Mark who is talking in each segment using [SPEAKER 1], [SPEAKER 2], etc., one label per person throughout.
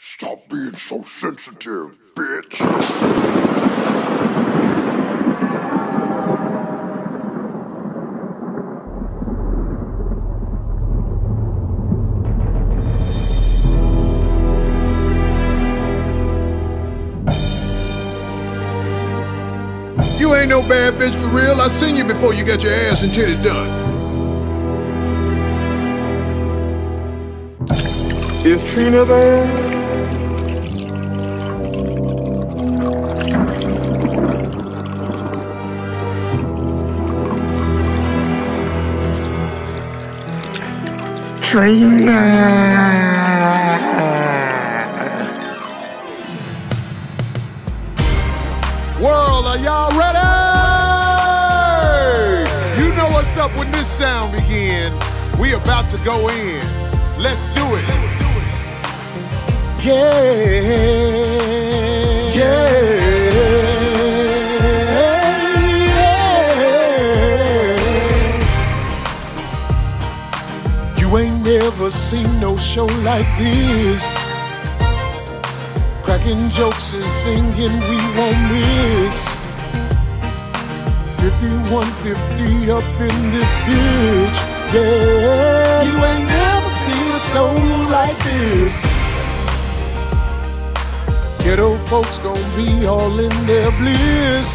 [SPEAKER 1] Stop being so sensitive, bitch. You ain't no bad bitch for real. I seen you before you got your ass and titties done.
[SPEAKER 2] Is Trina there? Trina.
[SPEAKER 1] World, are y'all ready? You know what's up when this sound begin. We about to go in. Let's do it. Yeah. Yeah. You ain't never seen no show like this. Cracking jokes and singing we won't miss. 5150 up in this bitch. Yeah. You ain't never seen a show like this. Ghetto folks gon' be all in their bliss.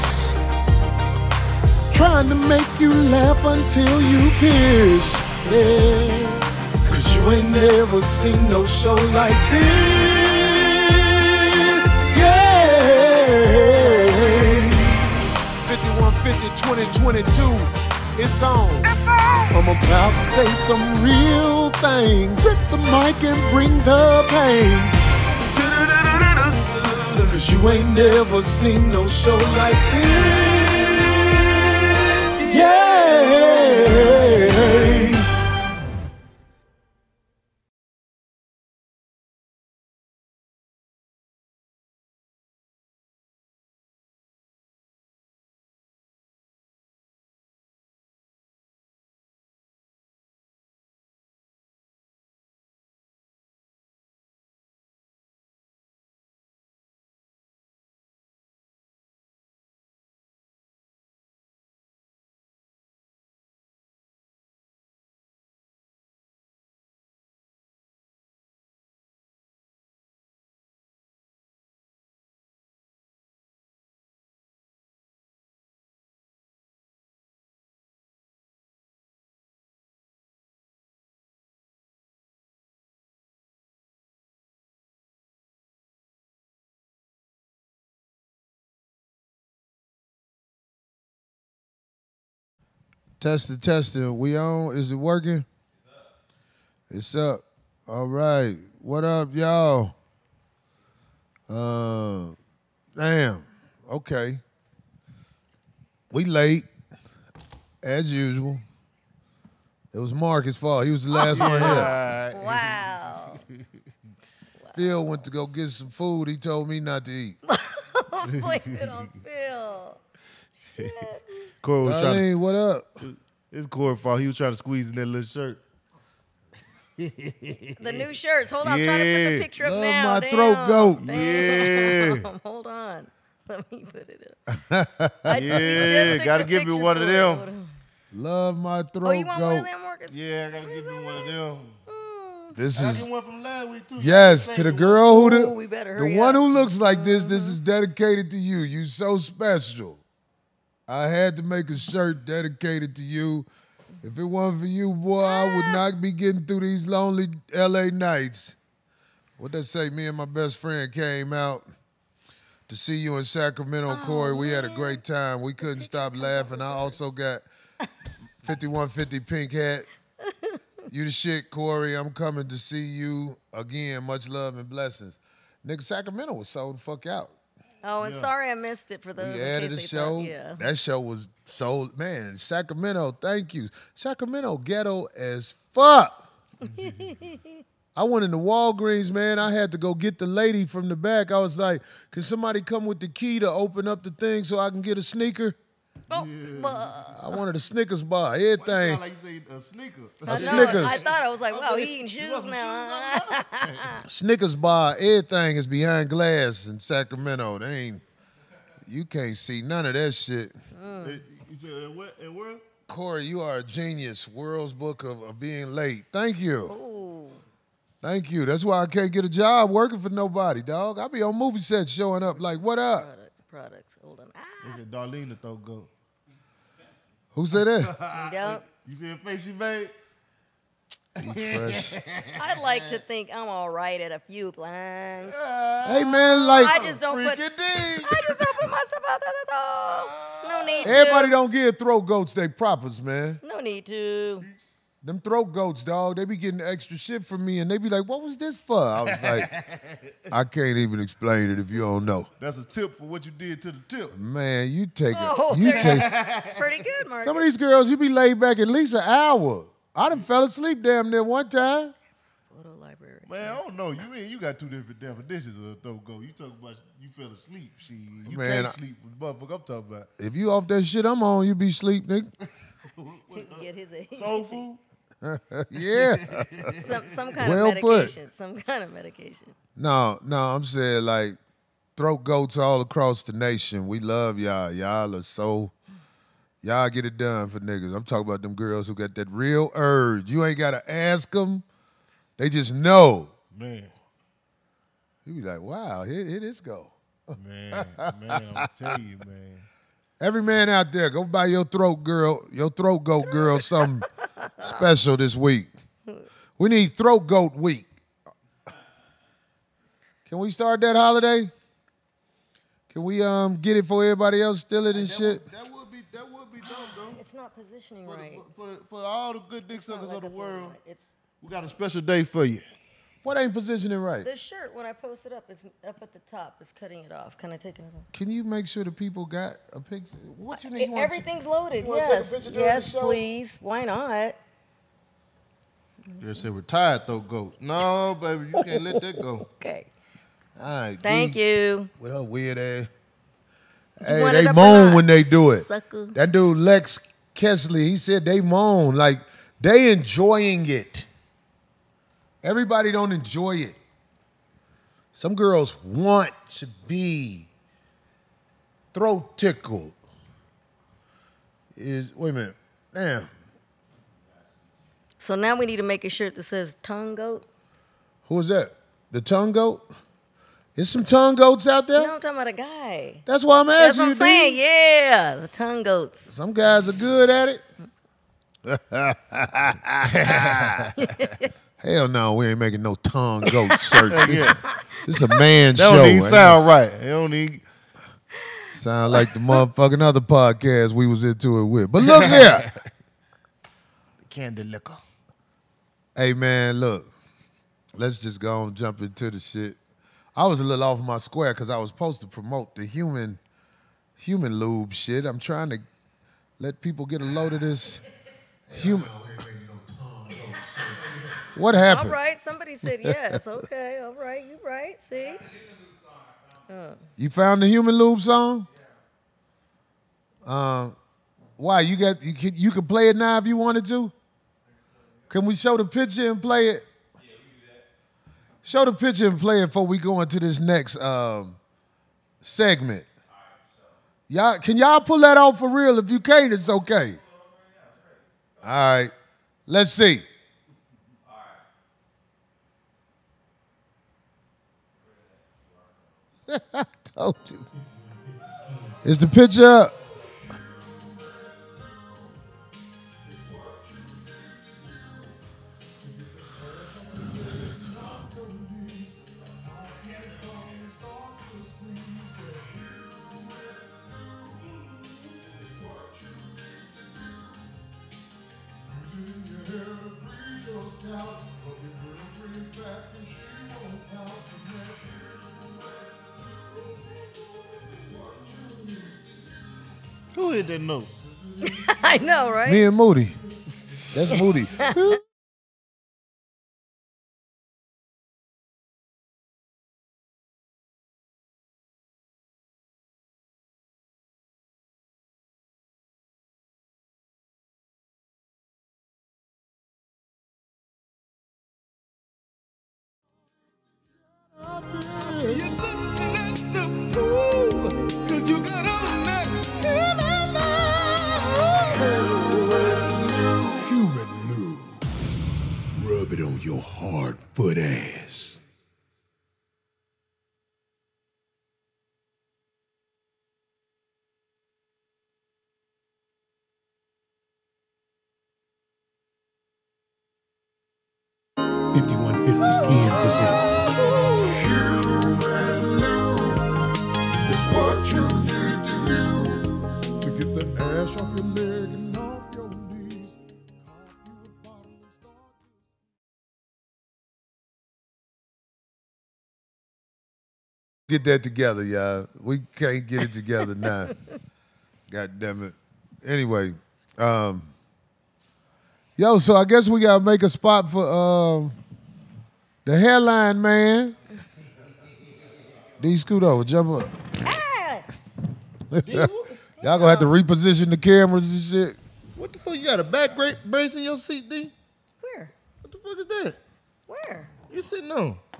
[SPEAKER 1] Trying to make you laugh until you piss. Yeah. Ain't never seen no show like this. Yeah. 5150 2022. It's on. I'm about to say some real things. Hit the mic and bring the pain. Cause you ain't never seen no show like this.
[SPEAKER 3] Testing, testing. We on? Is it working? It's up. All right. What up, y'all? Uh, damn. Okay. We late, as usual. It was Marcus' fault. He was the last one here.
[SPEAKER 4] Wow.
[SPEAKER 3] Phil went to go get some food. He told me not to eat.
[SPEAKER 4] Blame it on Phil.
[SPEAKER 2] Corey was trying
[SPEAKER 3] Darlene, what up?
[SPEAKER 2] to. It's Corey's fault. He was trying to squeeze in that little shirt.
[SPEAKER 4] The new shirts. Hold on. I'm trying to put the
[SPEAKER 2] Yeah.
[SPEAKER 4] picture up
[SPEAKER 3] Love
[SPEAKER 4] now.
[SPEAKER 3] my
[SPEAKER 4] Damn.
[SPEAKER 3] throat goat.
[SPEAKER 4] Damn.
[SPEAKER 2] Yeah.
[SPEAKER 4] Hold on. Let me put it up. I ju-
[SPEAKER 2] Yeah,
[SPEAKER 4] took
[SPEAKER 2] gotta
[SPEAKER 4] the
[SPEAKER 2] give me
[SPEAKER 4] picture
[SPEAKER 2] one of
[SPEAKER 4] for
[SPEAKER 2] them.
[SPEAKER 4] Hold.
[SPEAKER 3] Love my throat
[SPEAKER 4] Oh, you want
[SPEAKER 3] goat.
[SPEAKER 4] one of them, Marcus?
[SPEAKER 2] Yeah, I gotta give him one of them. Mm.
[SPEAKER 3] This
[SPEAKER 2] I
[SPEAKER 3] is
[SPEAKER 2] got one from last week too.
[SPEAKER 3] yes to the girl who the
[SPEAKER 4] Ooh, we better
[SPEAKER 3] the
[SPEAKER 4] hurry
[SPEAKER 3] one
[SPEAKER 4] up.
[SPEAKER 3] who looks like this. This mm-hmm. is dedicated to you. You so special. I had to make a shirt dedicated to you. If it wasn't for you, boy, I would not be getting through these lonely LA nights. What they say? Me and my best friend came out to see you in Sacramento, Corey. We had a great time. We couldn't stop laughing. I also got 5150 pink hat. You the shit, Corey. I'm coming to see you again. Much love and blessings. Nigga, Sacramento was sold the fuck out.
[SPEAKER 4] Oh, and sorry I missed it for those.
[SPEAKER 3] We added a
[SPEAKER 4] they thought-
[SPEAKER 3] show.
[SPEAKER 4] yeah.
[SPEAKER 3] That show was so Man, Sacramento, thank you. Sacramento ghetto as fuck. I went into Walgreens, man. I had to go get the lady from the back. I was like, can somebody come with the key to open up the thing so I can get a sneaker?
[SPEAKER 4] Oh, well,
[SPEAKER 1] I wanted a Snickers bar,
[SPEAKER 2] Sound
[SPEAKER 1] everything.
[SPEAKER 2] like you say a sneaker.
[SPEAKER 4] I know,
[SPEAKER 1] Snickers.
[SPEAKER 4] I thought I was like, wow,
[SPEAKER 2] You
[SPEAKER 4] he eating shoes now. huh?
[SPEAKER 1] Snickers bar, everything is behind glass in Sacramento. They ain't, you can't see none of that shit.
[SPEAKER 2] Hey, You said and where? And where?
[SPEAKER 1] Corey, you are a genius. World's Book of, of Being Late. Thank you.
[SPEAKER 4] Ooh.
[SPEAKER 1] Thank you. That's why I can't get a job working for nobody, dog. I be on movie sets showing up like, what up?
[SPEAKER 4] Products, products. Hold on.
[SPEAKER 2] They said Darlene the throat goat.
[SPEAKER 1] Who said that?
[SPEAKER 4] you.
[SPEAKER 2] You see the face she made?
[SPEAKER 1] Fresh.
[SPEAKER 4] I'd like to think I'm all right at a few things.
[SPEAKER 1] Hey man, like
[SPEAKER 4] I just don't put.
[SPEAKER 2] Freaking D.
[SPEAKER 4] I just don't put my stuff out there. That's all. No need
[SPEAKER 1] everybody
[SPEAKER 4] to.
[SPEAKER 1] don't give throat goats they propers, man.
[SPEAKER 4] No need to.
[SPEAKER 1] Them throat goats, dog, they be getting extra shit from me and they be like, what was this for? I was like, I can't even explain it if you don't know.
[SPEAKER 2] That's a tip for what you did to the tip.
[SPEAKER 1] Man, you take it.
[SPEAKER 4] Oh,
[SPEAKER 1] you take
[SPEAKER 4] Pretty good, Mark.
[SPEAKER 1] some of these girls, you be laid back at least an hour. I done fell asleep damn near one time.
[SPEAKER 4] Photo library.
[SPEAKER 2] Man, I don't know. You mean you got two different definitions of a throat goat. You talking about you fell asleep. She you
[SPEAKER 1] Man,
[SPEAKER 2] can't sleep with the motherfucker I'm talking about.
[SPEAKER 1] If you off that shit I'm on, you be sleep, nigga.
[SPEAKER 4] He can get his age.
[SPEAKER 2] Soul food?
[SPEAKER 1] Yeah.
[SPEAKER 4] some some kind
[SPEAKER 1] Well
[SPEAKER 4] of
[SPEAKER 1] put.
[SPEAKER 4] medication. Some kind of medication.
[SPEAKER 1] No, no, I'm saying like throat goats all across the nation. We love y'all. Y'all are so y'all get it done for niggas. I'm talking about them girls who got that real urge. You ain't gotta ask them. They just know.
[SPEAKER 2] Man,
[SPEAKER 1] You be like, wow, here, here this go.
[SPEAKER 2] man, man, I'm telling you, man.
[SPEAKER 1] Every man out there, go buy your throat girl, your throat goat girl something special this week. We need throat goat week. Can we start that holiday? Can we um get it for everybody else steal it and
[SPEAKER 2] That
[SPEAKER 1] shit?
[SPEAKER 2] would, that would be that would be dope though.
[SPEAKER 4] It's not positioning
[SPEAKER 2] For,
[SPEAKER 4] right.
[SPEAKER 2] for, for, for all the good dick
[SPEAKER 4] It's
[SPEAKER 2] suckers
[SPEAKER 4] like
[SPEAKER 2] of the world.
[SPEAKER 4] It's
[SPEAKER 2] we got a special day for you.
[SPEAKER 1] What ain't positioning right?
[SPEAKER 4] the shirt when I post it up. It's up at the top. It's cutting it off. Can I take it off?
[SPEAKER 1] Can you make sure the people got a picture? What you need? You
[SPEAKER 4] Everything's loaded.
[SPEAKER 1] you wanna take a
[SPEAKER 4] Yes.
[SPEAKER 1] picture during the
[SPEAKER 4] Yes, please. Why not?
[SPEAKER 2] They said retired though, goat. No, baby, you can't let that go.
[SPEAKER 4] Okay.
[SPEAKER 1] All right,
[SPEAKER 4] Thank
[SPEAKER 1] D,
[SPEAKER 4] you.
[SPEAKER 1] With her weird ass. Hey,
[SPEAKER 4] want
[SPEAKER 1] they
[SPEAKER 4] up
[SPEAKER 1] moan
[SPEAKER 4] not,
[SPEAKER 1] when they do it.
[SPEAKER 4] sucker?
[SPEAKER 1] That dude Lex Kesley, he said they moan like they enjoying it. Everybody don't enjoy it. Some girls want to be throat tickled. Is wait a minute, damn.
[SPEAKER 4] So now we need to make a shirt that says tongue goat.
[SPEAKER 1] Who is that? The tongue goat? Is some tongue goats out there?
[SPEAKER 4] No, I'm talking about a guy.
[SPEAKER 1] That's why I'm
[SPEAKER 4] That's
[SPEAKER 1] asking
[SPEAKER 4] what I'm
[SPEAKER 1] you.
[SPEAKER 4] saying.
[SPEAKER 1] D.
[SPEAKER 4] Yeah, the tongue goats.
[SPEAKER 1] Some guys are good at it. Hell no, we ain't making no tongue goat shirts. This, this is a man
[SPEAKER 2] That
[SPEAKER 1] show.
[SPEAKER 2] don't even sound right. It don't even.
[SPEAKER 1] Sound like the motherfucking other podcast we was into it with. But look here.
[SPEAKER 2] Candy liquor.
[SPEAKER 1] hey man, look. Let's just go and jump into the shit. I was a little off my square because I was supposed to promote the human human lube shit. I'm trying to let people get a load of this human. What happened?
[SPEAKER 4] All right, somebody said yes. Okay, all right, you right. See,
[SPEAKER 1] You found the human lube song? Um, why you got you can, you can play it now if you wanted to? Can we show the picture and play it? Show the picture and play it before we go into this next um, segment. Y'all, can y'all pull that off for real? If you can't, it's okay. All right, let's see. I told you. Is the picture up?
[SPEAKER 2] Who hit that note?
[SPEAKER 4] I know, right?
[SPEAKER 1] Me and Moody. That's Moody. Get that together, y'all. We can't get it together now. God damn it. Anyway, um, yo, so I guess we gotta make a spot for um the hairline man. D scoot over, jump up.
[SPEAKER 4] Ah!
[SPEAKER 1] Y'all gonna have to reposition the cameras and shit.
[SPEAKER 2] What the fuck? You got a back gra- brace in your seat, D?
[SPEAKER 4] Where?
[SPEAKER 2] What the fuck is that?
[SPEAKER 4] Where?
[SPEAKER 2] You sitting on
[SPEAKER 4] I'm not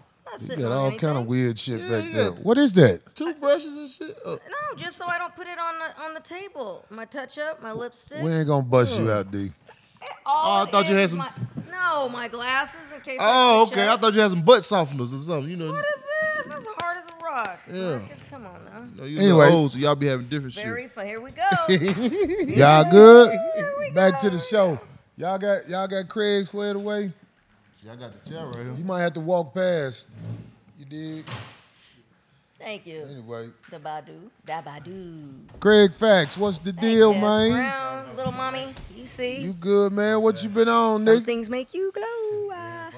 [SPEAKER 1] You got all kind of weird shit
[SPEAKER 2] Yeah,
[SPEAKER 1] back
[SPEAKER 2] you
[SPEAKER 1] there. What is that?
[SPEAKER 2] toothbrushes and shit? Oh,
[SPEAKER 4] No, just so I don't put it on the on the table. My touch up, my lipstick.
[SPEAKER 1] We ain't gonna bust you out, D.
[SPEAKER 2] Oh, I thought you had some-
[SPEAKER 4] My, no, my glasses in case.
[SPEAKER 2] oh
[SPEAKER 4] I touch
[SPEAKER 2] okay. I thought you had some butt softeners or something. You know,
[SPEAKER 4] What is this? It's hard as a rock.
[SPEAKER 2] Yeah.
[SPEAKER 4] Marcus, come on now.
[SPEAKER 2] you know you
[SPEAKER 1] Anyway.
[SPEAKER 2] anyway. old, so y'all be having different
[SPEAKER 4] Very
[SPEAKER 2] shit.
[SPEAKER 4] fun. Here we go.
[SPEAKER 1] Y'all good?
[SPEAKER 4] we
[SPEAKER 1] Back to the show. Y'all got y'all got Kraig squared away.
[SPEAKER 2] Y'all got the chair right here.
[SPEAKER 1] You might have to walk past. You did.
[SPEAKER 4] Thank you.
[SPEAKER 1] Anyway,
[SPEAKER 4] The Badu. Da Badu.
[SPEAKER 1] Kraig Facts, what's the deal,
[SPEAKER 4] Thanks,
[SPEAKER 1] man?
[SPEAKER 4] Brown, little mommy. You see?
[SPEAKER 1] You good, man? What you been on,
[SPEAKER 4] Some
[SPEAKER 1] nigga?
[SPEAKER 4] things make you glow. Ah.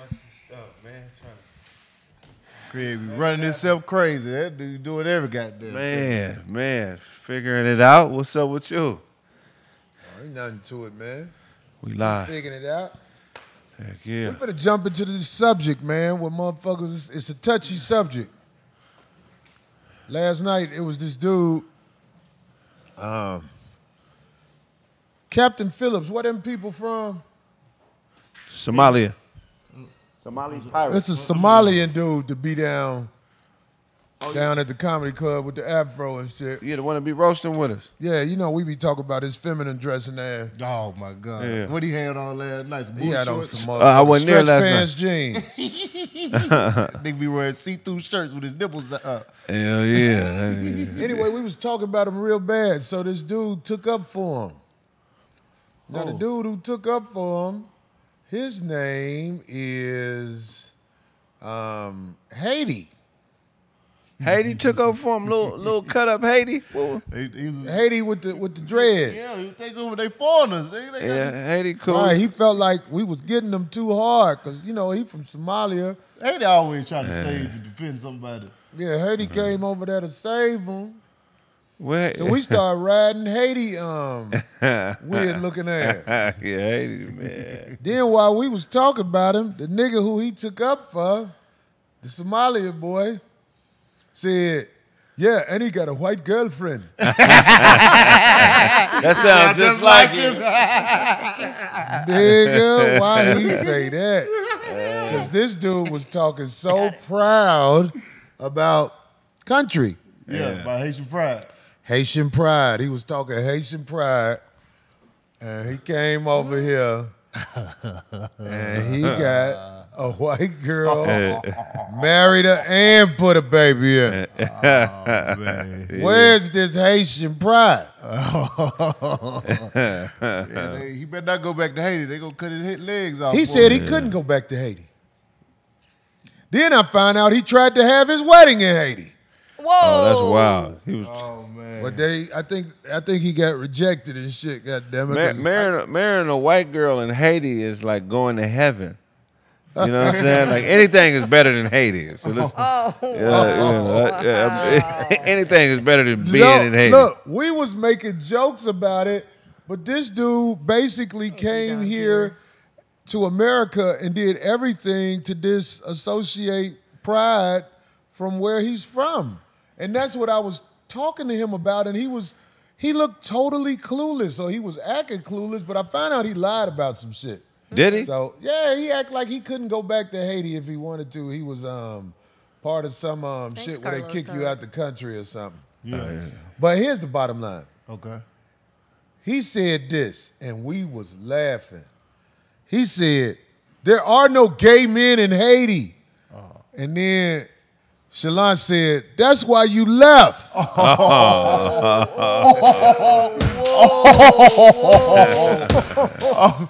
[SPEAKER 2] Kraig be running himself crazy. That dude doing every goddamn.
[SPEAKER 5] Man, man, figuring it out. What's up with you?
[SPEAKER 1] Ain't nothing to it, man.
[SPEAKER 5] We live.
[SPEAKER 1] Figuring it out.
[SPEAKER 5] Heck yeah.
[SPEAKER 1] We finna jump into this subject, man. With motherfuckers, it's a touchy subject. Last night it was this dude, um, Captain Phillips. Where them people from?
[SPEAKER 5] Somalia. Somali pirates.
[SPEAKER 1] It's a Somalian dude to be down, down at the comedy club with the afro and shit.
[SPEAKER 5] You the one to be roasting with us.
[SPEAKER 1] Yeah, you know we be talking about his feminine dressing there.
[SPEAKER 2] Oh my god.
[SPEAKER 5] Yeah.
[SPEAKER 2] What he had on last night? Some
[SPEAKER 1] He had on
[SPEAKER 2] shorts?
[SPEAKER 1] some
[SPEAKER 5] Uh, I
[SPEAKER 1] motherfucking
[SPEAKER 5] wasn't there
[SPEAKER 1] stretch
[SPEAKER 5] last
[SPEAKER 1] pants jeans.
[SPEAKER 2] Nigga be wearing see-through shirts with his nipples up.
[SPEAKER 5] Hell yeah.
[SPEAKER 1] Anyway, we was talking about him real bad, so this dude took up for him. Now the
[SPEAKER 2] Oh.
[SPEAKER 1] dude who took up for him, his name is um, Haiti.
[SPEAKER 5] Haiti took over for him. Little little cut up Haiti. Well,
[SPEAKER 2] He, he was,
[SPEAKER 1] Haiti with the with the dread.
[SPEAKER 2] yeah, you take over they foreigners. They, they got
[SPEAKER 5] yeah, Haiti cool.
[SPEAKER 1] Right, he felt like we was getting them too hard because you know he from Somalia.
[SPEAKER 2] They, they always trying to save and defend somebody.
[SPEAKER 1] Yeah, Haiti came over there to save him.
[SPEAKER 5] Where-
[SPEAKER 1] So we started riding Haiti um weird looking ass.
[SPEAKER 5] yeah, Haiti, man.
[SPEAKER 1] Then while we was talking about him, the nigga who he took up for, the Somalia boy, said, "Yeah, and he got a white girlfriend."
[SPEAKER 5] That sounds just like him.
[SPEAKER 1] nigga, why he say that? Because this dude was talking so proud about country,
[SPEAKER 2] Yeah, by Haitian pride.
[SPEAKER 1] Haitian pride. He was talking Haitian pride, and he came over here, and he got a white girl, eh. married her, and put a baby in. Eh.
[SPEAKER 2] Oh, man.
[SPEAKER 1] Where's this Haitian pride?
[SPEAKER 2] Yeah, they, he better not go back to Haiti. They gonna cut his legs off.
[SPEAKER 1] He
[SPEAKER 2] for
[SPEAKER 1] said he couldn't go back to Haiti. Then I found out he tried to have his wedding in Haiti.
[SPEAKER 4] Whoa.
[SPEAKER 5] Oh, that's wild. He was
[SPEAKER 2] Oh man.
[SPEAKER 1] But they, I think, I think he got rejected and shit. God damn it!
[SPEAKER 5] mar-
[SPEAKER 1] 'cause
[SPEAKER 5] marrying, marrying a white girl in Haiti is like going to heaven. You know what I'm saying? Like anything is better than Haiti. So let's,
[SPEAKER 4] Oh.
[SPEAKER 5] yeah, you know, uh, yeah, anything is better than being
[SPEAKER 1] Look,
[SPEAKER 5] in Haiti.
[SPEAKER 1] look, we was making jokes about it, but this dude basically came here to America and did everything to disassociate pride from where he's from. And that's what I was talking to him about. And he was he looked totally clueless. So he was acting clueless, but I found out he lied about some shit.
[SPEAKER 5] Did he?
[SPEAKER 1] So yeah, he act like he couldn't go back to Haiti if he wanted to. He was um part of some um
[SPEAKER 4] Thanks,
[SPEAKER 1] shit where they
[SPEAKER 4] Carlos
[SPEAKER 1] kick you
[SPEAKER 4] Tony.
[SPEAKER 1] out the country or something.
[SPEAKER 2] yeah.
[SPEAKER 1] But here's the bottom line.
[SPEAKER 2] Okay.
[SPEAKER 1] He said this, and we was laughing. He said, "There are no gay men in Haiti." And then Shalon said, "That's why you left."
[SPEAKER 2] I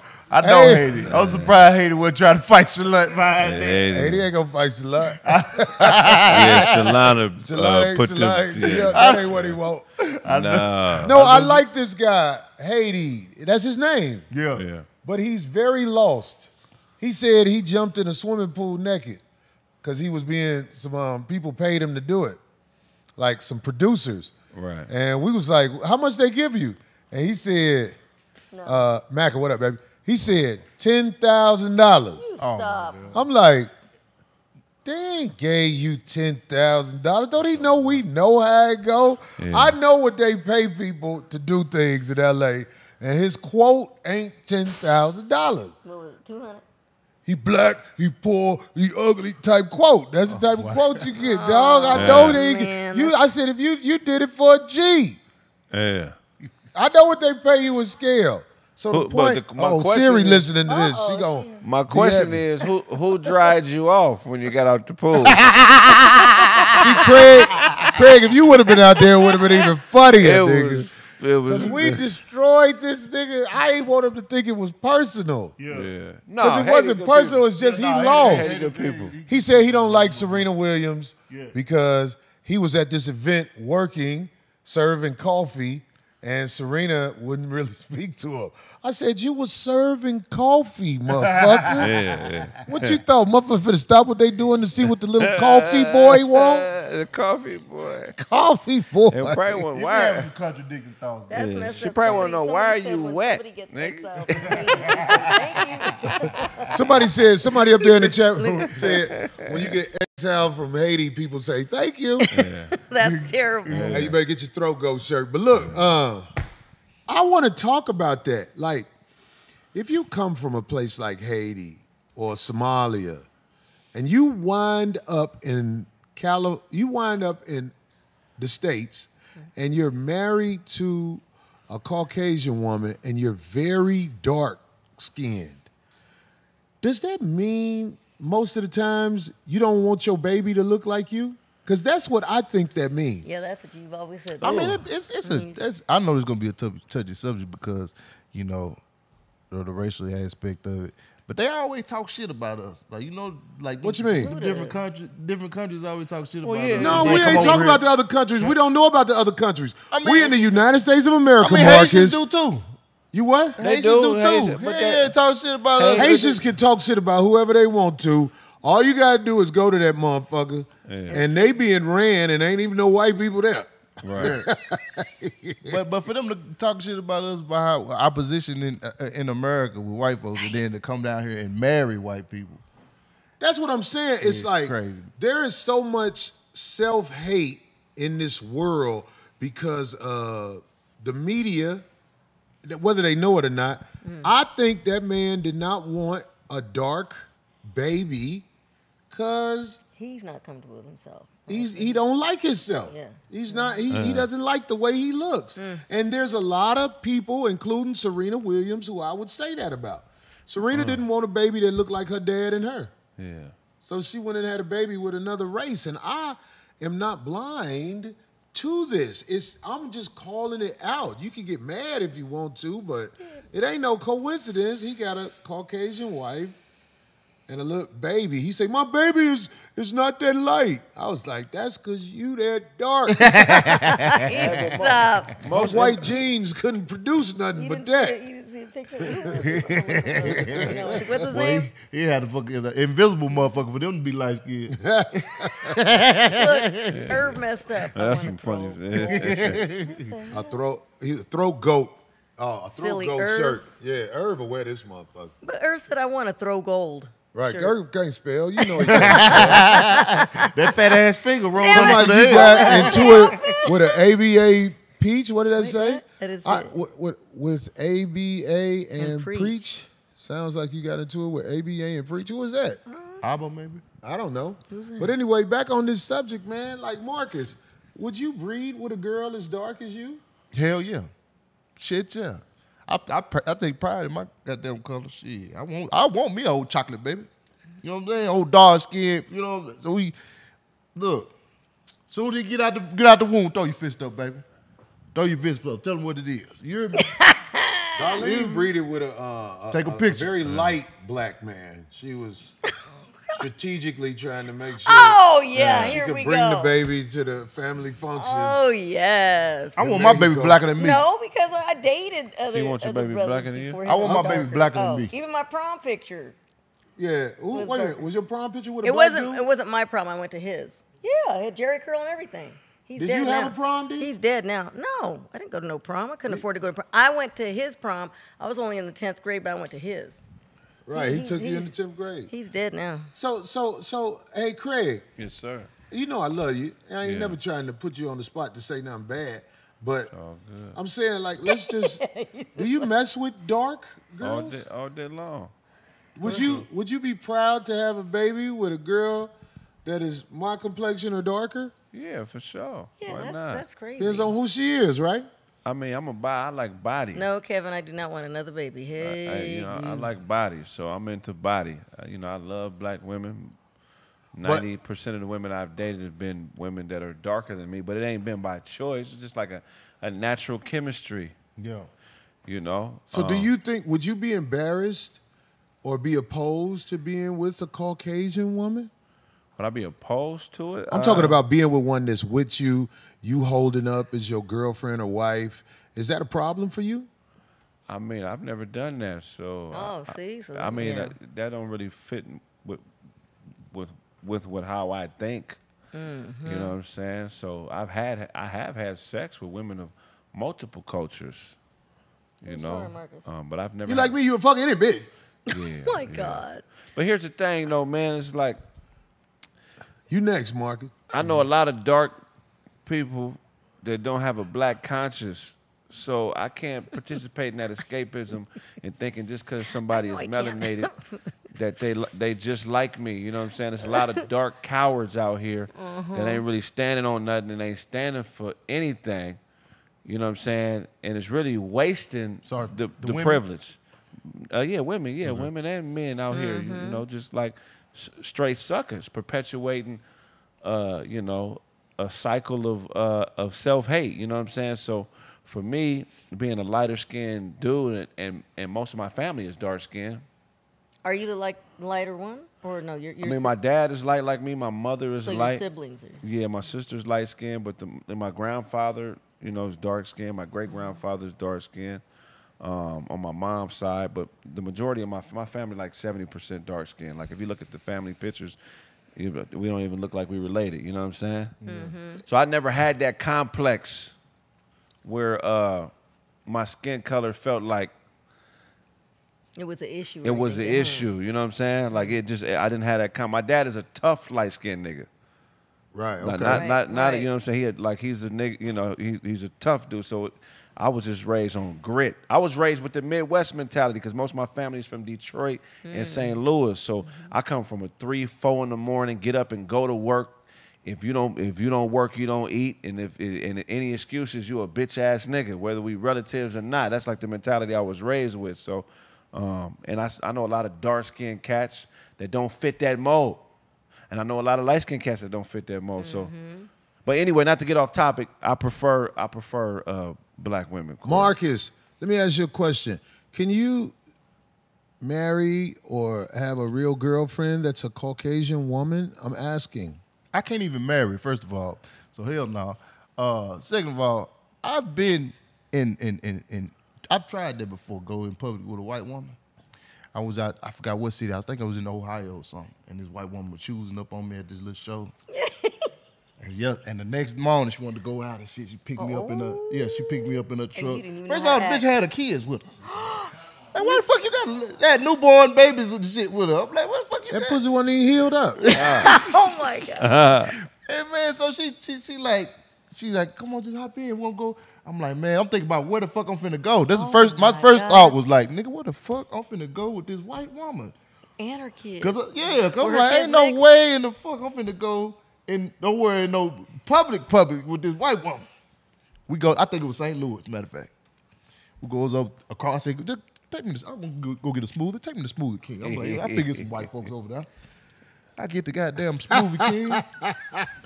[SPEAKER 2] I know
[SPEAKER 1] Hey.
[SPEAKER 2] Haiti. I was surprised Haiti wasn't trying to fight Shalette behind that.
[SPEAKER 5] Haiti.
[SPEAKER 1] Hey, they ain't gonna fight Shalot.
[SPEAKER 5] yeah, Shalana,
[SPEAKER 1] Shalot
[SPEAKER 5] uh,
[SPEAKER 1] ain't
[SPEAKER 5] put
[SPEAKER 1] Shalot.
[SPEAKER 5] the
[SPEAKER 1] Yeah,
[SPEAKER 5] yeah.
[SPEAKER 1] that ain't what he want.
[SPEAKER 5] Nah.
[SPEAKER 1] No, I like this guy, Haiti. That's his name.
[SPEAKER 2] Yeah.
[SPEAKER 5] Yeah.
[SPEAKER 1] But he's very lost. He said he jumped in a swimming pool naked because he was being some um, people paid him to do it, like some producers.
[SPEAKER 5] Right.
[SPEAKER 1] And we was like, "How much they give you?" And he said, uh, "Macca, what up, baby?" He said ten thousand dollars.
[SPEAKER 4] Stop.
[SPEAKER 1] I'm like, they ain't gave you ten thousand dollars. Don't he know we know how it go? I know what they pay people to do things in LA, and his quote ain't ten thousand dollars.
[SPEAKER 4] What was it? Two hundred.
[SPEAKER 1] He black, he poor, he ugly type quote. That's the type of quote you get, dog. I oh, know
[SPEAKER 5] Yeah.
[SPEAKER 1] they
[SPEAKER 4] Man,
[SPEAKER 1] you I said if you you did it for a G.
[SPEAKER 5] Yeah.
[SPEAKER 1] I know what they pay you in scale. So the
[SPEAKER 5] But- but
[SPEAKER 1] point,
[SPEAKER 5] the- my
[SPEAKER 1] oh,
[SPEAKER 5] question
[SPEAKER 1] Siri
[SPEAKER 5] is-
[SPEAKER 1] listening to this. She
[SPEAKER 4] Uh-oh,
[SPEAKER 1] going
[SPEAKER 5] My question
[SPEAKER 1] happy.
[SPEAKER 5] is, who who dried you off when you got out the pool?
[SPEAKER 1] See, Kraig, Kraig, if you would have been out there, it would have been even funnier,
[SPEAKER 5] it
[SPEAKER 1] nigga.
[SPEAKER 5] was. It was.
[SPEAKER 1] We destroyed this nigga. I ain't want him to think it was personal.
[SPEAKER 2] Yeah.
[SPEAKER 5] Yeah. No,
[SPEAKER 1] Because it wasn't personal,
[SPEAKER 5] people.
[SPEAKER 1] it's just
[SPEAKER 2] Yeah,
[SPEAKER 1] he
[SPEAKER 2] nah,
[SPEAKER 1] lost.
[SPEAKER 5] Haiti people.
[SPEAKER 1] He said he don't like Serena Williams
[SPEAKER 2] Yeah.
[SPEAKER 1] because he was at this event working, serving coffee, and Serena wouldn't really speak to him. I said, you was serving coffee, motherfucker.
[SPEAKER 5] Yeah, yeah.
[SPEAKER 1] What you thought? Motherfucker finna stop what they doing to see what the little coffee boy want?
[SPEAKER 5] The coffee boy.
[SPEAKER 1] Coffee boy.
[SPEAKER 5] And probably went
[SPEAKER 2] You have some contradicting thoughts.
[SPEAKER 4] That's
[SPEAKER 5] Yeah.
[SPEAKER 4] messed
[SPEAKER 5] She
[SPEAKER 4] up.
[SPEAKER 5] probably wanna
[SPEAKER 4] Somebody-
[SPEAKER 5] know, why are you wet,
[SPEAKER 4] somebody gets
[SPEAKER 5] nigga?
[SPEAKER 4] exiled from Haiti, Thank you.
[SPEAKER 1] Somebody said, somebody up there in the chat room said, when you get exiled from Haiti, people say, thank you.
[SPEAKER 4] That's terrible.
[SPEAKER 1] Hey, you better get your throat go shirt. But look, uh, I want to talk about that. Like, if you come from a place like Haiti or Somalia, and you wind up in Cali- you wind up in the states, and you're married to a Caucasian woman, and you're very dark skinned. Does that mean most of the times you don't want your baby to look like you? Because that's what I think that means.
[SPEAKER 4] Yeah, that's what you've always said.
[SPEAKER 2] I mean, it, it's it's a. Mm-hmm. It's, I know it's gonna be a tough, touchy subject because you know the, the racial aspect of it. But they always talk shit about us. Like you know, like
[SPEAKER 1] What you mean?
[SPEAKER 2] Different countries, different countries always talk shit
[SPEAKER 5] Well,
[SPEAKER 2] about
[SPEAKER 5] yeah.
[SPEAKER 2] us.
[SPEAKER 1] No,
[SPEAKER 2] They
[SPEAKER 1] we ain't
[SPEAKER 2] over
[SPEAKER 1] talking about the other countries. We don't know about the other countries.
[SPEAKER 2] I mean,
[SPEAKER 1] we in the United States of
[SPEAKER 2] I
[SPEAKER 1] America,
[SPEAKER 2] mean,
[SPEAKER 1] Marcus.
[SPEAKER 2] Haitians do too.
[SPEAKER 1] You what?
[SPEAKER 5] They
[SPEAKER 2] Haitians
[SPEAKER 5] do,
[SPEAKER 2] do, too.
[SPEAKER 5] Haitian, but
[SPEAKER 2] yeah,
[SPEAKER 5] that-
[SPEAKER 2] talk shit about us.
[SPEAKER 1] Haitians can talk shit about whoever they want to. All you gotta do is go to that motherfucker, and they being ran, and ain't even no white people there.
[SPEAKER 5] Right.
[SPEAKER 2] but but for them to talk shit about us about how our position in uh, in America with white folks, and then to come down here and marry white people.
[SPEAKER 1] That's what I'm saying. It's,
[SPEAKER 2] It's
[SPEAKER 1] like
[SPEAKER 2] crazy.
[SPEAKER 1] there is so much self hate in this world because uh, the media, that whether they know it or not, mm. I think that man did not want a dark baby because
[SPEAKER 4] He's not comfortable with himself.
[SPEAKER 1] he's he don't like himself.
[SPEAKER 4] Yeah.
[SPEAKER 1] He's not he, he doesn't like the way he looks. Mm. And there's a lot of people, including Serena Williams, who I would say that about. Serena mm. didn't want a baby that looked like her dad and her.
[SPEAKER 5] Yeah.
[SPEAKER 1] So she went and had a baby with another race, and I am not blind to this. It's I'm just calling it out. You can get mad if you want to, but it ain't no coincidence. He got a Caucasian wife and a little baby. He said, "My baby is is not that light." I was like, "That's because you that dark.
[SPEAKER 4] Stop.
[SPEAKER 1] My white jeans couldn't produce nothing
[SPEAKER 4] You
[SPEAKER 1] but
[SPEAKER 4] didn't, see,
[SPEAKER 1] that."
[SPEAKER 4] It- you didn't see a picture. You know, What's his
[SPEAKER 2] Boy,
[SPEAKER 4] name?
[SPEAKER 2] he, he had to fuck an invisible motherfucker for them to be light skinned.
[SPEAKER 4] Look, Irv messed up. I
[SPEAKER 5] That's
[SPEAKER 4] wanna
[SPEAKER 5] some funny.
[SPEAKER 4] throw-
[SPEAKER 1] A throat, he throat goat. Oh, a throat
[SPEAKER 4] Silly
[SPEAKER 1] goat
[SPEAKER 4] Irv.
[SPEAKER 1] shirt. Yeah, Irv will wear this motherfucker.
[SPEAKER 4] But Irv said, I want to throw gold.
[SPEAKER 1] Right,
[SPEAKER 4] shirt.
[SPEAKER 1] Irv can't spell. You know he can't.
[SPEAKER 2] that fat ass finger rolled
[SPEAKER 4] Damn
[SPEAKER 2] up
[SPEAKER 1] Somebody
[SPEAKER 2] to
[SPEAKER 1] you
[SPEAKER 2] head.
[SPEAKER 1] got into it with an ABA peach. What did that
[SPEAKER 4] Wait,
[SPEAKER 1] say?
[SPEAKER 4] what? I
[SPEAKER 1] I- with, with, with ABA and,
[SPEAKER 4] preach.
[SPEAKER 1] preach. Sounds like you got into it with ABA and preach. Who was that? Uh-huh.
[SPEAKER 2] Abba, maybe.
[SPEAKER 1] I don't know. But anyway, back on this subject, man. Like Marcus, would you breed with a girl as dark as you?
[SPEAKER 2] Hell yeah. Shit yeah. I, I, I take pride in my goddamn color. Shit. I want I want me old chocolate baby. You know what I'm saying? Old dark skin. You know, so we look. Soon as you get out the get out the womb, throw your fist up, baby. Throw your fist up. Tell them what it is. You hear me?
[SPEAKER 1] Darlene breeded with a, uh,
[SPEAKER 2] Take a picture.
[SPEAKER 1] very light black man. She was strategically trying to make sure
[SPEAKER 4] Oh yeah,
[SPEAKER 1] she
[SPEAKER 4] here
[SPEAKER 1] could
[SPEAKER 4] we
[SPEAKER 1] bring
[SPEAKER 4] go.
[SPEAKER 1] the baby to the family function.
[SPEAKER 4] Oh yes.
[SPEAKER 2] I want my baby
[SPEAKER 1] go.
[SPEAKER 2] blacker than me.
[SPEAKER 4] No, because I dated other.
[SPEAKER 5] You want your baby blacker than you?
[SPEAKER 2] I want
[SPEAKER 4] was
[SPEAKER 2] my baby
[SPEAKER 4] darker.
[SPEAKER 2] blacker than
[SPEAKER 4] Oh,
[SPEAKER 2] me.
[SPEAKER 4] Even my prom picture.
[SPEAKER 1] Yeah. Ooh,
[SPEAKER 4] Was
[SPEAKER 1] wait a
[SPEAKER 4] dark.
[SPEAKER 1] minute. Was your prom picture with a
[SPEAKER 4] It
[SPEAKER 1] black
[SPEAKER 4] wasn't.
[SPEAKER 1] dude?
[SPEAKER 4] It wasn't my prom. I went to his. Yeah, I had Jerry curl and everything. He's
[SPEAKER 1] Did
[SPEAKER 4] dead
[SPEAKER 1] you have
[SPEAKER 4] now.
[SPEAKER 1] a prom, D?
[SPEAKER 4] He's dead now. No, I didn't go to no prom. I couldn't afford to go to prom. I went to his prom. I was only in the tenth grade, but I went to his.
[SPEAKER 1] right. He,
[SPEAKER 4] he-
[SPEAKER 1] took you in the tenth grade.
[SPEAKER 4] He's dead now.
[SPEAKER 1] So, so, so, hey, Kraig,
[SPEAKER 5] Yes, sir.
[SPEAKER 1] you know I love you. I ain't
[SPEAKER 5] Yeah.
[SPEAKER 1] never trying to put you on the spot to say nothing bad, but
[SPEAKER 5] All.
[SPEAKER 1] I'm saying like, let's just. do you mess with dark girls
[SPEAKER 5] All
[SPEAKER 1] girls?
[SPEAKER 5] day, all day long.
[SPEAKER 1] Would you mm-hmm. Would you be proud to have a baby with a girl that is my complexion or darker?
[SPEAKER 5] Yeah, for sure.
[SPEAKER 4] Yeah,
[SPEAKER 5] Why
[SPEAKER 4] that's,
[SPEAKER 5] not?
[SPEAKER 4] that's crazy.
[SPEAKER 1] Depends on who she is, right?
[SPEAKER 5] I mean, I'm a bi. I like body.
[SPEAKER 4] no, Kevin, I do not want another baby.
[SPEAKER 5] I,
[SPEAKER 4] Hey,
[SPEAKER 5] you know, I like body, so I'm into body. Uh, you know, I love black women. Ninety percent of the women I've dated have been women that are darker than me, but it ain't been by choice. It's just like a, a natural chemistry.
[SPEAKER 2] Yeah.
[SPEAKER 5] You know.
[SPEAKER 1] So, do
[SPEAKER 5] Um,
[SPEAKER 1] you think would you be embarrassed or be opposed to being with a Caucasian woman?
[SPEAKER 5] Would I be opposed to it?
[SPEAKER 1] I'm talking
[SPEAKER 5] Uh,
[SPEAKER 1] about being with one that's with you, you holding up as your girlfriend or wife. Is that a problem for you?
[SPEAKER 5] I mean, I've never done that, so.
[SPEAKER 4] Oh,
[SPEAKER 5] I-
[SPEAKER 4] see, so,
[SPEAKER 5] I mean,
[SPEAKER 4] yeah.
[SPEAKER 5] that, that don't really fit with with with what how I think.
[SPEAKER 4] Mm-hmm.
[SPEAKER 5] You know what I'm saying? So I've had I have had sex with women of multiple cultures. You
[SPEAKER 4] I'm
[SPEAKER 5] know,
[SPEAKER 4] sorry, Marcus.
[SPEAKER 5] um, but I've never.
[SPEAKER 1] You like me, you a fucking any bitch.
[SPEAKER 5] Yeah,
[SPEAKER 4] Oh my
[SPEAKER 5] yeah.
[SPEAKER 4] God.
[SPEAKER 5] But here's the thing, though, man. It's like
[SPEAKER 1] You next, Marcus.
[SPEAKER 5] I know a lot of dark people that don't have a black conscience. So I can't participate in that escapism and thinking just because somebody is
[SPEAKER 4] I know I can't.
[SPEAKER 5] melanated that they they just like me. You know what I'm saying? There's a lot of dark cowards out here
[SPEAKER 4] Uh-huh.
[SPEAKER 5] that ain't really standing on nothing and ain't standing for anything. You know what I'm saying? And it's really wasting
[SPEAKER 2] Sorry,
[SPEAKER 5] the,
[SPEAKER 2] the
[SPEAKER 5] the, privilege. Uh, yeah, women, yeah, women and men out here, you, you know, just like straight suckers, perpetuating, uh, you know, a cycle of uh, of self hate. You know what I'm saying? So for me, being a lighter skinned dude, and, and most of my family is dark skinned.
[SPEAKER 4] Are you the like lighter one, or no? You're.
[SPEAKER 5] I
[SPEAKER 4] you're
[SPEAKER 5] mean, my dad is light like me. My mother is
[SPEAKER 4] so your
[SPEAKER 5] light.
[SPEAKER 4] siblings are.
[SPEAKER 5] Yeah, my sister's light skinned, but the, and my grandfather, you know, is dark skinned. My great grandfather's dark skinned um, on my mom's side, but the majority of my my family like seventy percent dark skinned. Like if you look at the family pictures, you- we don't even look like we related. You know what I'm saying? So I never had that complex where uh, my skin color felt like
[SPEAKER 4] It was an issue.
[SPEAKER 5] it
[SPEAKER 4] right
[SPEAKER 5] was an issue. You know what I'm saying? Like it just I didn't have that. Com- my dad is a tough light skinned nigga.
[SPEAKER 1] Right.
[SPEAKER 5] Not,
[SPEAKER 1] Okay.
[SPEAKER 5] not,
[SPEAKER 4] Right,
[SPEAKER 5] not, not
[SPEAKER 4] right.
[SPEAKER 5] you know what I'm saying? He had, like he's a nigga, you know, he, he's a tough dude. So I was just raised on grit. I was raised with the Midwest mentality because most of my family is from Detroit
[SPEAKER 4] Mm.
[SPEAKER 5] and St. Louis. So I come from a three, four in the morning, get up and go to work. If you don't, if you don't work, you don't eat. And if and any excuses, you a bitch ass nigga, whether we relatives or not. That's like the mentality I was raised with. So, um, and I know a lot of dark skinned cats that don't fit that mold. And I know a lot of light skinned cats that don't fit that mold. So, but anyway, not to get off topic, I prefer I prefer uh, black women. Corey.
[SPEAKER 1] Marcus, let me ask you a question. Can you marry or have a real girlfriend that's a Caucasian woman? I'm asking.
[SPEAKER 2] I can't even marry, first of all. So hell no. Uh, second of all, I've been in in in in I've tried that before, go in public with a white woman. I was out, I forgot what city. I think I was in Ohio or something. And this white woman was choosing up on me at this little show. and yeah, and the next morning she wanted to go out and shit. She picked me up in her yeah, she picked me up in her truck. First of all, the bitch had her kids with her. Like, why the fuck you got that newborn babies with the shit with her? I'm like, what the fuck you
[SPEAKER 1] That
[SPEAKER 2] got?
[SPEAKER 1] pussy wasn't even healed up.
[SPEAKER 4] Oh my God.
[SPEAKER 2] Hey man, so she she she like she like, come on, just hop in. We'll go. I'm like, man, I'm thinking about where the fuck I'm finna go. That's the
[SPEAKER 4] Oh
[SPEAKER 2] first. My
[SPEAKER 4] my
[SPEAKER 2] first
[SPEAKER 4] God.
[SPEAKER 2] thought was like, nigga, where the fuck I'm finna go with this white woman?
[SPEAKER 4] and her kids.
[SPEAKER 2] Cause uh, yeah, cause I'm like,
[SPEAKER 4] kids
[SPEAKER 2] ain't no way in the fuck I'm finna go in nowhere in no public public with this white woman. We go. I think it was St. Louis. Matter of fact, we goes up across. I say, just take me. To, I'm gonna go, go get a smoothie. Take me to Smoothie King. I'm like, I figure some white folks over there. I get the goddamn smoothie king.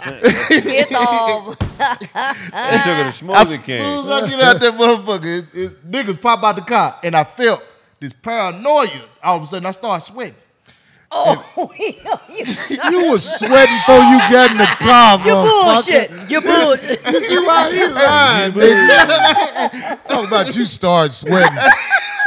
[SPEAKER 4] It's all.
[SPEAKER 5] They took it a
[SPEAKER 2] As
[SPEAKER 5] smoothie
[SPEAKER 2] soon
[SPEAKER 5] king.
[SPEAKER 2] as I get out that motherfucker, it, it, niggas pop out the car, and I felt this paranoia. All of a sudden, I start sweating.
[SPEAKER 4] Oh, you.
[SPEAKER 1] You was sweating before you got in the car,
[SPEAKER 4] You bullshit. You bullshit.
[SPEAKER 1] You see why he lying, nigga? Talk about you start sweating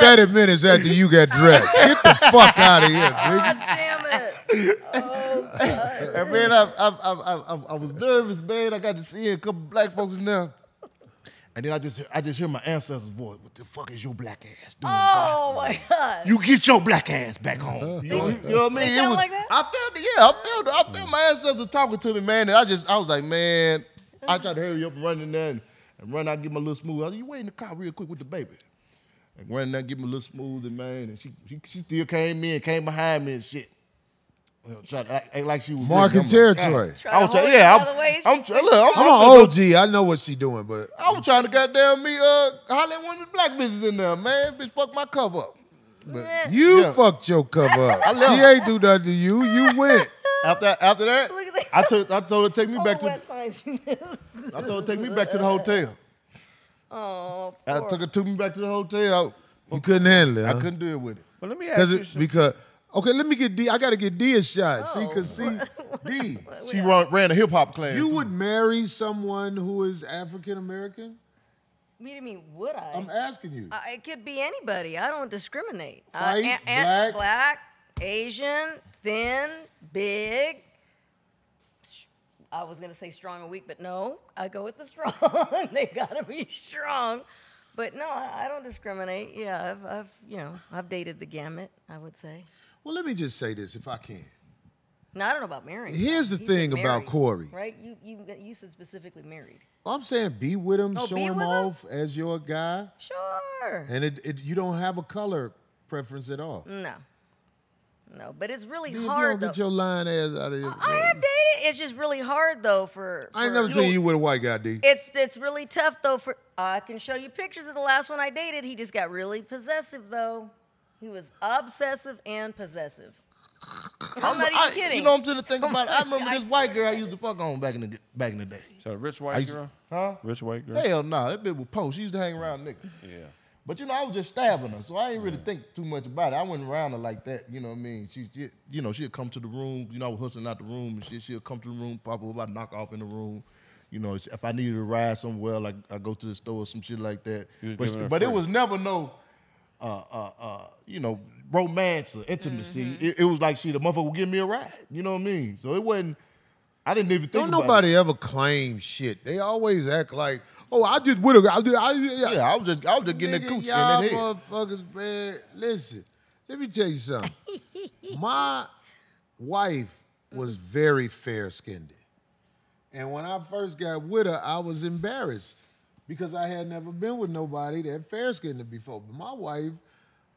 [SPEAKER 1] 30 minutes after you got dressed. Get the fuck out of here, nigga.
[SPEAKER 4] Damn it. Oh, God.
[SPEAKER 2] And man, I, I, I, I, I, I was nervous, man. I got to see a couple black folks in there. And then I just, I just hear my ancestors' voice. What the fuck is your black ass doing?
[SPEAKER 4] Oh, my God.
[SPEAKER 2] You get your black ass back home. Uh-huh. You know, you know what I mean?
[SPEAKER 4] They
[SPEAKER 2] It was,
[SPEAKER 4] like that?
[SPEAKER 2] I felt it. Yeah, I felt it. I felt my ancestors talking to me, man. And I just, I was like, man, I tried to hurry up and run in there and, and run out, get my little smooth. I was you wait in the car real quick with the baby. And run in there, get my little smooth, and man, and she, she, she still came in, came behind me and shit. You know, tried to act, act like she was
[SPEAKER 1] Marking.
[SPEAKER 2] I'm like,
[SPEAKER 1] territory.
[SPEAKER 2] God. I
[SPEAKER 4] to
[SPEAKER 2] was trying, yeah,
[SPEAKER 4] out of the way.
[SPEAKER 2] I'm, I'm, look, I'm,
[SPEAKER 1] I'm
[SPEAKER 2] I'm
[SPEAKER 1] an OG. I know what she doing, but
[SPEAKER 2] I was trying to goddamn me, uh, holler at one of the black bitches in there, man. Bitch, fuck my cover up. But
[SPEAKER 1] you
[SPEAKER 2] Yeah.
[SPEAKER 1] fucked your cover up.
[SPEAKER 2] left.
[SPEAKER 1] She ain't do nothing to you. You went.
[SPEAKER 2] after after that,
[SPEAKER 4] Look at that.
[SPEAKER 2] I told I told her take me
[SPEAKER 4] All
[SPEAKER 2] back to
[SPEAKER 4] wet signs.
[SPEAKER 2] I told her take me back to the hotel.
[SPEAKER 4] Oh,
[SPEAKER 2] I took her took me back to the hotel.
[SPEAKER 1] You couldn't handle it.
[SPEAKER 2] I couldn't deal with it.
[SPEAKER 5] But let me ask
[SPEAKER 1] Cause
[SPEAKER 5] you
[SPEAKER 1] it,
[SPEAKER 5] some-
[SPEAKER 1] because okay, let me get D. I gotta get D a shot. See, cause see, D,
[SPEAKER 2] She run, ran a hip hop class.
[SPEAKER 1] you
[SPEAKER 2] too.
[SPEAKER 1] would marry someone who is African American?
[SPEAKER 4] Me to mean? would I?
[SPEAKER 1] I'm asking you.
[SPEAKER 4] Uh, it could be anybody. I don't discriminate.
[SPEAKER 1] White,
[SPEAKER 4] uh, a- a-
[SPEAKER 1] black?
[SPEAKER 4] black, Asian, thin, big. I was gonna say strong and weak, but no, I go with the strong. they gotta be strong. But no, I, I don't discriminate. Yeah, I've, I've, you know, I've dated the gamut. I would say.
[SPEAKER 1] Well, let me just say this, if I can.
[SPEAKER 4] No, I don't know about marrying.
[SPEAKER 1] Here's the
[SPEAKER 4] He said
[SPEAKER 1] thing about
[SPEAKER 4] married,
[SPEAKER 1] Corey.
[SPEAKER 4] Right? You, you, you said specifically married.
[SPEAKER 1] I'm saying be with him,
[SPEAKER 4] Oh,
[SPEAKER 1] show
[SPEAKER 4] be
[SPEAKER 1] him
[SPEAKER 4] with him?
[SPEAKER 1] off as your guy,
[SPEAKER 4] Sure.
[SPEAKER 1] and it, it you don't have a color preference at all.
[SPEAKER 4] No. No, but it's really
[SPEAKER 1] If you
[SPEAKER 4] hard
[SPEAKER 1] don't
[SPEAKER 4] though.
[SPEAKER 1] get your line ass out of here.
[SPEAKER 4] I have dated. It's just really hard though for.
[SPEAKER 1] I ain't
[SPEAKER 4] for-
[SPEAKER 1] never seen you with a white guy, D.
[SPEAKER 4] It's it's really tough though for. I can show you pictures of the last one I dated. He just got really possessive though. He was obsessive and possessive. I'm not even
[SPEAKER 2] I-
[SPEAKER 4] kidding.
[SPEAKER 2] You know what I'm trying to think about? I
[SPEAKER 4] I
[SPEAKER 2] remember this white girl I used to fuck on back in the back in the day.
[SPEAKER 5] So a rich white
[SPEAKER 2] used
[SPEAKER 5] girl?
[SPEAKER 2] huh?
[SPEAKER 5] Rich white girl?
[SPEAKER 2] Hell no, that bitch was post. She used to hang around niggas.
[SPEAKER 5] Yeah.
[SPEAKER 2] But you know, I was just stabbing her, so I ain't really think too much about it. I wasn't around her like that. You know what I mean? She, she you know, she'd come to the room. You know, I was hustling out the room and shit. She'll come to the room, pop up, I knock off in the room. You know, if I needed a ride somewhere, like I go to the store or some shit like that. But, but it was never no, uh, uh, uh, you know, romance or intimacy.
[SPEAKER 4] Mm-hmm.
[SPEAKER 2] It, it was like she, the motherfucker would give me a ride. You know what I mean? So it wasn't. I didn't even think.
[SPEAKER 1] Don't
[SPEAKER 2] about it.
[SPEAKER 1] nobody ever claim shit. They always act like, oh, I just with a I did I, yeah.
[SPEAKER 2] Yeah, I was just, I was just getting
[SPEAKER 1] Nigga,
[SPEAKER 2] that cooch in
[SPEAKER 1] y'all
[SPEAKER 2] that head.
[SPEAKER 1] motherfuckers, man. Listen, let me tell you something. My wife was very fair skinned. And when I first got with her, I was embarrassed because I had never been with nobody that fair skinned before. But my wife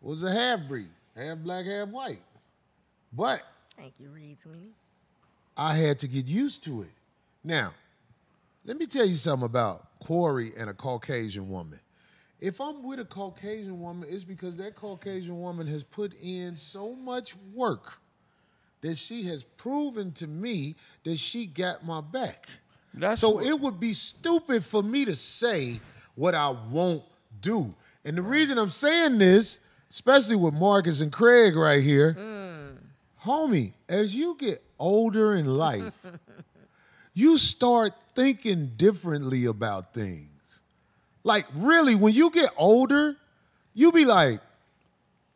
[SPEAKER 1] was a half breed, half black, half white. But
[SPEAKER 4] Thank you, Reed Sweeney.
[SPEAKER 1] I had to get used to it. Now, let me tell you something about Corey and a Caucasian woman. If I'm with a Caucasian woman, it's because that Caucasian woman has put in so much work that she has proven to me that she got my back.
[SPEAKER 5] That's
[SPEAKER 1] so
[SPEAKER 5] what-
[SPEAKER 1] it would be stupid for me to say what I won't do. And the reason I'm saying this, especially with Marcus and Kraig right here, mm. homie, as you get older in life, you start thinking differently about things. Like really, when you get older, you be like,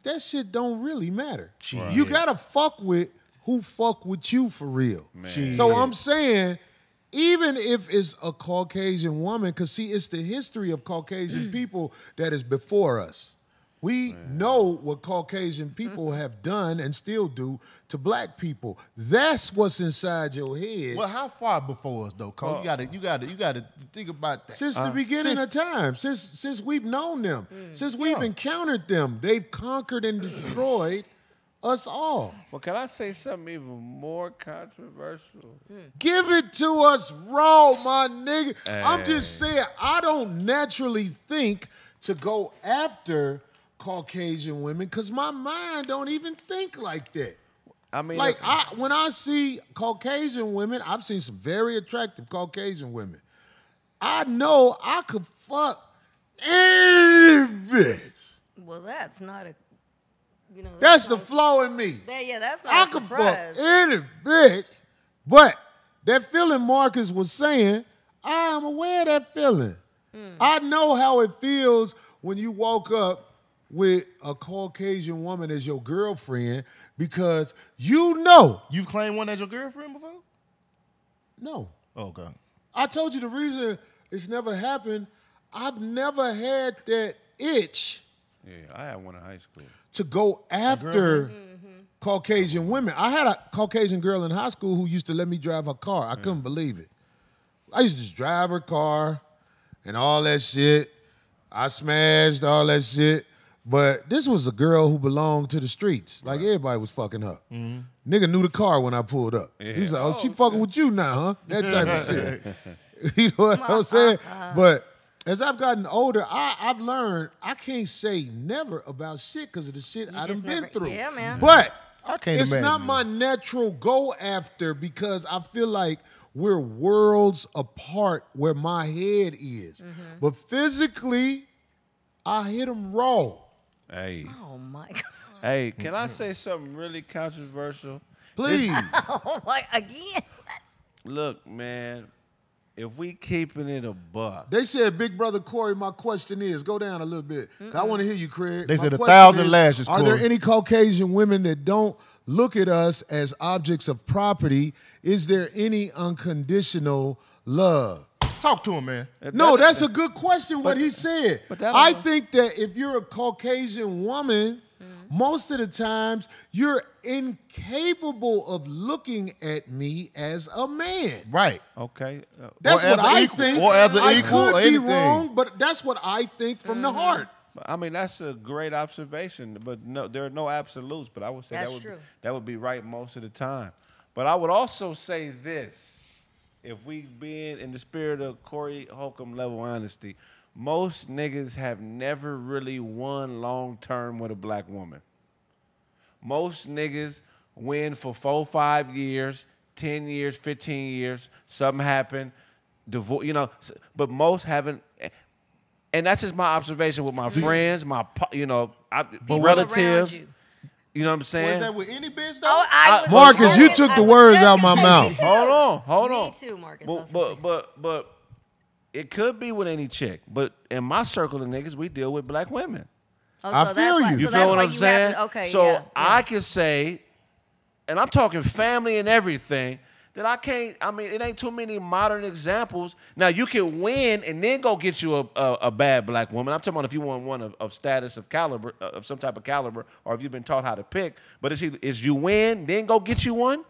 [SPEAKER 1] that shit don't really matter. You gotta fuck with who fuck with you for real. So I'm saying, even if it's a Caucasian woman, because see, it's the history of Caucasian mm. people that is before us. We know what Caucasian people have done and still do to black people. That's what's inside your head
[SPEAKER 2] Well, how far before us though, Cole? you gotta, you gotta, you gotta think about that.
[SPEAKER 1] since the uh, beginning
[SPEAKER 2] since-
[SPEAKER 1] of time, since since we've known them, mm. since we've encountered them, they've conquered and destroyed us all.
[SPEAKER 5] Well, can I say something even more controversial? Hmm.
[SPEAKER 1] Give it to us raw, my nigga. I'm just saying, I don't naturally think to go after Caucasian women because my mind don't even think like that.
[SPEAKER 5] I mean,
[SPEAKER 1] like
[SPEAKER 5] if-
[SPEAKER 1] I when I see Caucasian women, I've seen some very attractive Caucasian women. I know I could fuck any bitch.
[SPEAKER 4] Well, that's not a, you know.
[SPEAKER 1] That's the flaw in me.
[SPEAKER 4] Yeah, yeah, that's not
[SPEAKER 1] I
[SPEAKER 4] a
[SPEAKER 1] could fuck
[SPEAKER 4] surprise.
[SPEAKER 1] any bitch. But that feeling Marcus was saying, I am aware of that feeling.
[SPEAKER 4] Hmm.
[SPEAKER 1] I know how it feels when you woke up with a Caucasian woman as your girlfriend because you know.
[SPEAKER 2] You've claimed one as your girlfriend before?
[SPEAKER 1] No.
[SPEAKER 2] Oh, okay.
[SPEAKER 1] I told you the reason it's never happened. I've never had that itch
[SPEAKER 5] yeah, I had one in high school.
[SPEAKER 1] To go after mm-hmm. Caucasian women. I had a Caucasian girl in high school who used to let me drive her car. I couldn't mm. believe it. I used to just drive her car and all that shit. I smashed all that shit. But this was a girl who belonged to the streets. Like everybody was fucking her. Mm-hmm. Nigga knew the car when I pulled up. He was like, oh, she oh, fucking with you now, huh? That type of shit. you know what I'm saying? Uh-huh. But as I've gotten older, I, I've learned I can't say never about shit because of the shit I done
[SPEAKER 4] just
[SPEAKER 1] been through.
[SPEAKER 4] yeah, man.
[SPEAKER 1] But
[SPEAKER 2] I can't
[SPEAKER 1] it's not my natural go after because I feel like we're worlds apart where my head is.
[SPEAKER 4] Mm-hmm.
[SPEAKER 1] But physically, I hit them raw.
[SPEAKER 5] Hey,
[SPEAKER 4] Oh my god.
[SPEAKER 5] hey, can I say something really controversial?
[SPEAKER 1] Please.
[SPEAKER 4] Oh my again.
[SPEAKER 5] Look, man, if we keeping it a buck,
[SPEAKER 1] They said, Big Brother Corey, my question is, go down a little bit. 'cause I want to hear you, Kraig.
[SPEAKER 2] They
[SPEAKER 1] My
[SPEAKER 2] said a thousand
[SPEAKER 1] is,
[SPEAKER 2] lashes,
[SPEAKER 1] Are there any Caucasian women that don't look at us as objects of property? Is there any unconditional love?
[SPEAKER 2] Talk to him, man.
[SPEAKER 1] No, that's a good question. What he said.
[SPEAKER 5] but
[SPEAKER 1] I think that if you're a Caucasian woman, most of the times you're incapable of looking at me as a man.
[SPEAKER 2] Right.
[SPEAKER 5] okay. uh,
[SPEAKER 1] That's what I
[SPEAKER 2] equal-
[SPEAKER 1] think.
[SPEAKER 2] or as a
[SPEAKER 1] I
[SPEAKER 2] equal
[SPEAKER 1] could
[SPEAKER 2] or
[SPEAKER 1] be
[SPEAKER 2] anything.
[SPEAKER 1] wrong, but that's what I think from the heart.
[SPEAKER 5] I mean, that's a great observation, but no, there are no absolutes. But I would say
[SPEAKER 4] That's
[SPEAKER 5] that would
[SPEAKER 4] true.
[SPEAKER 5] Be, that would be right most of the time. But I would also say this: if we being in the spirit of Corey Holcomb level honesty, most niggas have never really won long term with a black woman. Most niggas win for four, five years, ten years, fifteen years. Something happened, divorce. You know, but most haven't. And that's just my observation with my friends, my you know, I, relatives.
[SPEAKER 4] you.
[SPEAKER 5] You know what I'm
[SPEAKER 2] Was
[SPEAKER 5] saying?
[SPEAKER 2] that with any bitch, though?
[SPEAKER 4] Oh, I was,
[SPEAKER 1] Marcus, you took the words
[SPEAKER 4] just
[SPEAKER 1] out my mouth.
[SPEAKER 4] me too.
[SPEAKER 5] hold on,
[SPEAKER 4] Me too, Marcus.
[SPEAKER 5] But but, but but it could be with any chick. But in my circle of niggas, we deal with black women.
[SPEAKER 4] Oh,
[SPEAKER 1] I
[SPEAKER 4] so that's
[SPEAKER 1] feel
[SPEAKER 4] why-
[SPEAKER 1] you.
[SPEAKER 4] So
[SPEAKER 5] You feel what I'm saying?
[SPEAKER 4] To, okay.
[SPEAKER 5] so
[SPEAKER 4] yeah,
[SPEAKER 5] I
[SPEAKER 4] yeah.
[SPEAKER 5] can say, and I'm talking family and everything, that I can't. I mean, it ain't too many modern examples. Now you can win and then go get you a, a, a bad black woman. I'm talking about if you want one of, of status of caliber uh, of some type of caliber, or if you've been taught how to pick. But is, she, is you win then go get you one?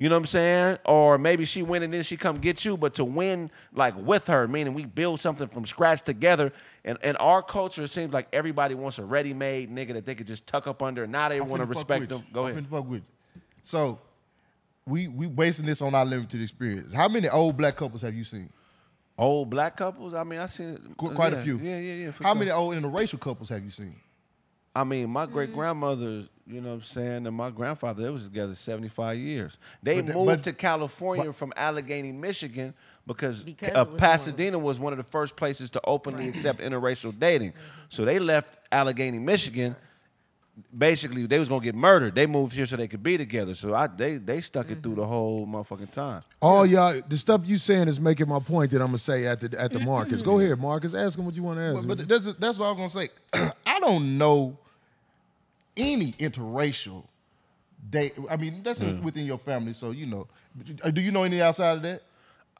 [SPEAKER 5] You know what I'm saying? Or maybe she win and then she come get you, but to win like with her, meaning we build something from scratch together. And in our culture, it seems like everybody wants a ready-made nigga that they could just tuck up under. Now they want to respect them. Go
[SPEAKER 2] I'm
[SPEAKER 5] ahead.
[SPEAKER 2] fuck with you. So, we we basing this on our limited experience. How many old black couples have you seen?
[SPEAKER 5] Old black couples. I mean, I seen
[SPEAKER 2] Qu- Quite
[SPEAKER 5] yeah,
[SPEAKER 2] a few.
[SPEAKER 5] Yeah, yeah, yeah.
[SPEAKER 2] How
[SPEAKER 5] sure.
[SPEAKER 2] many old interracial couples have you seen?
[SPEAKER 5] I mean, my mm-hmm. great grandmothers, you know what I'm saying, and my grandfather, they was together 75 years. They
[SPEAKER 2] But
[SPEAKER 5] moved
[SPEAKER 2] but-
[SPEAKER 5] to California from Allegheny, Michigan, because,
[SPEAKER 4] Because
[SPEAKER 5] uh,
[SPEAKER 4] it was
[SPEAKER 5] Pasadena was one of the first places to openly accept interracial dating. Mm-hmm. So they left Allegheny, Michigan. Basically, they was gonna get murdered. They moved here so they could be together. So I, they they stuck it through the mm-hmm. whole motherfucking time.
[SPEAKER 1] All y'all, the stuff you saying is making my point that I'm gonna say at the at the Marcus. Go ahead, Marcus. Ask him what you want to ask.
[SPEAKER 2] But,
[SPEAKER 1] him.
[SPEAKER 2] but that's that's what I was gonna say. I don't know any interracial date. I mean, that's
[SPEAKER 5] Mm.
[SPEAKER 2] within your family, so you know. Uh, Do you know any outside of that?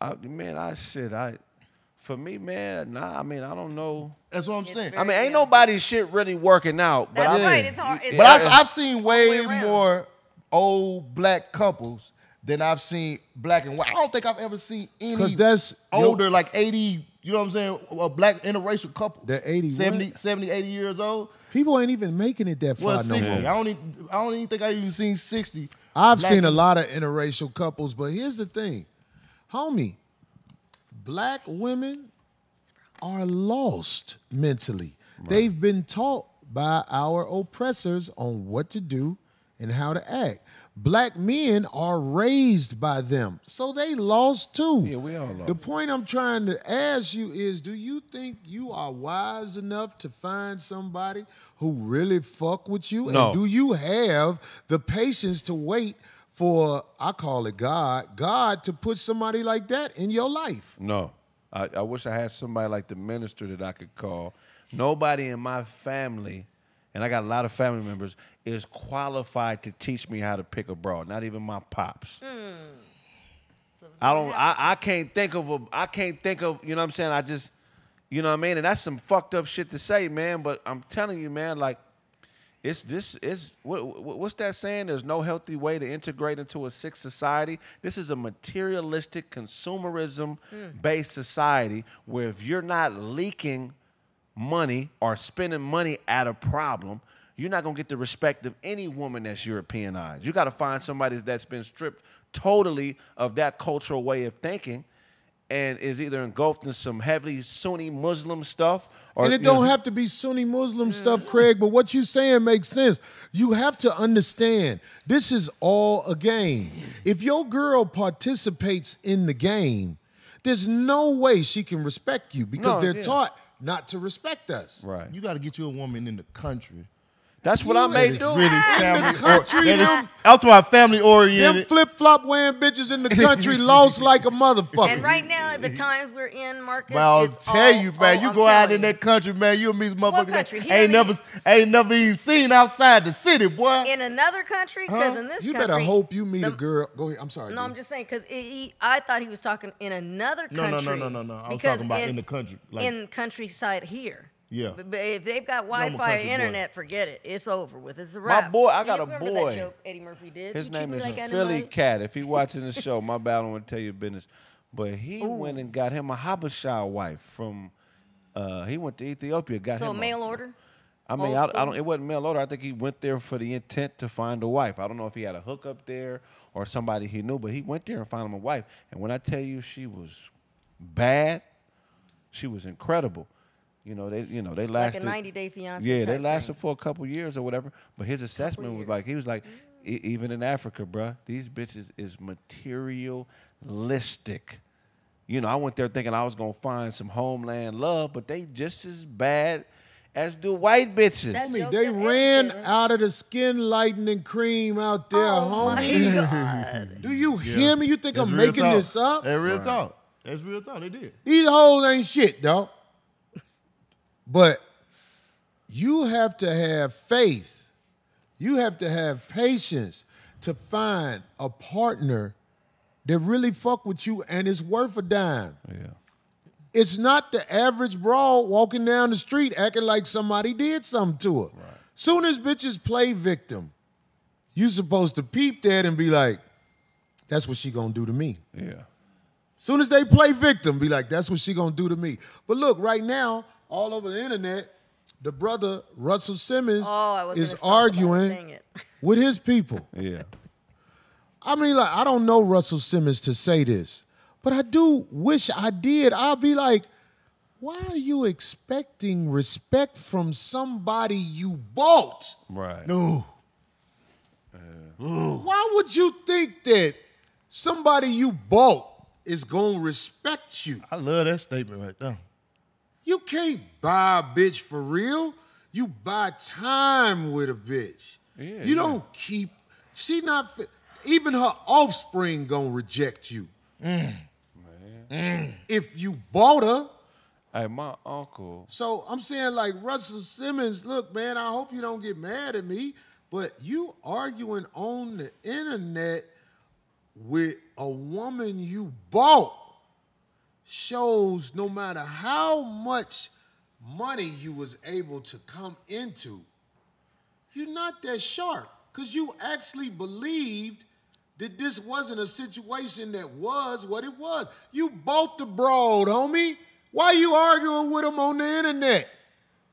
[SPEAKER 5] I, man, I shit. I for me, man, nah. I mean, I don't know.
[SPEAKER 2] That's what I'm
[SPEAKER 4] It's
[SPEAKER 2] saying.
[SPEAKER 5] I mean, ain't
[SPEAKER 4] young.
[SPEAKER 5] nobody's shit really working out. But
[SPEAKER 4] That's
[SPEAKER 5] I,
[SPEAKER 4] right. It's hard. It's
[SPEAKER 2] But I've. I've seen way
[SPEAKER 4] way
[SPEAKER 2] more old black couples than I've seen black and white. I don't think I've ever seen any
[SPEAKER 1] 'Cause that's-
[SPEAKER 2] older, like 80, you know what I'm saying, a black interracial couple.
[SPEAKER 1] They're 80
[SPEAKER 2] 70,
[SPEAKER 1] what?
[SPEAKER 2] 70, 80 years old.
[SPEAKER 1] People ain't even making it that far
[SPEAKER 2] Well,
[SPEAKER 1] no more.
[SPEAKER 2] I, don't even, I don't even think I've even seen 60.
[SPEAKER 1] I've
[SPEAKER 2] black
[SPEAKER 1] seen a lot of interracial couples, but here's the thing, homie. Black women are lost mentally. They've been taught by our oppressors on what to do and how to act. Black men are raised by them, so they lost too.
[SPEAKER 5] Yeah, we all lost.
[SPEAKER 1] The point I'm trying to ask you is: Do you think you are wise enough to find somebody who really fuck with you?
[SPEAKER 5] No.
[SPEAKER 1] And do you have the patience to wait for I call it God, God to put somebody like that in your life?
[SPEAKER 5] No. I, I wish I had somebody like the minister that I could call. Nobody in my family, and I got a lot of family members, is qualified to teach me how to pick a broad. Not even my pops.
[SPEAKER 4] Hmm. So
[SPEAKER 5] I don't. I, I can't think of a. I can't think of. You know what I'm saying? I just. You know what I mean? And that's some fucked up shit to say, man. But I'm telling you, man. Like, it's this. Is what, what- what's that saying? There's no healthy way to integrate into a sick society. This is a materialistic, consumerism based society where if you're not leaking money or spending money at a problem, you're not gonna get the respect of any woman that's Europeanized. You gotta find somebody that's been stripped totally of that cultural way of thinking and is either engulfed in some heavily Sunni Muslim stuff or
[SPEAKER 1] and it don't have to be Sunni Muslim stuff, Kraig, but what you're saying makes sense. You have to understand this is all a game. If your girl participates in the game, there's no way she can respect you because
[SPEAKER 5] No,
[SPEAKER 1] they're
[SPEAKER 5] yeah.
[SPEAKER 1] taught not to respect us.
[SPEAKER 5] Right.
[SPEAKER 2] You got to get you a woman in the country.
[SPEAKER 5] That's what I
[SPEAKER 1] You
[SPEAKER 5] may
[SPEAKER 1] is
[SPEAKER 5] do.
[SPEAKER 2] Really family.
[SPEAKER 1] country,
[SPEAKER 2] or,
[SPEAKER 1] them-
[SPEAKER 2] is, I'm talking about
[SPEAKER 1] Them flip flop wearing bitches in the country lost like a motherfucker.
[SPEAKER 4] And right now, the times we're in, Marcus,
[SPEAKER 2] Man, I'll
[SPEAKER 4] it's
[SPEAKER 2] tell
[SPEAKER 4] all-
[SPEAKER 2] you, man.
[SPEAKER 4] oh,
[SPEAKER 2] you
[SPEAKER 4] I'm
[SPEAKER 2] go out in that country, man. You'll meet some motherfuckers
[SPEAKER 4] country?
[SPEAKER 2] that ain't never, ain't never even seen outside the city, boy.
[SPEAKER 4] in another country, because in this
[SPEAKER 1] you
[SPEAKER 4] country,
[SPEAKER 1] better hope you meet
[SPEAKER 4] the-
[SPEAKER 1] a girl. Go ahead. I'm sorry.
[SPEAKER 4] No,
[SPEAKER 1] dude.
[SPEAKER 4] I'm just saying because I thought he was talking in another
[SPEAKER 2] No, no, no, no, no, no. I was talking about in the country, like-
[SPEAKER 4] in countryside here.
[SPEAKER 2] Yeah.
[SPEAKER 4] But, but if they've got Wi-Fi
[SPEAKER 2] country boy.
[SPEAKER 4] internet, forget it. It's over with. It's a wrap.
[SPEAKER 5] My boy- I got
[SPEAKER 4] You
[SPEAKER 5] a boy.
[SPEAKER 4] That joke Eddie Murphy did.
[SPEAKER 5] His
[SPEAKER 4] You
[SPEAKER 5] name is
[SPEAKER 4] like
[SPEAKER 5] Philly
[SPEAKER 4] anybody.
[SPEAKER 5] Cat. If he watching the show, my bad, I don't want to tell you business. But he went and got him a Habesha wife from. Uh, he went to Ethiopia, got
[SPEAKER 4] So
[SPEAKER 5] him a-
[SPEAKER 4] mail order.
[SPEAKER 5] I mean, I, I don't. It wasn't mail order. I think he went there for the intent to find a wife. I don't know if he had a hookup there or somebody he knew, but he went there and found him a wife. And when I tell you she was bad, she was incredible. You know, they you know they lasted Like
[SPEAKER 4] a 90 Day Fiance.
[SPEAKER 5] yeah, they lasted
[SPEAKER 4] thing.
[SPEAKER 5] for a couple years or whatever. But his assessment was like he was like, "E- even in Africa, bruh, these bitches is materialistic. You know, I went there thinking I was gonna find some homeland love, but they just as bad as do white bitches.
[SPEAKER 4] That
[SPEAKER 1] Homie, they ran
[SPEAKER 4] said.
[SPEAKER 1] out of the skin lightening cream out there,
[SPEAKER 4] Oh my
[SPEAKER 1] homie.
[SPEAKER 4] God.
[SPEAKER 1] Do you hear me? You think
[SPEAKER 2] That's
[SPEAKER 1] I'm making
[SPEAKER 2] talk.
[SPEAKER 1] this up?
[SPEAKER 2] That's real talk. That's real talk. They did.
[SPEAKER 1] These hoes ain't shit, dog. But you have to have faith. You have to have patience to find a partner that really fuck with you and is worth a dime.
[SPEAKER 5] yeah.
[SPEAKER 1] It's not the average broad walking down the street acting like somebody did something to her. Soon as bitches play victim, you supposed to peep that and be like, that's what she gonna do to me.
[SPEAKER 5] Yeah.
[SPEAKER 1] Soon as they play victim, be like, that's what she gonna do to me. But look, right now, all over the internet, the brother Russell Simmons
[SPEAKER 4] Oh,
[SPEAKER 1] is
[SPEAKER 4] gonna stop about it,
[SPEAKER 1] arguing with his people.
[SPEAKER 5] Yeah.
[SPEAKER 1] I mean, like, I don't know Russell Simmons to say this, but I do wish I did. I'll be like, why are you expecting respect from somebody you bought?
[SPEAKER 5] Right.
[SPEAKER 2] No.
[SPEAKER 1] Why would you think that somebody you bought is gonna respect you?
[SPEAKER 2] I love that statement right there.
[SPEAKER 1] You can't buy a bitch for real. You buy time with a bitch.
[SPEAKER 5] Yeah,
[SPEAKER 1] you
[SPEAKER 5] yeah.
[SPEAKER 1] don't keep. She not. Even her offspring gonna reject you. Mm. If you bought her.
[SPEAKER 5] Hey, my uncle.
[SPEAKER 1] So I'm saying, like Russell Simmons, look, man, I hope you don't get mad at me, but you arguing on the internet with a woman you bought shows no matter how much money you was able to come into, you're not that sharp because you actually believed that this wasn't a situation that was what it was. You bought the broad, homie. Why you arguing with him on the internet?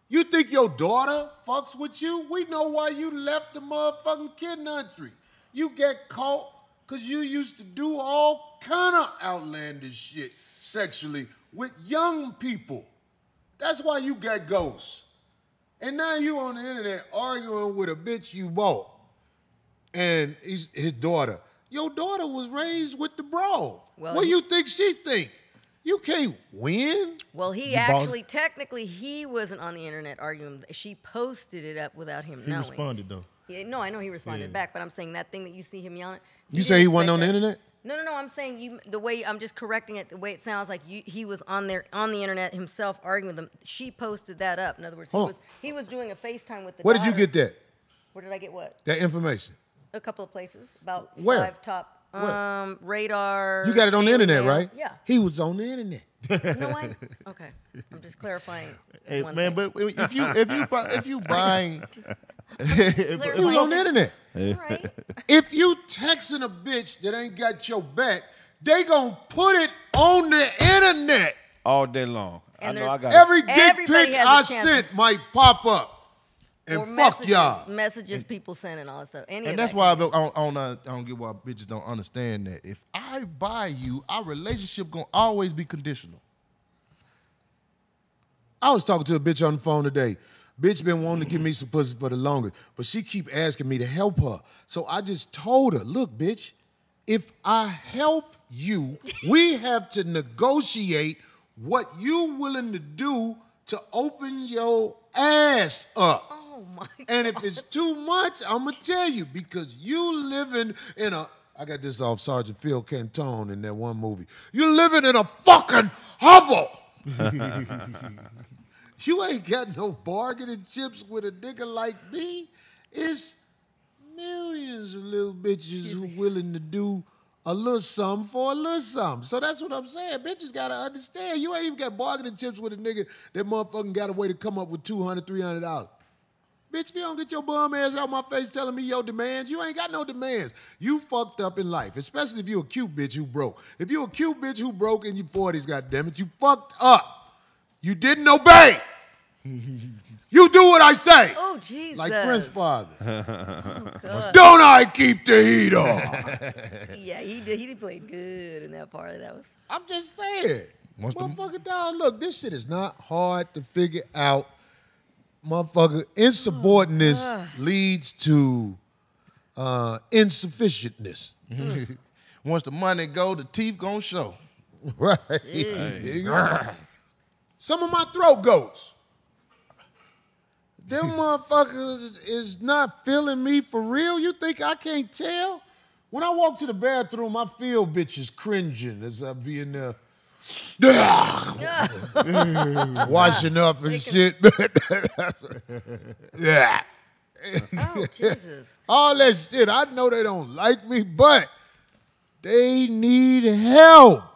[SPEAKER 1] You think your daughter fucks with you? We know why you left the motherfucking kid country. You get caught because you used to do all kind of outlandish shit sexually with young people. That's why you got ghosts. And now you on the internet arguing with a bitch you bought. and he's, his daughter. Your daughter was raised with the bro.
[SPEAKER 4] Well,
[SPEAKER 1] what do you think she think? You can't win.
[SPEAKER 4] Well, he
[SPEAKER 2] bought-
[SPEAKER 4] actually, technically, he wasn't on the internet arguing. She posted it up without him
[SPEAKER 6] He
[SPEAKER 4] knowing.
[SPEAKER 6] responded though.
[SPEAKER 4] Yeah, no, I know he responded back, but I'm saying that thing that you see him yelling.
[SPEAKER 1] You say he wasn't on the
[SPEAKER 4] expect that.
[SPEAKER 1] internet?
[SPEAKER 4] No, no, no. I'm saying you. The way I'm just correcting it. The way it sounds like you, he was on there on the internet himself arguing with them. She posted that up. In other words, he
[SPEAKER 1] Hold
[SPEAKER 4] was
[SPEAKER 1] on.
[SPEAKER 4] he was doing a FaceTime with the.
[SPEAKER 1] Where did you
[SPEAKER 4] daughter.
[SPEAKER 1] get that?
[SPEAKER 4] Where did I get what?
[SPEAKER 1] That information.
[SPEAKER 4] A couple of places. About
[SPEAKER 1] Where?
[SPEAKER 4] five top.
[SPEAKER 1] Where?
[SPEAKER 4] Um, radar.
[SPEAKER 1] You got it on the internet,
[SPEAKER 4] Mail.
[SPEAKER 1] right?
[SPEAKER 4] Yeah.
[SPEAKER 1] He was on the internet.
[SPEAKER 4] No, I. Okay. I'm just clarifying.
[SPEAKER 2] Hey,
[SPEAKER 4] one
[SPEAKER 2] man,
[SPEAKER 4] thing.
[SPEAKER 2] but if you if you bu- if you buying,
[SPEAKER 4] Clarify.
[SPEAKER 1] He was on the internet.
[SPEAKER 4] All right.
[SPEAKER 1] If you texting a bitch that ain't got your back, they gonna put it on the internet.
[SPEAKER 5] all day long.
[SPEAKER 4] And
[SPEAKER 5] I know I got
[SPEAKER 1] Every dick
[SPEAKER 4] Everybody
[SPEAKER 1] pic
[SPEAKER 4] has a
[SPEAKER 1] I
[SPEAKER 4] chance.
[SPEAKER 1] sent might pop up. And
[SPEAKER 4] Or
[SPEAKER 1] fuck y'all.
[SPEAKER 4] Messages people send and all that stuff. Any
[SPEAKER 2] and that's
[SPEAKER 4] that
[SPEAKER 2] why I don't, I don't, I don't, I don't get why bitches don't understand that. If I buy you, our relationship gonna always be conditional.
[SPEAKER 1] I was talking to a bitch on the phone today. Bitch been wanting to give me some pussy for the longest, but she keep asking me to help her. So I just told her, look, bitch, if I help you, we have to negotiate what you willing to do to open your ass up.
[SPEAKER 4] Oh my.
[SPEAKER 1] And if it's too much, I'm gonna tell you because you living in a. I got this off Sergeant Phil Cantone in that one movie. You living in a fucking hovel. you ain't got no bargaining chips with a nigga like me. It's millions of little bitches who willing to do a little something for a little something. So that's what I'm saying. Bitches gotta understand. You ain't even got bargaining chips with a nigga that motherfucking got a way to come up with $200, $300. Bitch, if you don't get your bum ass out my face telling me your demands, you ain't got no demands. You fucked up in life, especially if you a cute bitch who broke. If you a cute bitch who broke in your 40s, goddammit, you fucked up. You didn't obey. you do what I say.
[SPEAKER 4] Oh Jesus.
[SPEAKER 1] like Prince Father.
[SPEAKER 4] God.
[SPEAKER 1] Don't I keep the heat on?
[SPEAKER 4] Yeah, he did. He played good in that part. That was.
[SPEAKER 1] I'm just saying.
[SPEAKER 2] Once the-
[SPEAKER 1] Motherfucker, dog, look, this shit is not hard to figure out. Motherfucker, insubordinateness leads to uh, insufficientness.
[SPEAKER 2] Once the money go, the teeth gonna show.
[SPEAKER 1] Right. Some of my throat goats. Them motherfuckers is not feeling me for real. You think I can't tell? When I walk to the bathroom, I feel bitches cringing as I be in there. washing up and shit. yeah.
[SPEAKER 4] Oh Jesus.
[SPEAKER 1] All that shit. I know they don't like me, but they need help.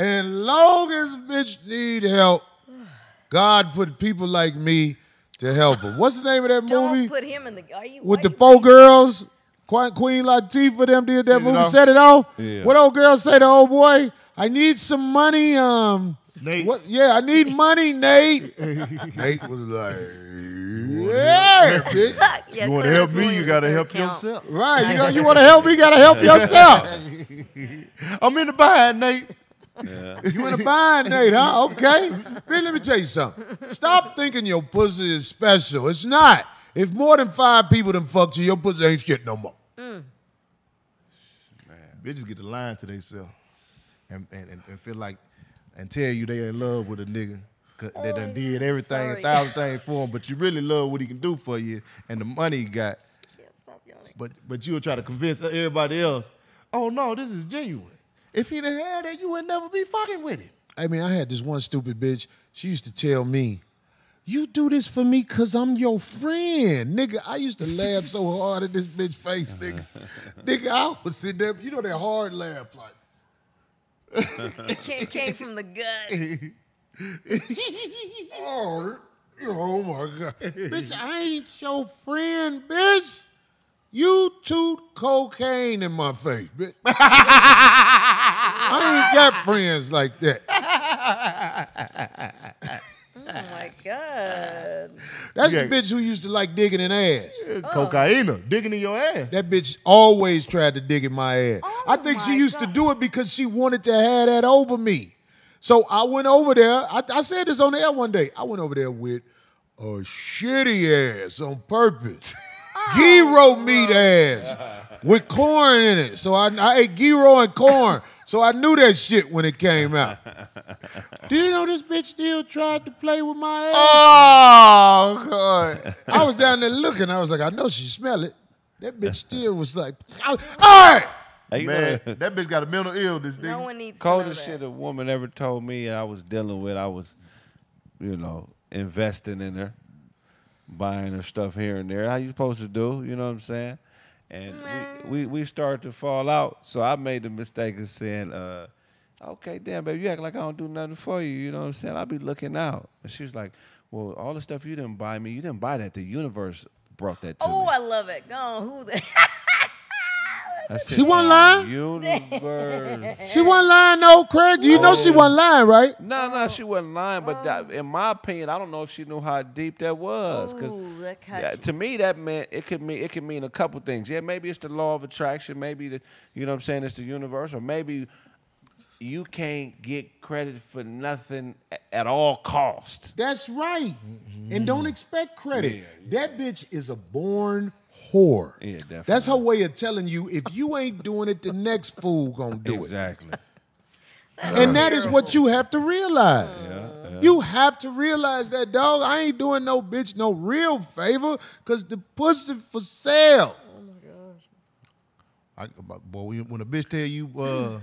[SPEAKER 1] And long as bitch need help, God put people like me to help her. What's the name of that
[SPEAKER 4] Don't
[SPEAKER 1] movie?
[SPEAKER 4] put him in the. Are you
[SPEAKER 1] With
[SPEAKER 4] why
[SPEAKER 1] the
[SPEAKER 4] you-
[SPEAKER 1] four girls? Queen Queen Latifah them did that
[SPEAKER 2] Set It
[SPEAKER 1] movie.
[SPEAKER 2] Off?
[SPEAKER 1] Set it off.
[SPEAKER 5] Yeah.
[SPEAKER 1] What old girl say to old boy? I need some money. Um,
[SPEAKER 6] Nate.
[SPEAKER 1] what? Yeah, I need money, Nate. Nate was like, yeah, bitch.
[SPEAKER 4] Yeah,
[SPEAKER 6] You want to
[SPEAKER 4] Clarence
[SPEAKER 6] help me? You
[SPEAKER 4] Williams
[SPEAKER 6] got to
[SPEAKER 4] doesn't
[SPEAKER 6] help
[SPEAKER 4] count.
[SPEAKER 6] yourself.
[SPEAKER 1] Right. You, got, you want to help me? You got to help yourself.
[SPEAKER 2] I'm in the bind, Nate.
[SPEAKER 1] You in a bind, Nate, huh? Okay. Man, let me tell you something. Stop thinking your pussy is special. It's not. If more than five people done fucked you, your pussy ain't shit no more.
[SPEAKER 2] Bitches get the line to themselves and, and, and, and feel like and tell you they in love with a nigga 'cause they done oh, did everything,
[SPEAKER 4] Sorry.
[SPEAKER 2] a thousand things for him, but you really love what he can do for you and the money he got.
[SPEAKER 4] Yeah, stop yawning.
[SPEAKER 2] But but you will try to convince everybody else, oh no, this is genuine. If he didn't have that, you would never be fucking with him.
[SPEAKER 1] I mean, I had this one stupid bitch. She used to tell me, you do this for me because I'm your friend. Nigga, I used to laugh so hard at this bitch face, nigga. nigga, I was sitting there, you know that hard laugh, like,
[SPEAKER 4] It came, came from the gut.
[SPEAKER 1] oh, oh my God. bitch, I ain't your friend, bitch. You toot cocaine in my face, bitch. I ain't got friends like that.
[SPEAKER 4] Oh my god.
[SPEAKER 1] That's
[SPEAKER 2] Yeah.
[SPEAKER 1] the bitch who used to like digging in ass.
[SPEAKER 2] Cocaine, digging in your ass.
[SPEAKER 1] That bitch always tried to dig in my ass.
[SPEAKER 4] Oh
[SPEAKER 1] I think she
[SPEAKER 4] my
[SPEAKER 1] used to do it because she wanted to have that over me. So I went over there. I, I said this on the air one day. I went over there with a shitty ass on purpose. gyro meat ass with corn in it. So I, I ate gyro and corn. So I knew that shit when it came out. Do you know this bitch still tried to play with my ass?
[SPEAKER 2] Oh God.
[SPEAKER 1] I was down there looking. I was like, I know she smell it. That bitch still was like, all right.
[SPEAKER 5] Hey, you
[SPEAKER 2] Man,
[SPEAKER 5] know,
[SPEAKER 2] that bitch got a mental illness, nigga.
[SPEAKER 4] No one needs to know
[SPEAKER 5] coldest
[SPEAKER 4] that.
[SPEAKER 5] shit a woman ever told me I was dealing with. I was, you know, investing in her, buying her stuff here and there. How you supposed to do? You know what I'm saying? And we, we we started to fall out. So I made the mistake of saying, uh, "Okay, damn, baby, you act like I don't do nothing for you." You know what I'm saying? I'll be looking out. And she was like, "Well, all the stuff you didn't buy me, you didn't buy that. The universe brought that to
[SPEAKER 4] Oh,
[SPEAKER 5] me."
[SPEAKER 4] I love it. Go on. Who the
[SPEAKER 1] She wasn't lying?
[SPEAKER 5] Universe.
[SPEAKER 1] She wasn't lying, no, Kraig. You know she wasn't lying, right?
[SPEAKER 5] No, no, oh. she wasn't lying. But that, in my opinion, I don't know if she knew how deep that was. 'cause,
[SPEAKER 4] Ooh, that caught
[SPEAKER 5] yeah, to me, that meant it could mean it could mean a couple things. Yeah, maybe it's the law of attraction. Maybe the you know what I'm saying it's the universe, or maybe you can't get credit for nothing at all cost.
[SPEAKER 1] That's right. And don't mm-hmm. expect credit. That bitch is a born whore.
[SPEAKER 5] Yeah, definitely.
[SPEAKER 1] That's her way of telling you if you ain't doing it, the next fool gonna do it.
[SPEAKER 5] Exactly.
[SPEAKER 1] And that is what you have to realize. You have to realize that, dog. I ain't doing no bitch no real favor because the pussy for sale.
[SPEAKER 2] Oh my I, boy, when when a bitch tell you, uh,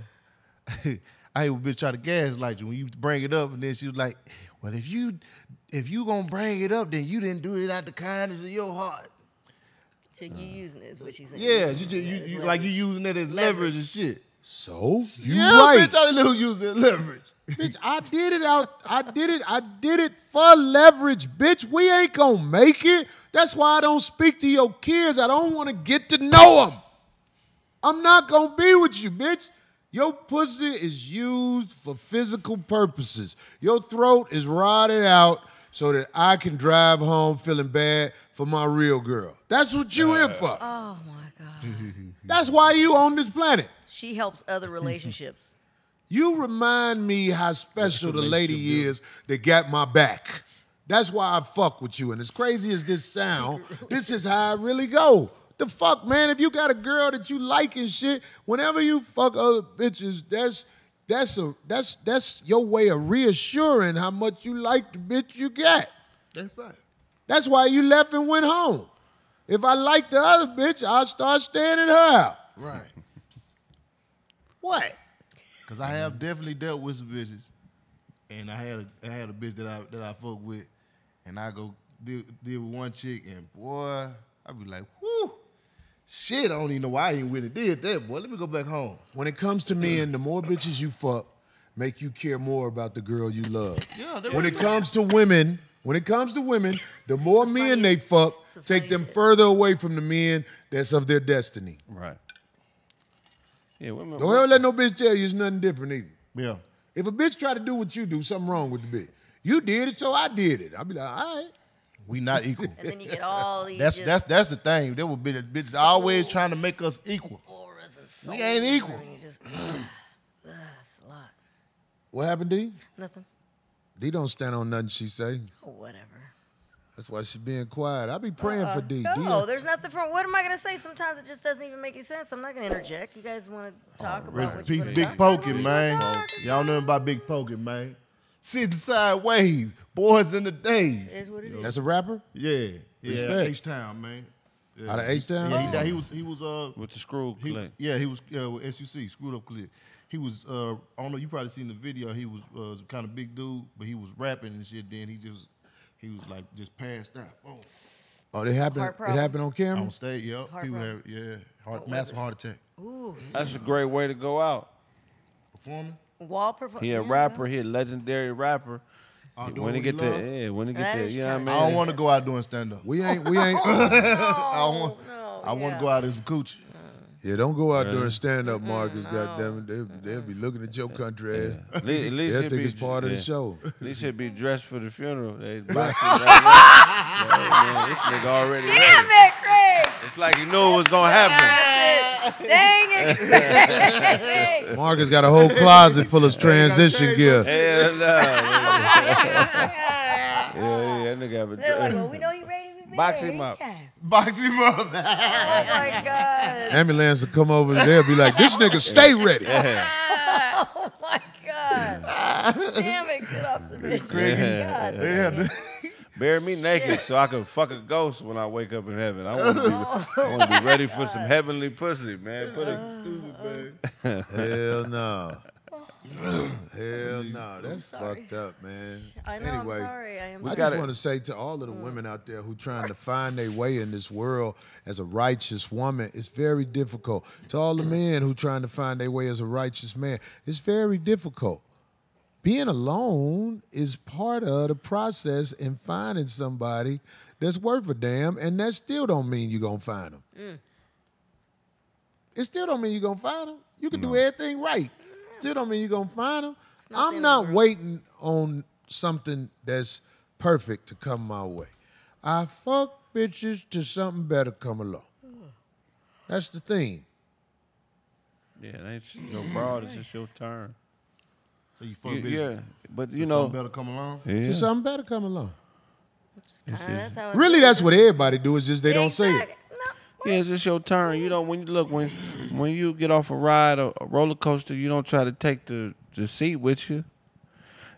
[SPEAKER 2] I hate when a bitch try to gaslight you when you bring it up, and then she was like, "Well, if you if you gonna bring it up, then you didn't do it out the kindness of your heart."
[SPEAKER 4] So you uh-huh. using it is what she's saying.
[SPEAKER 2] Yeah, you just you, you like you using it as leverage,
[SPEAKER 4] Leverage.
[SPEAKER 2] and shit.
[SPEAKER 1] So you
[SPEAKER 2] yeah,
[SPEAKER 1] right.
[SPEAKER 2] bitch, I didn't use it as leverage.
[SPEAKER 1] bitch, I did it out. I did it. I did it for leverage, bitch. We ain't gonna make it. That's why I don't speak to your kids. I don't want to get to know them. I'm not gonna be with you, bitch. Your pussy is used for physical purposes. Your throat is rotted out so that I can drive home feeling bad for my real girl. That's what you here for.
[SPEAKER 4] Oh my God.
[SPEAKER 1] That's why you on this planet.
[SPEAKER 4] She helps other relationships.
[SPEAKER 1] You remind me how special the lady is that got my back. That's why I fuck with you. And as crazy as this sound, this is how I really go. The fuck, man, if you got a girl that you like and shit, whenever you fuck other bitches, that's that's a that's that's your way of reassuring how much you like the bitch you got.
[SPEAKER 2] That's right.
[SPEAKER 1] That's why you left and went home. If I like the other bitch, I'll start staying at her house.
[SPEAKER 2] Right.
[SPEAKER 1] What?
[SPEAKER 2] Cause I have definitely dealt with some bitches, and I had a I had a bitch that I that I fuck with, and I go deal, deal with one chick, and boy, I be like, whoo, shit, I don't even know why I ain't really did that, boy. Let me go back home.
[SPEAKER 1] When it comes to men, the more bitches you fuck, make you care more about the girl you love.
[SPEAKER 2] Yeah, that
[SPEAKER 1] When
[SPEAKER 2] was-
[SPEAKER 1] it comes to women, when it comes to women, the more men they fuck, take them
[SPEAKER 4] shit.
[SPEAKER 1] further away from the men that's of their destiny.
[SPEAKER 5] Right. Yeah, women.
[SPEAKER 1] Don't ever let no bitch tell you it's nothing different either.
[SPEAKER 2] Yeah.
[SPEAKER 1] If a bitch try to do what you do, something wrong with the bitch. You did it, so I did it. I'll be like, all right.
[SPEAKER 2] We not equal.
[SPEAKER 4] And then you get all these
[SPEAKER 2] That's
[SPEAKER 4] just
[SPEAKER 2] that's that's the thing. There were bitches, bitches always trying to make us equal.
[SPEAKER 4] auras and souls.
[SPEAKER 2] We ain't equal.
[SPEAKER 4] and you just, that's a lot.
[SPEAKER 1] What happened, D?
[SPEAKER 4] Nothing.
[SPEAKER 1] D don't stand on nothing she say.
[SPEAKER 4] Oh, whatever.
[SPEAKER 1] That's why she being quiet. I be praying for D. D
[SPEAKER 4] No, there's nothing for. What am I gonna say? Sometimes it just doesn't even make any sense. I'm not gonna interject. You guys want to talk oh, about
[SPEAKER 2] Rest in
[SPEAKER 4] what you
[SPEAKER 2] peace,
[SPEAKER 4] wanna
[SPEAKER 2] Big
[SPEAKER 4] talk about, Pokey,
[SPEAKER 2] man. Y'all know about Big Pokey, man. Sits sideways, boys in the days.
[SPEAKER 4] It is what it is.
[SPEAKER 1] That's a rapper?
[SPEAKER 2] Yeah, yeah,
[SPEAKER 1] Respect.
[SPEAKER 2] H Town, man. Yeah.
[SPEAKER 1] Out of H-Town?
[SPEAKER 2] Yeah, he, died. he was he was uh
[SPEAKER 5] with the screw
[SPEAKER 2] he,
[SPEAKER 5] click.
[SPEAKER 2] yeah he was uh, with SUC Screwed Up Click. He was uh I don't know you probably seen the video. He was uh, kind of big dude, but he was rapping and shit. Then he just he was like just passed out. Boom.
[SPEAKER 1] Oh, they happened.
[SPEAKER 4] Heart
[SPEAKER 1] It
[SPEAKER 4] problem.
[SPEAKER 1] happened on camera.
[SPEAKER 2] On stage, yep.
[SPEAKER 4] Heart
[SPEAKER 2] he was
[SPEAKER 4] problem.
[SPEAKER 2] yeah, heart, massive heart attack.
[SPEAKER 4] Ooh,
[SPEAKER 5] That's a great way to go out.
[SPEAKER 2] Performing.
[SPEAKER 4] Wall perform.
[SPEAKER 5] He a rapper. He a legendary rapper.
[SPEAKER 2] Oh, doing
[SPEAKER 5] when he get
[SPEAKER 2] he
[SPEAKER 5] to yeah, when he get
[SPEAKER 4] That
[SPEAKER 5] to
[SPEAKER 4] is
[SPEAKER 5] you know what I mean.
[SPEAKER 2] I don't want to go out doing stand up.
[SPEAKER 1] We ain't. We ain't.
[SPEAKER 2] Oh, I want
[SPEAKER 4] no,
[SPEAKER 2] I want
[SPEAKER 4] yeah.
[SPEAKER 2] to go out as some coochie. Mm.
[SPEAKER 1] Yeah, don't go out during stand up, Marcus. Goddamn it, they, they'll be looking at your country ass.
[SPEAKER 5] At least, at
[SPEAKER 1] They'll think
[SPEAKER 5] be,
[SPEAKER 1] it's part of the show.
[SPEAKER 5] At least he'll be dressed for the funeral. They boxing right. Yeah, man, this nigga already
[SPEAKER 4] Damn
[SPEAKER 5] ready.
[SPEAKER 4] it, Kraig!
[SPEAKER 5] It's like he knew it was gonna happen.
[SPEAKER 4] Dang it, Kraig!
[SPEAKER 1] Marcus got a whole closet full of transition gear.
[SPEAKER 5] Hell no. yeah, yeah, that nigga have a
[SPEAKER 4] They're like, well, we know you ready to be
[SPEAKER 5] Box
[SPEAKER 4] married.
[SPEAKER 5] him up.
[SPEAKER 2] Box him up.
[SPEAKER 4] Oh my god.
[SPEAKER 1] Ambulance will come over there and be like, this nigga stay ready.
[SPEAKER 4] Oh my god. Damn it, get off the bitch.
[SPEAKER 5] Yeah.
[SPEAKER 4] God.
[SPEAKER 2] They had to-
[SPEAKER 5] Bury me naked so I can fuck a ghost when I wake up in heaven. I want to be, I want to be ready for some heavenly pussy, man. Put a,
[SPEAKER 1] Hell no. Hell no. That's fucked up, man.
[SPEAKER 4] I know,
[SPEAKER 1] anyway,
[SPEAKER 4] I'm sorry. I am
[SPEAKER 1] I just want to say to all of the women out there who trying to find their way in this world as a righteous woman, it's very difficult. To all the men who trying to find their way as a righteous man, it's very difficult. Being alone is part of the process in finding somebody that's worth a damn, and that still don't mean you're gonna find them. It still don't mean you're gonna find them. You can do everything right. Still don't mean you're gonna find them.
[SPEAKER 4] not
[SPEAKER 1] I'm not
[SPEAKER 4] the
[SPEAKER 1] waiting on something that's perfect to come my way. I fuck bitches till something better come along. That's the thing.
[SPEAKER 5] yeah, it ain't your broad. It's just your turn.
[SPEAKER 2] So you fuck
[SPEAKER 5] You-
[SPEAKER 2] bitch.
[SPEAKER 5] yeah, but you know,
[SPEAKER 2] something better come along.
[SPEAKER 5] yeah.
[SPEAKER 1] Till something better come along.
[SPEAKER 4] Kinda, that's how it
[SPEAKER 1] Really, that's what everybody do. Is just they don't say it.
[SPEAKER 5] Yeah, it's just your turn. You know, when you look when when you get off a ride or a roller coaster, you don't try to take the, the seat with you.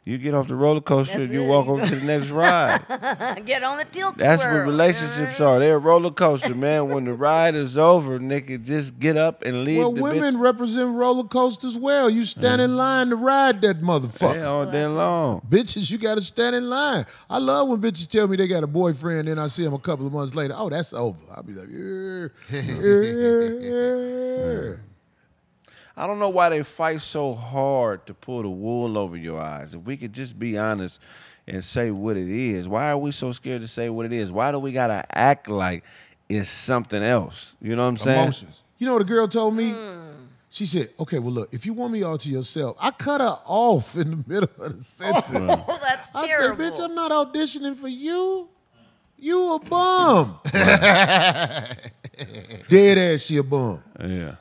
[SPEAKER 5] You get off the roller coaster,
[SPEAKER 4] That's
[SPEAKER 5] you
[SPEAKER 4] it.
[SPEAKER 5] walk over to the next ride.
[SPEAKER 4] Get on the tilt
[SPEAKER 5] That's what relationships are. They're a roller coaster, man. When the ride is over, nigga, just get up and leave
[SPEAKER 1] Well,
[SPEAKER 5] the
[SPEAKER 1] women
[SPEAKER 5] bitch.
[SPEAKER 1] represent roller coasters well. You stand in mm-hmm. line to ride that motherfucker.
[SPEAKER 5] Yeah, all day long.
[SPEAKER 1] Bitches, you gotta stand in line. I love when bitches tell me they got a boyfriend, then I see them a couple of months later. Oh, that's over. I'll be like, yeah, yeah, yeah.
[SPEAKER 5] I don't know why they fight so hard to pull the wool over your eyes. If we could just be honest and say what it is, why are we so scared to say what it is? Why do we gotta act like it's something else? You know what I'm saying?
[SPEAKER 2] Emotions.
[SPEAKER 1] You know what a girl told me? She said, okay, well, look, if you want me all to yourself, I cut her off in the middle of the sentence.
[SPEAKER 4] Oh, that's
[SPEAKER 1] I
[SPEAKER 4] terrible.
[SPEAKER 1] said, bitch, I'm not auditioning for you. You a bum. Dead ass, she a bum.
[SPEAKER 5] Yeah.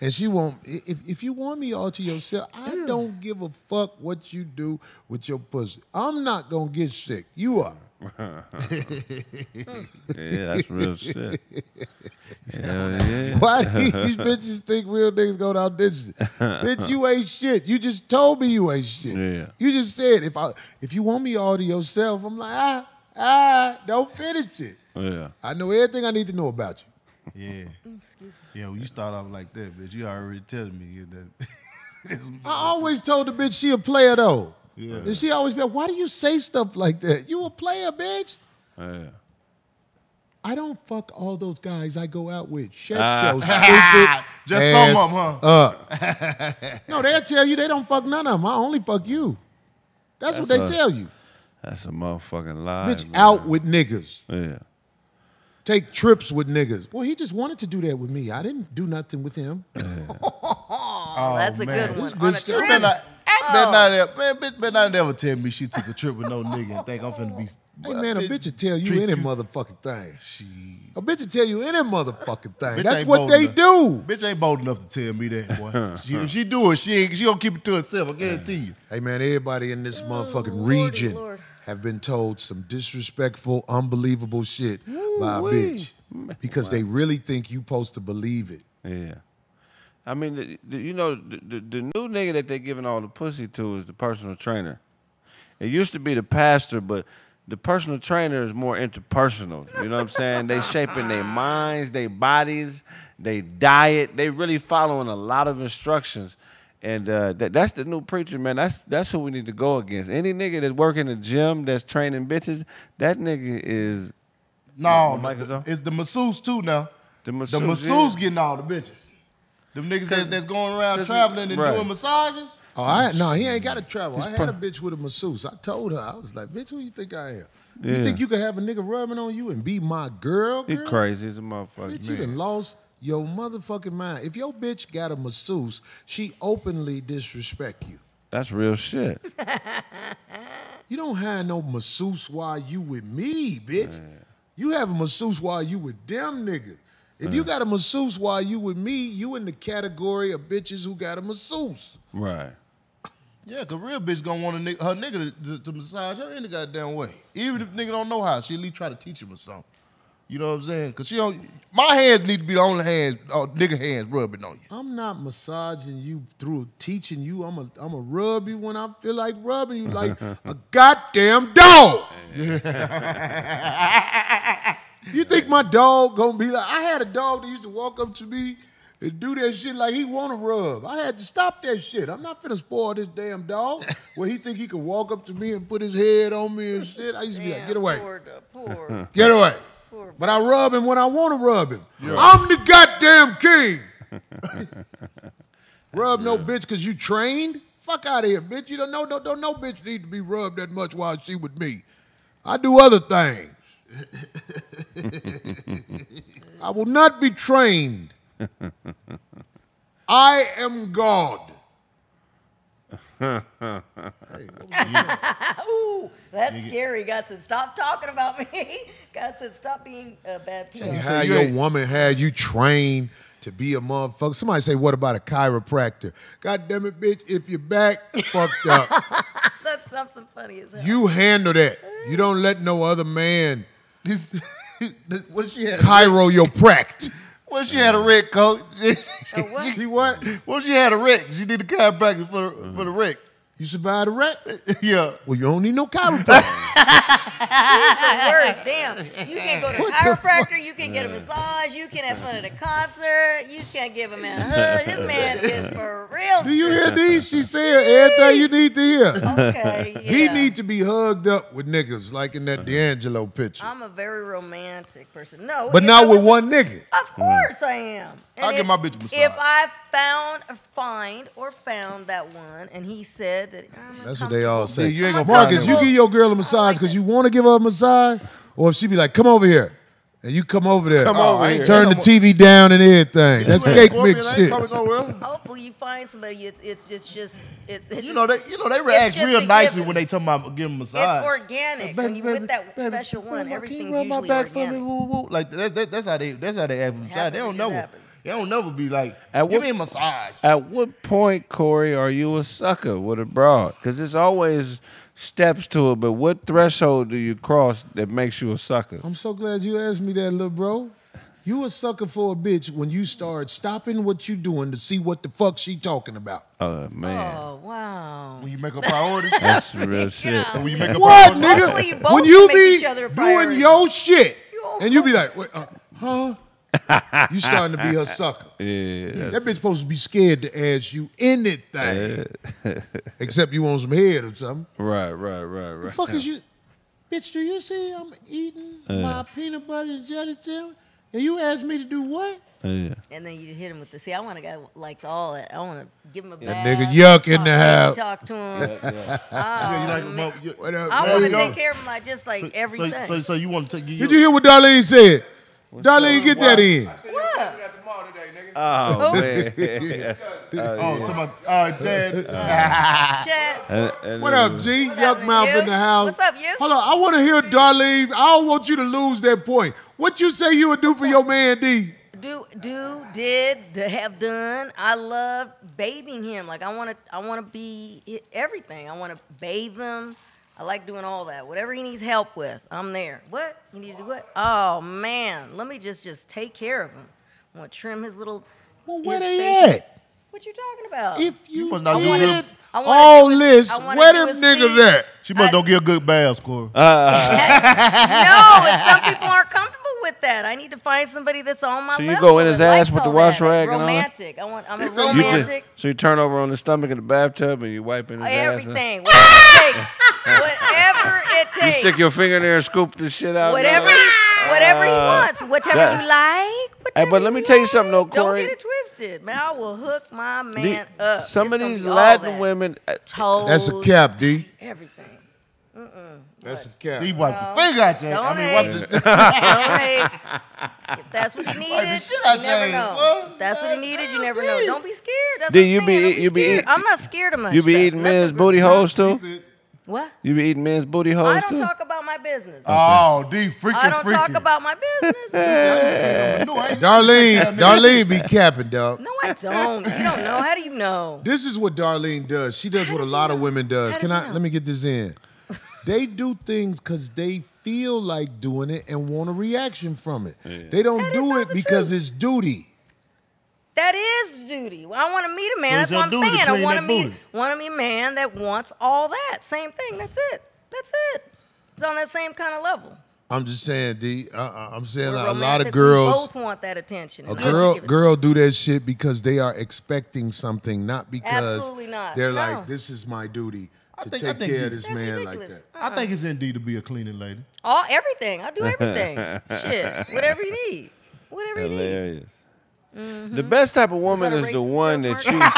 [SPEAKER 1] And she won't. If if you want me all to yourself, I don't give a fuck what you do with your pussy. I'm not gonna get sick. You are.
[SPEAKER 5] Yeah, that's real shit. Hell yeah.
[SPEAKER 1] Why do these bitches think real niggas go to audition? Bitch, you ain't shit. You just told me you ain't shit.
[SPEAKER 5] Yeah.
[SPEAKER 1] You just said if I if you want me all to yourself, I'm like ah ah. Don't finish it.
[SPEAKER 5] Yeah.
[SPEAKER 1] I know everything I need to know about you.
[SPEAKER 2] Yeah. Oh, excuse me. Yeah, when you start off like that, bitch, you already telling me that.
[SPEAKER 1] I always told the bitch she a player though.
[SPEAKER 2] Yeah.
[SPEAKER 1] And she always be like, why do you say stuff like that? You a player, bitch.
[SPEAKER 5] Yeah.
[SPEAKER 1] I don't fuck all those guys I go out with. Shut
[SPEAKER 5] ah.
[SPEAKER 1] your stupid
[SPEAKER 2] Just
[SPEAKER 1] ass
[SPEAKER 2] some them, huh?
[SPEAKER 1] up. no, they'll tell you they don't fuck none of them. I only fuck you. That's, what they
[SPEAKER 5] a-
[SPEAKER 1] tell you.
[SPEAKER 5] That's a motherfucking lie.
[SPEAKER 1] Bitch,
[SPEAKER 5] man.
[SPEAKER 1] out with niggas.
[SPEAKER 5] Yeah.
[SPEAKER 1] Take trips with niggas. Well, he just wanted to do that with me. I didn't do nothing with him.
[SPEAKER 4] Oh, that's a good one.
[SPEAKER 1] This
[SPEAKER 4] On a
[SPEAKER 1] bitch-
[SPEAKER 2] I
[SPEAKER 4] trip?
[SPEAKER 2] better not, better not ever, man, bitch better not ever tell me she took a trip with no nigga and think I'm finna be.
[SPEAKER 1] Hey man, a bitch will tell you any
[SPEAKER 2] you-
[SPEAKER 1] motherfucking thing.
[SPEAKER 2] She,
[SPEAKER 1] A bitch will tell you any motherfucking thing. That's what they
[SPEAKER 2] enough.
[SPEAKER 1] do.
[SPEAKER 2] bitch ain't bold enough to tell me that, boy. she, if she do it, she ain't, she gonna keep it to herself. I guarantee you.
[SPEAKER 1] Hey man, everybody in this oh, motherfucking
[SPEAKER 4] Lordy
[SPEAKER 1] region
[SPEAKER 4] Lord.
[SPEAKER 1] Have been told some disrespectful, unbelievable shit by a bitch because they really think you supposed to believe it.
[SPEAKER 5] Yeah. I mean, the, the, you know, the, the, the new nigga that they're giving all the pussy to is the personal trainer. It used to be the pastor, but the personal trainer is more interpersonal. You know what I'm saying? They shaping their minds, their bodies, they diet. They really following a lot of instructions. And uh, that, that's the new preacher, man. That's that's who we need to go against. Any nigga that's working the gym that's training bitches, that nigga is
[SPEAKER 2] No,
[SPEAKER 5] The mic is off?
[SPEAKER 2] it's the masseuse too now.
[SPEAKER 5] the
[SPEAKER 2] The
[SPEAKER 5] masseuse.
[SPEAKER 2] masseuse getting all the bitches. Them niggas that's, that's going around
[SPEAKER 5] Cause-
[SPEAKER 2] traveling and
[SPEAKER 5] right.
[SPEAKER 2] doing massages.
[SPEAKER 1] Oh, I no, he ain't got to travel. I had a bitch with a masseuse. I told her, I was like, bitch, who you think I am?
[SPEAKER 5] Yeah.
[SPEAKER 1] You think you can have a nigga rubbing on you and be my girl?
[SPEAKER 5] He
[SPEAKER 1] girl?
[SPEAKER 5] crazy as a motherfucker.
[SPEAKER 1] Bitch, you done lost your motherfucking mind. If your bitch got a masseuse, she openly disrespect you.
[SPEAKER 5] That's real shit.
[SPEAKER 1] You don't have no masseuse while you with me, bitch. You have a masseuse while you with them niggas. If you got a masseuse while you with me, you in the category of bitches who got a masseuse.
[SPEAKER 5] Right.
[SPEAKER 2] Yeah, cause real bitch gonna want a nigga, her nigga to, to, to massage her any goddamn way. Even if nigga don't know how, she at least try to teach him or something. You know what I'm saying? Cause she don't. My hands need to be the only hands, uh, nigga hands rubbing on you.
[SPEAKER 1] I'm not massaging you through teaching you. I'm a I'm a rub you when I feel like rubbing you like a goddamn dog. you think my dog gonna be like? I had a dog that used to walk up to me and do that shit like he want to rub. I had to stop that shit. I'm not finna spoil this damn dog where he think he could walk up to me and put his head on me and shit. I used to be like, get away.
[SPEAKER 4] Poor, poor.
[SPEAKER 1] Get away.
[SPEAKER 4] Poor
[SPEAKER 1] But I rub him when I want to rub him. I'm the goddamn king. rub no bitch because you trained? Fuck out of here, bitch. You don't know, don't, don't no bitch need to be rubbed that much while she with me. I do other things. I will not be trained. I am God.
[SPEAKER 4] Ooh, that's scary. God said, stop talking about me. God said, stop being a bad people.
[SPEAKER 1] You
[SPEAKER 2] say
[SPEAKER 1] had
[SPEAKER 2] you
[SPEAKER 1] your
[SPEAKER 2] ain't-
[SPEAKER 1] woman had you trained to be a motherfucker. Somebody say, what about a chiropractor? God damn it, bitch, if your back fucked up,
[SPEAKER 4] That's something funny as hell.
[SPEAKER 1] you handle that. You don't let no other man
[SPEAKER 2] This, what if she had?
[SPEAKER 1] Cairo your pract.
[SPEAKER 2] What if she had a wreck, coach?
[SPEAKER 4] A what?
[SPEAKER 1] See what?
[SPEAKER 2] What if she had a wreck? She need a chiropractor for the, for the mm. wreck.
[SPEAKER 1] You survived a wreck?
[SPEAKER 2] yeah.
[SPEAKER 1] Well, you don't need no chiropractor.
[SPEAKER 4] The worst. Damn. You can go to
[SPEAKER 1] What
[SPEAKER 4] chiropractor. You can get a massage. You can have fun at a concert. You can't give a man a hug. This man is for real.
[SPEAKER 1] Do you hear these? She said everything you need to hear.
[SPEAKER 4] Okay.
[SPEAKER 1] He
[SPEAKER 4] yeah.
[SPEAKER 1] need to be hugged up with niggas like in that uh-huh. D'Angelo picture.
[SPEAKER 4] I'm a very romantic person. No.
[SPEAKER 1] But
[SPEAKER 4] if
[SPEAKER 1] not with one nigga.
[SPEAKER 4] Of mm. course I am. And
[SPEAKER 2] I'll give
[SPEAKER 4] if-
[SPEAKER 2] my bitch a massage.
[SPEAKER 4] If I found, find, or found that one, and he said that I'm
[SPEAKER 1] That's what they all say.
[SPEAKER 2] Yeah, you ain't gonna
[SPEAKER 1] Marcus,
[SPEAKER 2] find
[SPEAKER 1] you give your girl a massage because you want to give her a massage, or if she be like, "Come over here," and you come over there,
[SPEAKER 5] Come
[SPEAKER 2] Oh,
[SPEAKER 5] over
[SPEAKER 2] I ain't
[SPEAKER 5] here.
[SPEAKER 1] turn the TV down and everything. That's
[SPEAKER 2] You
[SPEAKER 1] cake mix shit.
[SPEAKER 2] coming.
[SPEAKER 4] Hopefully you find somebody. It's it's just just it's
[SPEAKER 2] You know they, you know they react
[SPEAKER 4] just
[SPEAKER 2] real
[SPEAKER 4] a
[SPEAKER 2] nicely
[SPEAKER 4] given.
[SPEAKER 2] when they talking about giving a massage.
[SPEAKER 4] it's organic. when you with that special
[SPEAKER 2] rub
[SPEAKER 4] one,
[SPEAKER 2] my-
[SPEAKER 4] everything's
[SPEAKER 2] can you rub my
[SPEAKER 4] usually
[SPEAKER 2] back for me? Woo, woo. Like that, that, that's how they that's how they ask for massage. They
[SPEAKER 4] happens,
[SPEAKER 2] don't
[SPEAKER 4] it
[SPEAKER 2] never
[SPEAKER 4] happens.
[SPEAKER 2] they don't never be like
[SPEAKER 5] At
[SPEAKER 2] give
[SPEAKER 5] what-
[SPEAKER 2] me a massage.
[SPEAKER 5] At what point, Corey, are you a sucker with a broad? Because it's always steps to it, but what threshold do you cross that makes you a sucker?
[SPEAKER 1] I'm so glad you asked me that, little bro. You a sucker for a bitch when you start stopping what you doing to see what the fuck she talking about.
[SPEAKER 5] Oh man,
[SPEAKER 4] Oh wow.
[SPEAKER 2] When you make a priority.
[SPEAKER 5] that's real shit.
[SPEAKER 2] when you make a
[SPEAKER 1] What,
[SPEAKER 2] priority.
[SPEAKER 4] Hopefully you
[SPEAKER 1] nigga? When you be
[SPEAKER 4] each other a
[SPEAKER 1] doing
[SPEAKER 4] priority.
[SPEAKER 1] your shit,
[SPEAKER 4] You-
[SPEAKER 1] and you be like, Wait, uh, huh? You starting to be her sucker.
[SPEAKER 5] Yeah,
[SPEAKER 1] That bitch supposed to be scared to ask you anything, except you want some head or something.
[SPEAKER 5] right, right, right,
[SPEAKER 1] The
[SPEAKER 5] right.
[SPEAKER 1] fuck is you, bitch? Do you see I'm eating my peanut butter and jelly sandwich, and you ask me to do what?
[SPEAKER 5] Yeah.
[SPEAKER 4] And then you hit him with the see. I want a guy like all that. I want to give him a
[SPEAKER 1] That
[SPEAKER 4] bath.
[SPEAKER 1] nigga yuck in the house.
[SPEAKER 4] Talk to him.
[SPEAKER 2] Yeah, oh, you like
[SPEAKER 4] Oh,
[SPEAKER 2] a
[SPEAKER 4] man.
[SPEAKER 2] mo- you-
[SPEAKER 4] I want to take care of him like just like
[SPEAKER 2] so,
[SPEAKER 4] everything.
[SPEAKER 2] so, so you want to take you,
[SPEAKER 1] Did you hear what Darlene said? Darlene, get that in.
[SPEAKER 4] what?
[SPEAKER 5] Oh man.
[SPEAKER 2] Oh, talking about uh, Jed.
[SPEAKER 4] Chat.
[SPEAKER 5] And- and
[SPEAKER 1] What up, G? Yuck mouth
[SPEAKER 4] you?
[SPEAKER 1] in the house.
[SPEAKER 4] What's up, you?
[SPEAKER 1] Hold on, I want to hear Darlene. I don't want you to lose that point. What you say you would do for your man D?
[SPEAKER 4] do do did have done i love bathing him like i want to i want to be everything i want to bathe him i like doing all that. Whatever he needs help with i'm there. What? You need to do what? Oh man. Let me just just take care of him. I want to trim his little
[SPEAKER 1] Well, where
[SPEAKER 4] his
[SPEAKER 1] they
[SPEAKER 4] facial-
[SPEAKER 1] at?
[SPEAKER 4] what you talking about?
[SPEAKER 1] If you
[SPEAKER 2] must not
[SPEAKER 1] did
[SPEAKER 2] do
[SPEAKER 4] good. I wanna
[SPEAKER 1] all
[SPEAKER 4] do his-
[SPEAKER 1] this,
[SPEAKER 4] I wanna
[SPEAKER 1] where them niggas
[SPEAKER 4] feet.
[SPEAKER 1] at?
[SPEAKER 2] She must
[SPEAKER 4] I-
[SPEAKER 2] don't get a good bath, Corey. Uh, uh, uh.
[SPEAKER 4] no and some people aren't comfortable with that i need to find somebody that's on my
[SPEAKER 5] So you
[SPEAKER 4] level
[SPEAKER 5] go in his ass with the wash
[SPEAKER 4] that, like
[SPEAKER 5] rag and all
[SPEAKER 4] romantic i want i'm a
[SPEAKER 5] You just,
[SPEAKER 4] romantic
[SPEAKER 5] so you turn over on the stomach in the bathtub and you wipe in his ass.
[SPEAKER 4] Everything. Whatever it takes. Whatever it takes.
[SPEAKER 5] You stick your finger in there and scoop the shit out.
[SPEAKER 4] whatever
[SPEAKER 5] No.
[SPEAKER 4] he, whatever he wants. Whatever
[SPEAKER 5] that-
[SPEAKER 4] you like.
[SPEAKER 5] Hey, but let me tell you something though. Corey.
[SPEAKER 4] Don't get it twisted, man. I will hook my
[SPEAKER 5] The-
[SPEAKER 4] man up.
[SPEAKER 5] some
[SPEAKER 4] It's
[SPEAKER 5] of these Latin women, uh,
[SPEAKER 4] Toes,
[SPEAKER 1] That's a cap, D.
[SPEAKER 4] Everything.
[SPEAKER 1] That's a cap.
[SPEAKER 2] He wiped the finger out your
[SPEAKER 4] Don't
[SPEAKER 2] I mean, wiped the,
[SPEAKER 4] Don't hate. If that's what you needed,
[SPEAKER 2] shit
[SPEAKER 4] you never know.
[SPEAKER 2] boy.
[SPEAKER 4] If that's what you needed, you never know. Don't be scared. That's
[SPEAKER 5] Then
[SPEAKER 4] what I'm
[SPEAKER 5] you be
[SPEAKER 4] saying. Don't
[SPEAKER 5] eat- you be
[SPEAKER 4] scared.
[SPEAKER 5] eat-
[SPEAKER 4] I'm not scared of much
[SPEAKER 5] you be
[SPEAKER 4] stuff.
[SPEAKER 5] eating men's booty holes
[SPEAKER 2] He
[SPEAKER 5] too.
[SPEAKER 2] Said,
[SPEAKER 4] What?
[SPEAKER 5] You be eating men's booty
[SPEAKER 4] I
[SPEAKER 5] holes
[SPEAKER 4] don't
[SPEAKER 5] too.
[SPEAKER 4] talk about my business.
[SPEAKER 2] Oh, D freaking
[SPEAKER 4] I don't
[SPEAKER 2] freaking.
[SPEAKER 4] talk about my business.
[SPEAKER 2] No, I
[SPEAKER 1] Darlene, Darlene be capping, dog.
[SPEAKER 4] No, I don't. You don't know. How do you know?
[SPEAKER 1] This is what Darlene does. She does
[SPEAKER 4] How
[SPEAKER 1] what a lot
[SPEAKER 4] he
[SPEAKER 1] of women does.
[SPEAKER 4] How
[SPEAKER 1] Can
[SPEAKER 4] does
[SPEAKER 1] I
[SPEAKER 4] know?
[SPEAKER 1] let me get this in? they do things because they feel like doing it and want a reaction from it. They don't
[SPEAKER 4] That is
[SPEAKER 1] do it because
[SPEAKER 4] truth.
[SPEAKER 1] it's duty.
[SPEAKER 4] That is duty. Well, I want to meet a man.
[SPEAKER 7] So
[SPEAKER 4] That's what I'm saying. I want to meet want to meet a man that wants all that. Same thing. That's it. That's it. It's on that same kind of level.
[SPEAKER 1] I'm just saying, D. Uh, uh, I'm saying like, a lot of
[SPEAKER 4] We
[SPEAKER 1] girls.
[SPEAKER 4] both want that attention.
[SPEAKER 1] A
[SPEAKER 4] and I have to
[SPEAKER 1] girl
[SPEAKER 4] give it to
[SPEAKER 1] girl do that shit because they are expecting something, not because
[SPEAKER 4] Absolutely not.
[SPEAKER 1] they're
[SPEAKER 4] No.
[SPEAKER 1] like, this is my duty
[SPEAKER 2] I
[SPEAKER 1] to
[SPEAKER 2] think-
[SPEAKER 1] take care
[SPEAKER 2] you-
[SPEAKER 1] of this
[SPEAKER 4] That's
[SPEAKER 1] man like
[SPEAKER 4] ridiculous.
[SPEAKER 1] that.
[SPEAKER 2] I think it's indeed to be a cleaning lady.
[SPEAKER 4] All everything. I do everything. Shit. Whatever you need. Whatever you need.
[SPEAKER 5] Hilarious. The best type of woman is the one that you.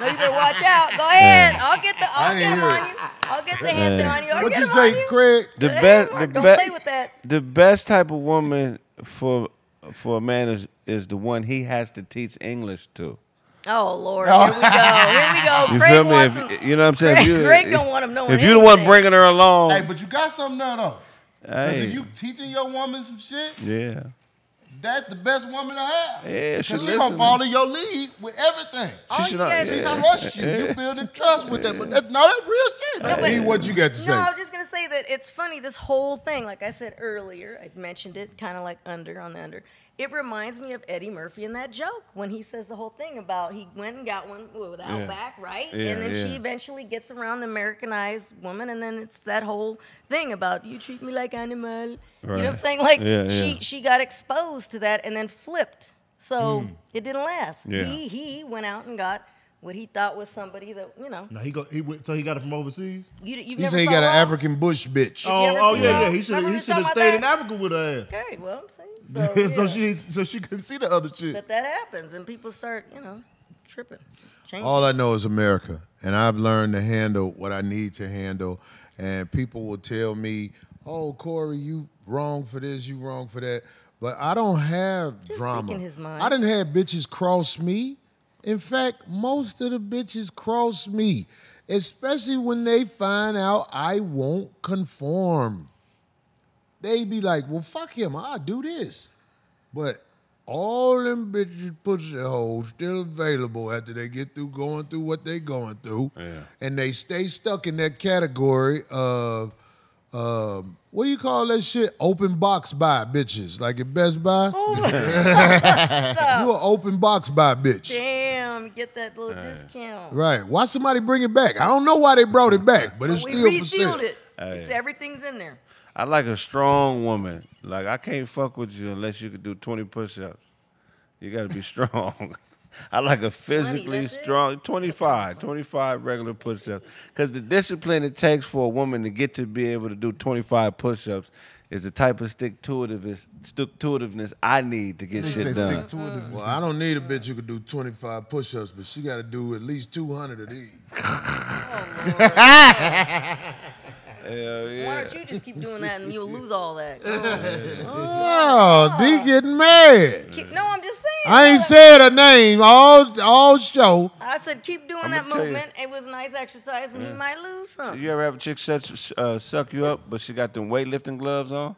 [SPEAKER 4] No, you better watch out. Go ahead. I'll get the.
[SPEAKER 1] I
[SPEAKER 4] I'll
[SPEAKER 1] ain't
[SPEAKER 4] get him
[SPEAKER 1] hear
[SPEAKER 4] on
[SPEAKER 1] it.
[SPEAKER 4] you. I'll get the hand on you. I'll
[SPEAKER 1] What
[SPEAKER 4] get
[SPEAKER 1] you
[SPEAKER 4] him
[SPEAKER 1] say,
[SPEAKER 4] on you.
[SPEAKER 1] Craig?
[SPEAKER 5] The
[SPEAKER 4] Go
[SPEAKER 5] best, the
[SPEAKER 4] Don't
[SPEAKER 5] best,
[SPEAKER 4] play with that.
[SPEAKER 5] the best type of woman for for a man is is the one he has to teach English to.
[SPEAKER 4] Oh Lord, oh. here we go. Here we go.
[SPEAKER 5] You
[SPEAKER 4] Craig
[SPEAKER 5] feel me?
[SPEAKER 4] wants
[SPEAKER 5] If,
[SPEAKER 4] some-
[SPEAKER 5] you know what I'm saying?
[SPEAKER 4] Craig,
[SPEAKER 5] If you,
[SPEAKER 4] Craig don't want him knowing
[SPEAKER 5] If you're the one bringing her along,
[SPEAKER 2] Hey, but you got something there though. Because
[SPEAKER 5] Hey.
[SPEAKER 2] if you teaching your woman some shit,
[SPEAKER 5] yeah,
[SPEAKER 2] that's the best woman to have.
[SPEAKER 5] Yeah, she
[SPEAKER 2] Because she gonna fall in your lead with everything.
[SPEAKER 4] All
[SPEAKER 5] should
[SPEAKER 4] you
[SPEAKER 5] not-
[SPEAKER 4] guys
[SPEAKER 5] yeah.
[SPEAKER 4] are
[SPEAKER 2] She trust you. You building trust with that. But that's no, that's real shit.
[SPEAKER 4] No, but-
[SPEAKER 1] what you got to say?
[SPEAKER 4] No, I was just gonna say that it's funny. This whole thing, like I said earlier, I mentioned it kind of like under on the under. It reminds me of Eddie Murphy in that joke when he says the whole thing about he went and got one with
[SPEAKER 5] Yeah.
[SPEAKER 4] Outback, right?
[SPEAKER 5] Yeah,
[SPEAKER 4] and then she eventually gets around the Americanized woman, and then it's that whole thing about you treat me like animal. You know what I'm saying? Like
[SPEAKER 5] Yeah,
[SPEAKER 4] she
[SPEAKER 5] yeah.
[SPEAKER 4] she got exposed to that and then flipped. So hmm. it didn't last.
[SPEAKER 5] Yeah.
[SPEAKER 4] He he went out and got what he thought was somebody that you know
[SPEAKER 7] No, he go. He went. So he got it from overseas.
[SPEAKER 4] you you've
[SPEAKER 1] He said he
[SPEAKER 4] saw
[SPEAKER 1] got an African bush bitch.
[SPEAKER 7] Oh, oh
[SPEAKER 4] seen
[SPEAKER 7] yeah, yeah. He should. He should have stayed
[SPEAKER 4] about
[SPEAKER 7] in? Africa with her ass.
[SPEAKER 4] Okay, well, I'm saying so.
[SPEAKER 2] so she so she can see the other shit.
[SPEAKER 4] But that happens, and people start, you know, tripping. Changing.
[SPEAKER 1] All I know is America, and I've learned to handle what I need to handle. And people will tell me, "Oh, Corey, you wrong for this, you wrong for that." But I don't have
[SPEAKER 4] Just
[SPEAKER 1] drama.
[SPEAKER 4] speaking his mind.
[SPEAKER 1] I didn't have bitches cross me. In fact, most of the bitches cross me, especially when they find out I won't conform. They be like, "Well, fuck him. I'll do this." But all them bitches pussy holes still available after they get through going through what they going through. And they stay stuck in that category of um, what do you call that shit? Open box buy bitches. Like at Best Buy.
[SPEAKER 4] Oh
[SPEAKER 1] you an open box buy bitch.
[SPEAKER 4] Damn, get that little discount.
[SPEAKER 1] Right. Why somebody bring it back? I don't know why they brought it back, but it's
[SPEAKER 4] we
[SPEAKER 1] still for
[SPEAKER 4] resealed
[SPEAKER 1] sale.
[SPEAKER 4] it. It's- everything's in there.
[SPEAKER 5] I like a strong woman. Like I can't fuck with you unless you can do 20 push-ups. You got to be strong. I like a physically
[SPEAKER 4] that's it?
[SPEAKER 5] strong 25, 25 regular push-ups. Because the discipline it takes for a woman to get to be able to do 25 push-ups is the type of stick to itiveness, stick to itiveness I need to get
[SPEAKER 2] They
[SPEAKER 5] shit done.
[SPEAKER 2] stick to it.
[SPEAKER 1] Well, I don't need a bitch who could do 25 push-ups, but she got to do at least 200 of these.
[SPEAKER 5] Hell
[SPEAKER 4] Why don't you just keep doing that and you'll lose all that?
[SPEAKER 1] Oh, D getting mad.
[SPEAKER 4] Keep- no, I'm just saying.
[SPEAKER 1] I ain't
[SPEAKER 4] brother.
[SPEAKER 1] said her name all all show.
[SPEAKER 4] I said keep doing
[SPEAKER 5] I'ma
[SPEAKER 4] that
[SPEAKER 5] tell you.
[SPEAKER 4] movement. It was nice exercise, and he might lose
[SPEAKER 5] So
[SPEAKER 4] some.
[SPEAKER 5] you ever have a chick suck, uh, suck you up, but she got them weightlifting gloves on?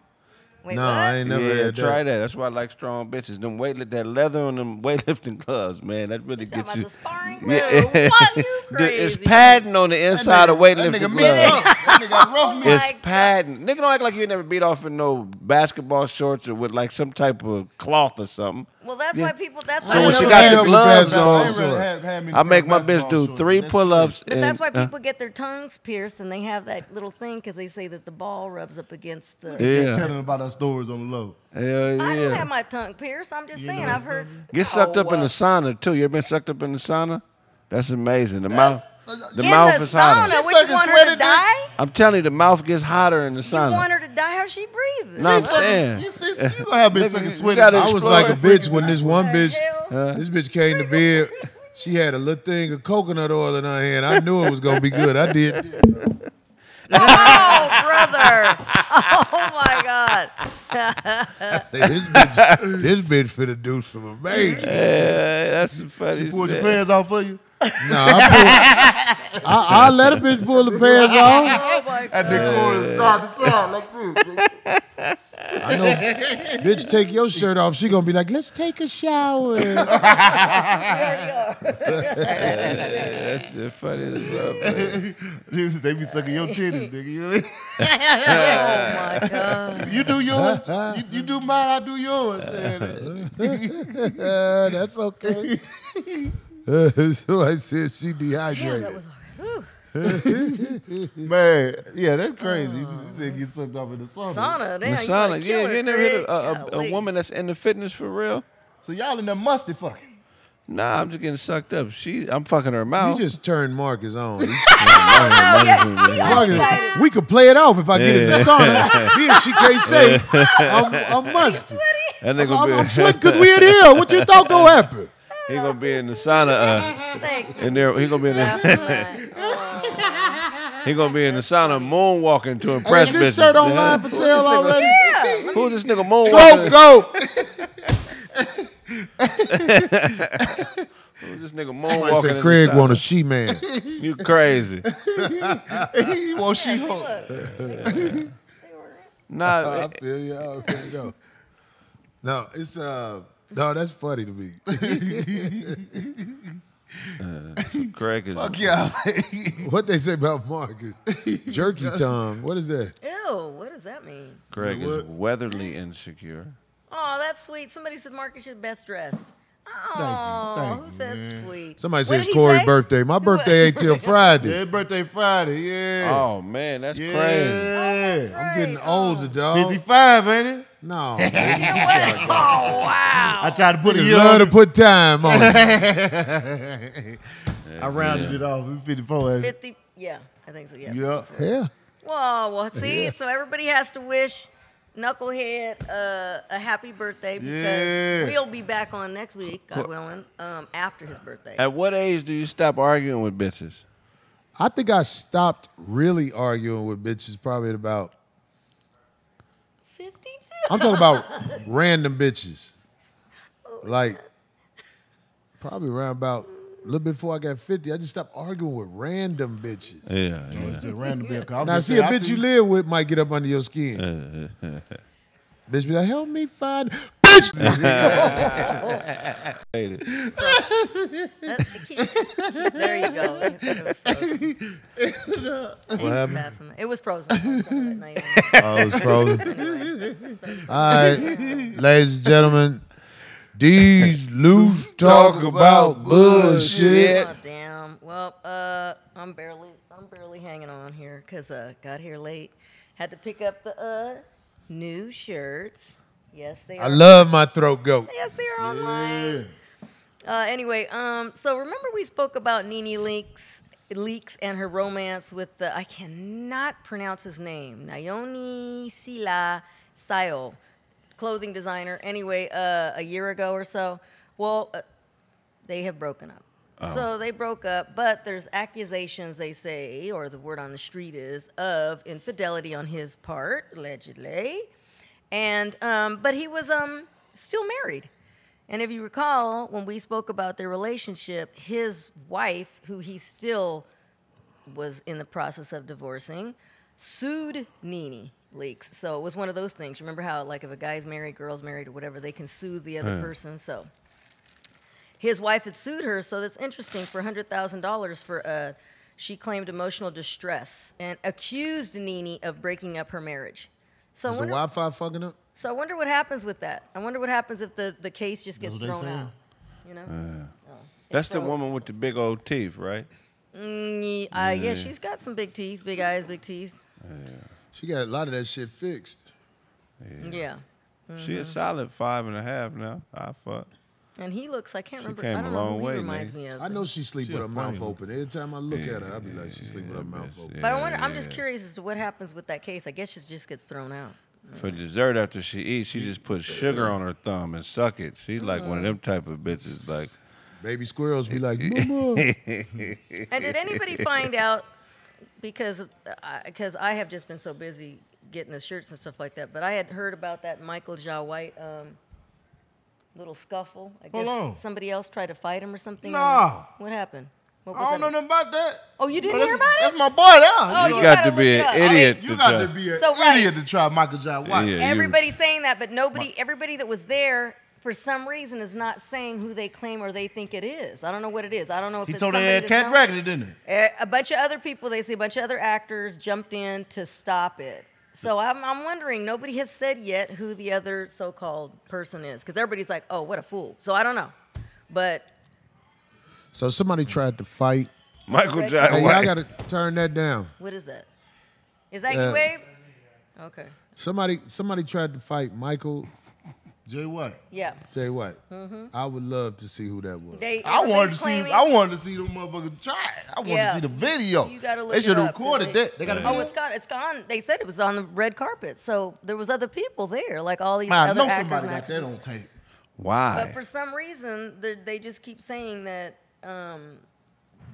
[SPEAKER 4] Wait,
[SPEAKER 1] No,
[SPEAKER 4] what?
[SPEAKER 1] I ain't never
[SPEAKER 5] yeah,
[SPEAKER 1] had
[SPEAKER 5] try
[SPEAKER 1] that.
[SPEAKER 5] that. That's why I like strong bitches. Them weight that leather on them weightlifting gloves, man. That really
[SPEAKER 4] You talking
[SPEAKER 5] gets
[SPEAKER 4] about
[SPEAKER 5] you.
[SPEAKER 4] the sparring?
[SPEAKER 5] Yeah.
[SPEAKER 4] Man, what? You crazy?
[SPEAKER 5] It's padding on the inside of
[SPEAKER 2] That
[SPEAKER 5] weightlifting
[SPEAKER 2] nigga me
[SPEAKER 5] gloves.
[SPEAKER 2] rough. That nigga rough me.
[SPEAKER 5] It's
[SPEAKER 4] God.
[SPEAKER 5] padding. Nigga don't act like you never beat off in no basketball shorts or with like some type of cloth or something.
[SPEAKER 4] Well, that's
[SPEAKER 5] Yeah.
[SPEAKER 4] why people. That's
[SPEAKER 5] So
[SPEAKER 4] why.
[SPEAKER 5] when she got the gloves on,
[SPEAKER 2] ain't really
[SPEAKER 1] shorts.
[SPEAKER 2] had- had many
[SPEAKER 5] I make my bitch do three pull-ups.
[SPEAKER 4] But that's why
[SPEAKER 5] and, uh,
[SPEAKER 4] people get their tongues pierced and they have that little thing because they say that the ball rubs up against the.
[SPEAKER 2] They
[SPEAKER 5] Yeah.
[SPEAKER 2] telling about our stories on the low.
[SPEAKER 5] Hell
[SPEAKER 4] I don't have my tongue pierced. I'm just saying. I've heard.
[SPEAKER 5] Get sucked
[SPEAKER 4] No,
[SPEAKER 5] up in the sauna too. You ever been sucked up in the sauna? That's amazing. The mouth, the
[SPEAKER 4] in
[SPEAKER 5] mouth
[SPEAKER 4] the
[SPEAKER 5] is hotter.
[SPEAKER 4] sauna.
[SPEAKER 2] She
[SPEAKER 4] What you want her to die?
[SPEAKER 5] I'm telling you, the mouth gets hotter in the sun.
[SPEAKER 4] You
[SPEAKER 5] sauna.
[SPEAKER 4] want her to die? How she breathing?
[SPEAKER 5] No, I'm saying.
[SPEAKER 2] You see, you gonna have been
[SPEAKER 5] Nigga,
[SPEAKER 2] sucking
[SPEAKER 5] you
[SPEAKER 2] sweaty.
[SPEAKER 5] gotta
[SPEAKER 1] I was like a bitch when this one
[SPEAKER 4] What
[SPEAKER 1] bitch,
[SPEAKER 4] hell?
[SPEAKER 1] this bitch came to bed. She had a little thing of coconut oil in her hand. I knew it was gonna be good. I did.
[SPEAKER 4] Oh, brother! Oh my God!
[SPEAKER 1] I said, this bitch, this bitch finna do some amazing.
[SPEAKER 5] Yeah, that's some funny
[SPEAKER 2] She pulled your pants off for you.
[SPEAKER 1] No, I, pull, I, I let a bitch pull the pants off.
[SPEAKER 4] Oh my God!
[SPEAKER 2] And the corner side to side like this.
[SPEAKER 1] I know, bitch, take your shirt off. She gonna be like, let's take a shower.
[SPEAKER 4] We already are.
[SPEAKER 5] That's shit funny as hell. man.
[SPEAKER 2] they be sucking your titties, nigga. You, know?
[SPEAKER 4] oh my god.
[SPEAKER 2] you do yours. You, you do mine. I do yours.
[SPEAKER 1] Uh, that's okay. So I said she dehydrated.
[SPEAKER 4] was.
[SPEAKER 2] Man, yeah, that's crazy. You said get sucked off in the sauna.
[SPEAKER 4] sauna. Damn,
[SPEAKER 5] Masana,
[SPEAKER 4] you
[SPEAKER 5] yeah,
[SPEAKER 4] yeah,
[SPEAKER 5] you ain't never hit a, a, a, a woman that's into fitness for real?
[SPEAKER 2] So y'all in there musty fucking.
[SPEAKER 5] Nah, I'm just getting sucked up. She, I'm fucking her mouth.
[SPEAKER 1] You just turned Marcus on. Marcus, we could play it off if I get in the sauna. Me and she can't say I'm, I'm musty.
[SPEAKER 5] that nigga
[SPEAKER 1] I'm,
[SPEAKER 5] be,
[SPEAKER 1] I'm sweating because we in here. What you thought gonna happen?
[SPEAKER 5] He gonna be in the sauna. Uh, in there, he gonna be in the, he gonna be in the sauna moonwalking to
[SPEAKER 1] Hey,
[SPEAKER 5] impress
[SPEAKER 1] is this
[SPEAKER 5] bitches.
[SPEAKER 1] shirt online for
[SPEAKER 5] Who's
[SPEAKER 1] sale
[SPEAKER 5] this nigga?
[SPEAKER 1] already?
[SPEAKER 4] Yeah.
[SPEAKER 5] Who's this nigga moonwalking?
[SPEAKER 1] go.
[SPEAKER 5] Who's this nigga
[SPEAKER 1] I said Craig want a she man.
[SPEAKER 5] You crazy?
[SPEAKER 2] you want she
[SPEAKER 4] See,
[SPEAKER 2] home.
[SPEAKER 4] look.
[SPEAKER 5] Nah,
[SPEAKER 1] I feel you. I already know. No, it's uh no, that's funny to me.
[SPEAKER 5] Uh, Craig is
[SPEAKER 2] Fuck y'all.
[SPEAKER 1] what they say about Marcus? Jerky tongue. What is that?
[SPEAKER 4] Ew, what does that mean?
[SPEAKER 5] Craig is weatherly insecure.
[SPEAKER 4] Oh, that's sweet. Somebody said Marcus, you're best dressed. Oh,
[SPEAKER 2] you, thank
[SPEAKER 4] who
[SPEAKER 2] you,
[SPEAKER 4] said
[SPEAKER 2] man.
[SPEAKER 4] sweet?
[SPEAKER 1] Somebody says
[SPEAKER 4] did
[SPEAKER 1] Corey's
[SPEAKER 4] say?
[SPEAKER 1] birthday. My birthday ain't till Friday.
[SPEAKER 2] his birthday Friday. Yeah.
[SPEAKER 5] Oh man, that's
[SPEAKER 2] yeah.
[SPEAKER 5] crazy.
[SPEAKER 1] Oh, I'm getting
[SPEAKER 4] Right.
[SPEAKER 1] older, oh. dog.
[SPEAKER 2] 55, ain't it?
[SPEAKER 1] No,
[SPEAKER 4] Oh, wow.
[SPEAKER 2] I tried to put a
[SPEAKER 1] niggas
[SPEAKER 2] year
[SPEAKER 1] love to put time on it.
[SPEAKER 2] I rounded it off. 54,
[SPEAKER 4] 50, yeah, I think so, yeah.
[SPEAKER 2] Yeah.
[SPEAKER 1] Yeah.
[SPEAKER 4] Whoa, well, see, so everybody has to wish Knucklehead uh, a happy birthday because
[SPEAKER 2] Yeah.
[SPEAKER 4] we'll be back on next week, God willing, um, after his birthday.
[SPEAKER 5] At what age do you stop arguing with bitches?
[SPEAKER 1] I think I stopped really arguing with bitches probably at about
[SPEAKER 4] 52?
[SPEAKER 1] I'm talking about random bitches. Like probably around about a little bit before I got 50, I just stopped arguing with random bitches.
[SPEAKER 5] Yeah, oh,
[SPEAKER 2] It's a random bill. 'cause I
[SPEAKER 1] Now see
[SPEAKER 2] say,
[SPEAKER 1] a
[SPEAKER 2] I
[SPEAKER 1] bitch you live with might get up under your skin. bitch be like, help me find bitch.
[SPEAKER 4] there you go. It was frozen.
[SPEAKER 1] what happened?
[SPEAKER 4] Bad for me. It was frozen. I was gonna let Naomi
[SPEAKER 1] Oh, it's frozen. All right, ladies and gentlemen, these loose talk about bullshit.
[SPEAKER 4] Oh, damn. Well, uh, I'm barely, I'm barely hanging on here because uh, got here late. Had to pick up the uh, new shirts. Yes, they are.
[SPEAKER 1] I love my throat goat.
[SPEAKER 4] Yes, they are online. Uh, anyway, um, so remember we spoke about Nene Leakes, Leakes and her romance with the I cannot pronounce his name, Naomi Sila Sayo, clothing designer. Anyway, uh, a year ago or so. Well, uh, they have broken up. So they broke up, but there's accusations, they say, or the word on the street is, of infidelity on his part, allegedly. And um, but he was um still married. And if you recall, when we spoke about their relationship, his wife, who he still was in the process of divorcing, sued Nene Leakes. So it was one of those things. Remember how, like, if a guy's married, girl's married, or whatever, they can sue the other person. So his wife had sued her. So that's interesting for $100,000 for uh, she claimed emotional distress and accused Nene of breaking up her marriage. So I
[SPEAKER 1] Is the
[SPEAKER 4] wonder-
[SPEAKER 1] Wi-Fi fucking up?
[SPEAKER 4] so I wonder what happens with that. I wonder what happens if the, the case just gets
[SPEAKER 2] That's what they
[SPEAKER 4] thrown out. You know? Oh.
[SPEAKER 5] That's the woman with the big old teeth, right?
[SPEAKER 4] Mm, yeah, uh, yeah, she's got some big teeth, big eyes, big teeth. Yeah.
[SPEAKER 1] She got a lot of that shit fixed.
[SPEAKER 4] Yeah.
[SPEAKER 5] She
[SPEAKER 4] Mm-hmm.
[SPEAKER 5] a solid five and a half now. I fuck.
[SPEAKER 4] And he looks, I can't remember,
[SPEAKER 5] came
[SPEAKER 4] I
[SPEAKER 5] a
[SPEAKER 4] don't know
[SPEAKER 5] long
[SPEAKER 4] who
[SPEAKER 5] way,
[SPEAKER 4] he reminds
[SPEAKER 5] nigga.
[SPEAKER 4] me of.
[SPEAKER 1] I know she sleep
[SPEAKER 2] She
[SPEAKER 1] with her mouth
[SPEAKER 2] funny one.
[SPEAKER 1] open. Every time I look at her, I be like, she sleep with her mouth open.
[SPEAKER 4] But I wonder, I'm just curious as to what happens with that case. I guess it just gets thrown out.
[SPEAKER 5] For dessert after she eats, she just puts sugar on her thumb and suck it. She's like one of them type of bitches. Like,
[SPEAKER 1] Baby squirrels be like, mama.
[SPEAKER 4] And did anybody find out because because I have just been so busy getting the shirts and stuff like that, but I had heard about that Michael Jai White um, little scuffle. I guess
[SPEAKER 2] Hold on.
[SPEAKER 4] somebody else tried to fight him or something.
[SPEAKER 2] Nah.
[SPEAKER 4] What happened? What
[SPEAKER 2] I don't know
[SPEAKER 4] that?
[SPEAKER 2] nothing about that.
[SPEAKER 4] Oh, you didn't
[SPEAKER 2] But
[SPEAKER 4] hear
[SPEAKER 2] that's-
[SPEAKER 4] about it?
[SPEAKER 2] That's my boy there.
[SPEAKER 4] Oh,
[SPEAKER 2] you
[SPEAKER 5] You
[SPEAKER 4] you
[SPEAKER 5] got
[SPEAKER 4] gotta
[SPEAKER 5] to be
[SPEAKER 4] look it
[SPEAKER 5] an
[SPEAKER 4] up.
[SPEAKER 5] idiot.
[SPEAKER 2] you
[SPEAKER 5] to
[SPEAKER 2] got
[SPEAKER 5] try-
[SPEAKER 2] to be an
[SPEAKER 4] So, right.
[SPEAKER 2] idiot to try Michael Jai White.
[SPEAKER 5] Yeah, you-
[SPEAKER 4] Everybody's saying that, but nobody, everybody that was there for some reason is not saying who they claim or they think it is. I don't know what it is. I don't know if
[SPEAKER 2] He
[SPEAKER 4] it's
[SPEAKER 2] told
[SPEAKER 4] somebody
[SPEAKER 2] her
[SPEAKER 4] that's
[SPEAKER 2] cat
[SPEAKER 4] known.
[SPEAKER 2] raggedy, didn't he?
[SPEAKER 4] Eh, A bunch of other people, they say a bunch of other actors jumped in to stop it. So I'm, I'm wondering, nobody has said yet who the other so-called person is, because everybody's like, "Oh, what a fool." So I don't know, but
[SPEAKER 1] So somebody tried to fight.
[SPEAKER 5] Michael J.
[SPEAKER 1] Hey, y'all got to turn that down.
[SPEAKER 4] what is that? Is that
[SPEAKER 1] Uh,
[SPEAKER 4] you, Babe? Okay.
[SPEAKER 1] Somebody somebody tried to fight Michael
[SPEAKER 2] Jai White.
[SPEAKER 4] Yeah.
[SPEAKER 1] Jai White. Mhm. I would love to see who that was.
[SPEAKER 4] Mm-hmm. They,
[SPEAKER 2] I wanted to
[SPEAKER 4] everybody's
[SPEAKER 2] see.
[SPEAKER 4] claiming-
[SPEAKER 2] I wanted to see them motherfuckers try it. I wanted
[SPEAKER 4] Yeah.
[SPEAKER 2] to see the video.
[SPEAKER 4] You gotta look
[SPEAKER 2] they
[SPEAKER 4] it
[SPEAKER 2] should have recorded
[SPEAKER 4] they-
[SPEAKER 2] that. They got a
[SPEAKER 4] Oh, it's gone. It's gone. They said it was on the red carpet, so there was other people there, like all these
[SPEAKER 2] Man, I
[SPEAKER 4] other
[SPEAKER 2] know
[SPEAKER 4] actors
[SPEAKER 2] somebody got that on tape.
[SPEAKER 5] Why?
[SPEAKER 4] But for some reason, they're- just keep saying that um,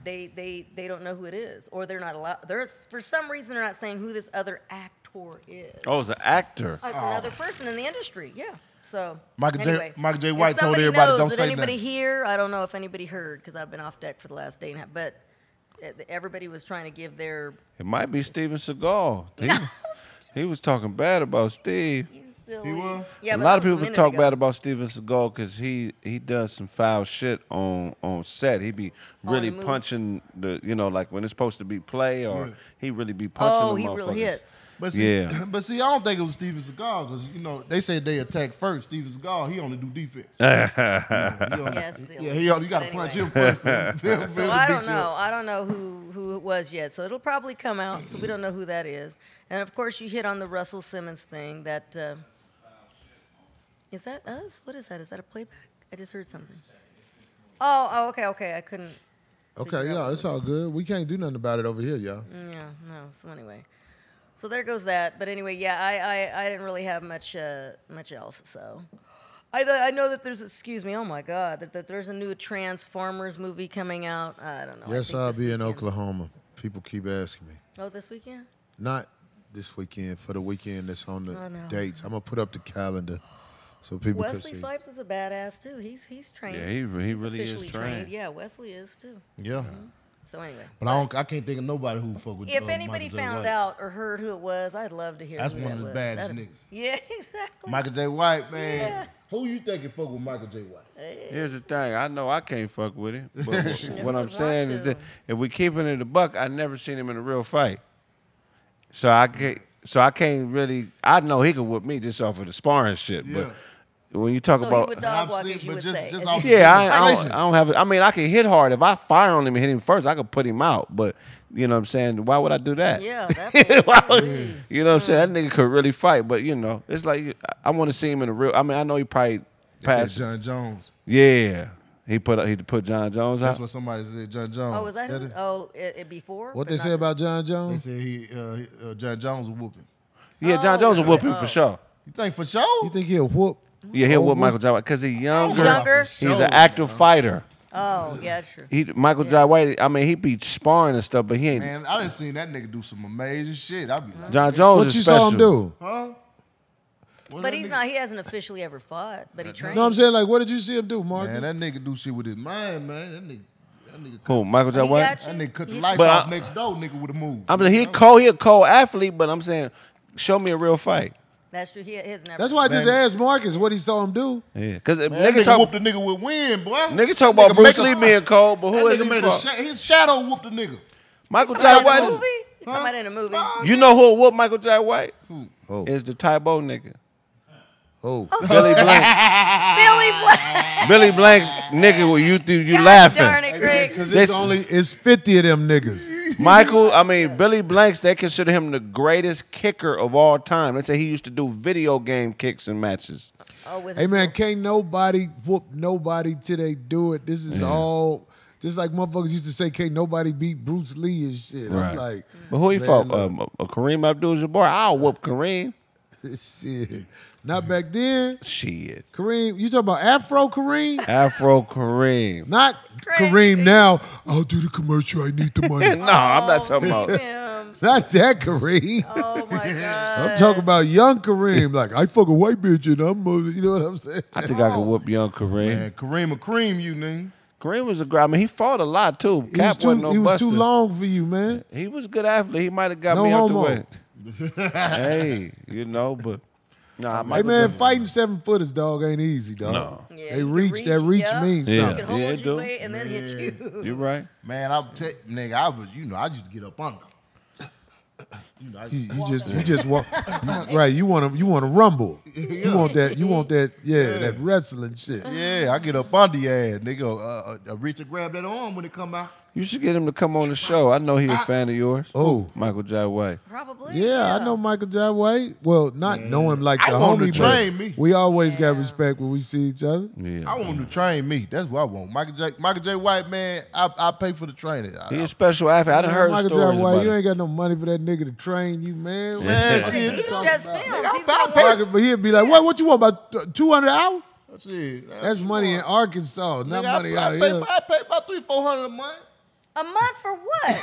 [SPEAKER 4] they they they don't know who it is, or they're not allowed. There's for some reason they're not saying who this other actor is.
[SPEAKER 5] oh, it's an actor.
[SPEAKER 4] Oh, it's another person in the industry. Yeah. So
[SPEAKER 2] Michael J- Michael
[SPEAKER 4] Jai
[SPEAKER 2] White told everybody,
[SPEAKER 4] knows
[SPEAKER 2] "Don't
[SPEAKER 4] that
[SPEAKER 2] say
[SPEAKER 4] anybody
[SPEAKER 2] nothing."
[SPEAKER 4] here. I don't know if anybody heard because I've been off deck for the last day and a half. But uh, everybody was trying to give their
[SPEAKER 5] It might be Steven Seagal. He, he was talking bad about Steve.
[SPEAKER 4] He's silly.
[SPEAKER 2] He was?
[SPEAKER 4] Yeah,
[SPEAKER 5] a lot of people talk
[SPEAKER 4] ago.
[SPEAKER 5] bad about Steven Seagal because he he does some foul shit on on set. He be really
[SPEAKER 4] the
[SPEAKER 5] punching the you know like when it's supposed to be play or he really be punching.
[SPEAKER 4] Oh,
[SPEAKER 5] the
[SPEAKER 4] he really hits.
[SPEAKER 2] But see,
[SPEAKER 5] Yeah.
[SPEAKER 2] but see, I don't think it was Steven Seagal because you know they said they attack first. Steven Seagal, he only do defense. He only-
[SPEAKER 4] Yes, silly.
[SPEAKER 2] yeah, he only, you got to
[SPEAKER 4] But
[SPEAKER 2] punch
[SPEAKER 4] anyway.
[SPEAKER 2] him first. for- for him
[SPEAKER 4] So I don't know.
[SPEAKER 2] up.
[SPEAKER 4] I don't know who who it was yet. So it'll probably come out. So we don't know who that is. And of course, you hit on the Russell Simmons thing. That uh, is that us? What is that? Is that a playback? I just heard something. Oh, oh, okay, okay. I couldn't.
[SPEAKER 1] Okay,
[SPEAKER 4] figure out
[SPEAKER 1] yeah, it's all good. We can't do nothing about it over here, y'all.
[SPEAKER 4] Yeah, no. So anyway, so there goes that. But anyway, yeah, I I, I didn't really have much uh, much else. So I th- I know that there's excuse me. Oh my God, that, that there's a new Transformers movie coming out. I don't know.
[SPEAKER 1] Yes, I'll
[SPEAKER 4] this
[SPEAKER 1] be in. Oklahoma. People keep asking me.
[SPEAKER 4] Oh, this weekend?
[SPEAKER 1] Not this weekend, for the weekend that's on the
[SPEAKER 4] Oh, no.
[SPEAKER 1] dates. I'm gonna put up the calendar so people
[SPEAKER 4] Wesley
[SPEAKER 1] can see.
[SPEAKER 4] Snipes is a badass too. He's he's trained.
[SPEAKER 5] Yeah, he he
[SPEAKER 4] He's
[SPEAKER 5] really is
[SPEAKER 4] officially
[SPEAKER 5] trained.
[SPEAKER 4] Yeah, Wesley is too.
[SPEAKER 2] Yeah,
[SPEAKER 4] So anyway,
[SPEAKER 2] but I don't. I can't think of nobody who fuck with.
[SPEAKER 4] if
[SPEAKER 2] uh,
[SPEAKER 4] anybody
[SPEAKER 2] J.
[SPEAKER 4] found
[SPEAKER 2] White.
[SPEAKER 4] out or heard who it was, I'd love to hear.
[SPEAKER 2] That's
[SPEAKER 4] who
[SPEAKER 2] one
[SPEAKER 4] that
[SPEAKER 2] of the
[SPEAKER 4] was.
[SPEAKER 2] baddest niggas.
[SPEAKER 4] Yeah, exactly.
[SPEAKER 2] Michael Jai White, man.
[SPEAKER 4] Yeah.
[SPEAKER 2] Who you think can fuck with Michael Jai White?
[SPEAKER 5] Here's the thing. I know I can't fuck with him. But what I'm saying is that if we keeping it a buck, I never seen him in a real fight. So I can't. So I can't really. I know he could whip me just off of the sparring shit.
[SPEAKER 2] Yeah.
[SPEAKER 5] But when you talk
[SPEAKER 4] So
[SPEAKER 5] about
[SPEAKER 4] would dog walk,
[SPEAKER 2] seen-
[SPEAKER 4] you would
[SPEAKER 2] just-
[SPEAKER 4] say.
[SPEAKER 2] just
[SPEAKER 4] as
[SPEAKER 2] off
[SPEAKER 4] you-
[SPEAKER 2] the-
[SPEAKER 5] Yeah, I, I, don't, I don't have. I mean, I can hit hard. If I fire on him and hit him first, I could put him out. But you know what I'm saying? Why would I do that?
[SPEAKER 4] Yeah, definitely.
[SPEAKER 5] Why would- you know what I'm saying? That nigga could really fight. But you know, it's like I want to see him in a real. I mean, I know he probably
[SPEAKER 2] They said
[SPEAKER 5] passed.
[SPEAKER 2] Jon Jones.
[SPEAKER 5] Yeah, he put he put Jon Jones out.
[SPEAKER 2] That's what somebody said. Jon Jones.
[SPEAKER 4] Oh, was that?
[SPEAKER 2] That
[SPEAKER 4] Who?
[SPEAKER 2] it?
[SPEAKER 4] Oh, it, it before.
[SPEAKER 1] What they say
[SPEAKER 4] the-
[SPEAKER 1] about Jon Jones?
[SPEAKER 2] They
[SPEAKER 1] Jones?
[SPEAKER 2] said he, uh, he uh, Jon Jones was whooping.
[SPEAKER 5] Yeah, John
[SPEAKER 4] Oh,
[SPEAKER 5] Jones will
[SPEAKER 4] okay.
[SPEAKER 5] whoop him
[SPEAKER 4] Oh.
[SPEAKER 5] for sure.
[SPEAKER 2] You think for sure?
[SPEAKER 1] You think he'll whoop?
[SPEAKER 5] Yeah, he'll
[SPEAKER 1] Oh,
[SPEAKER 5] whoop
[SPEAKER 1] whoop.
[SPEAKER 5] Michael Jai White because he's younger.
[SPEAKER 4] Younger?
[SPEAKER 5] He's an active oh. fighter.
[SPEAKER 4] Oh, yeah, true.
[SPEAKER 5] He Michael Jai White. I mean, he be sparring and stuff, but he ain't.
[SPEAKER 2] Man, I didn't see that nigga do some amazing shit. I be like,
[SPEAKER 5] Jon Jones
[SPEAKER 1] What
[SPEAKER 5] is
[SPEAKER 1] you
[SPEAKER 5] special.
[SPEAKER 1] saw him do?
[SPEAKER 2] huh? What
[SPEAKER 4] But he's
[SPEAKER 2] nigga-
[SPEAKER 4] not. He hasn't officially ever fought, but he trained.
[SPEAKER 1] No, I'm saying like, what did you see him do, Mark?
[SPEAKER 2] Man, that nigga do shit with his mind, man. That nigga, that nigga,
[SPEAKER 5] Who Michael J.
[SPEAKER 4] He
[SPEAKER 5] White?
[SPEAKER 2] that nigga cut the lights
[SPEAKER 5] But
[SPEAKER 2] off
[SPEAKER 5] I-
[SPEAKER 2] next door, nigga with a move.
[SPEAKER 5] I mean, he cold. He a cold athlete, but I'm saying, show me a real fight.
[SPEAKER 4] That's true. He has never.
[SPEAKER 1] That's why I just
[SPEAKER 2] Man.
[SPEAKER 1] asked Marcus what he saw him do.
[SPEAKER 5] Yeah, because
[SPEAKER 2] uh,
[SPEAKER 5] niggas
[SPEAKER 2] nigga
[SPEAKER 5] talk.
[SPEAKER 2] whooped the nigga with wind, boy.
[SPEAKER 5] Niggas talk about
[SPEAKER 2] nigga
[SPEAKER 5] Bruce Lee
[SPEAKER 2] us-
[SPEAKER 5] being cold, but who
[SPEAKER 2] that
[SPEAKER 5] is
[SPEAKER 2] nigga
[SPEAKER 5] he
[SPEAKER 2] made a
[SPEAKER 5] for?
[SPEAKER 2] his shadow whooped the nigga.
[SPEAKER 5] Michael
[SPEAKER 4] Talking
[SPEAKER 5] J.
[SPEAKER 4] about in a
[SPEAKER 5] White.
[SPEAKER 4] movie?
[SPEAKER 5] Is,
[SPEAKER 4] You talking in a movie?
[SPEAKER 5] you know who whoop Michael Jai White? Who?
[SPEAKER 1] Oh,
[SPEAKER 5] Is the Tae Bo nigga.
[SPEAKER 1] oh,
[SPEAKER 5] Billy Blank.
[SPEAKER 4] Billy Black.
[SPEAKER 5] Billy Blank's nigga. With you, you, you
[SPEAKER 4] God
[SPEAKER 5] laughing.
[SPEAKER 4] Darn it, Greg.
[SPEAKER 1] because it's only it's fifty of them niggas.
[SPEAKER 5] Michael, I mean Billy Blanks, they consider him the greatest kicker of all time. They say he used to do video game kicks and matches.
[SPEAKER 4] Oh, with
[SPEAKER 1] Hey man,
[SPEAKER 4] little-
[SPEAKER 1] can't nobody whoop nobody till they do it. This is all just like motherfuckers used to say, can't nobody beat Bruce Lee and shit. I'm
[SPEAKER 5] Right.
[SPEAKER 1] like,
[SPEAKER 5] But who he
[SPEAKER 1] man,
[SPEAKER 5] fought?
[SPEAKER 1] look,
[SPEAKER 5] Um, uh, Kareem Abdul-Jabbar. I'll whoop Kareem.
[SPEAKER 1] Shit. Not back then.
[SPEAKER 5] Shit.
[SPEAKER 1] Kareem, you talking about Afro Kareem?
[SPEAKER 5] Afro Kareem.
[SPEAKER 1] Not
[SPEAKER 4] Crazy.
[SPEAKER 1] Kareem now. I'll do the commercial. I need the money.
[SPEAKER 5] no, I'm not talking about.
[SPEAKER 4] Him.
[SPEAKER 1] Not that Kareem.
[SPEAKER 4] Oh my God.
[SPEAKER 1] I'm talking about young Kareem. Like I fuck a white bitch and I'm, uh, you know what I'm saying?
[SPEAKER 5] I think I can whoop young Kareem.
[SPEAKER 2] Man, Kareem a cream, you nigga.
[SPEAKER 5] Kareem was a guy. I mean, he fought a lot too.
[SPEAKER 1] He
[SPEAKER 5] Cap
[SPEAKER 1] was too,
[SPEAKER 5] wasn't no
[SPEAKER 1] he was too long for you, man.
[SPEAKER 5] He was a good athlete. He might have got
[SPEAKER 1] No
[SPEAKER 5] me out the way. Hey, you know, but nah,
[SPEAKER 1] Hey
[SPEAKER 5] Michael
[SPEAKER 1] man,
[SPEAKER 5] Jordan-
[SPEAKER 1] fighting seven footers, dog, ain't easy, dog.
[SPEAKER 5] No.
[SPEAKER 4] Yeah,
[SPEAKER 1] They
[SPEAKER 4] you can
[SPEAKER 1] reach, that reach
[SPEAKER 4] yeah.
[SPEAKER 1] means
[SPEAKER 5] Yeah.
[SPEAKER 4] He
[SPEAKER 1] something.
[SPEAKER 4] can hold
[SPEAKER 5] Yeah, it
[SPEAKER 4] you
[SPEAKER 5] do.
[SPEAKER 4] way and then hit you.
[SPEAKER 5] You right?
[SPEAKER 2] Man, I'm te- nigga, I was, you know, I just get up under. You know, I
[SPEAKER 1] You, you just you just want right. You want to you want to rumble. You want that. You want that. Yeah, that wrestling shit.
[SPEAKER 2] Yeah, I get up under your ass, nigga. Uh, uh, reach and grab that arm when it come out.
[SPEAKER 5] You should get him to come on the show. I know he's a fan of yours.
[SPEAKER 1] Oh.
[SPEAKER 5] Michael Jai White.
[SPEAKER 4] Probably.
[SPEAKER 1] Yeah, I know Michael Jai White. Well, not know him like
[SPEAKER 2] I
[SPEAKER 1] the
[SPEAKER 2] want him
[SPEAKER 1] homie,
[SPEAKER 2] to
[SPEAKER 1] but
[SPEAKER 2] train me.
[SPEAKER 1] we always got respect when we see each other.
[SPEAKER 5] Yeah.
[SPEAKER 2] I want him to train me. That's what I want. Michael J. Michael Jai White, man. I I pay for the training. I,
[SPEAKER 5] He's a special athlete. I done heard
[SPEAKER 1] Michael
[SPEAKER 5] Jai
[SPEAKER 1] White,
[SPEAKER 5] about
[SPEAKER 1] you
[SPEAKER 5] him.
[SPEAKER 1] ain't got no money for that nigga to train you, man.
[SPEAKER 2] man,
[SPEAKER 1] What
[SPEAKER 2] shit.
[SPEAKER 1] you
[SPEAKER 4] He
[SPEAKER 1] talking
[SPEAKER 4] does
[SPEAKER 1] about?
[SPEAKER 4] films.
[SPEAKER 2] Nigga,
[SPEAKER 4] He's
[SPEAKER 2] I'll
[SPEAKER 4] gonna
[SPEAKER 2] pay-
[SPEAKER 4] work
[SPEAKER 1] Michael- But he'd be like, what? What you want about two hundred hours?
[SPEAKER 2] That's it.
[SPEAKER 1] That's money in Arkansas, not
[SPEAKER 2] Nigga,
[SPEAKER 1] money
[SPEAKER 2] I,
[SPEAKER 1] out
[SPEAKER 2] I pay,
[SPEAKER 1] here.
[SPEAKER 2] I pay about three, four hundred a month.
[SPEAKER 4] A month for what?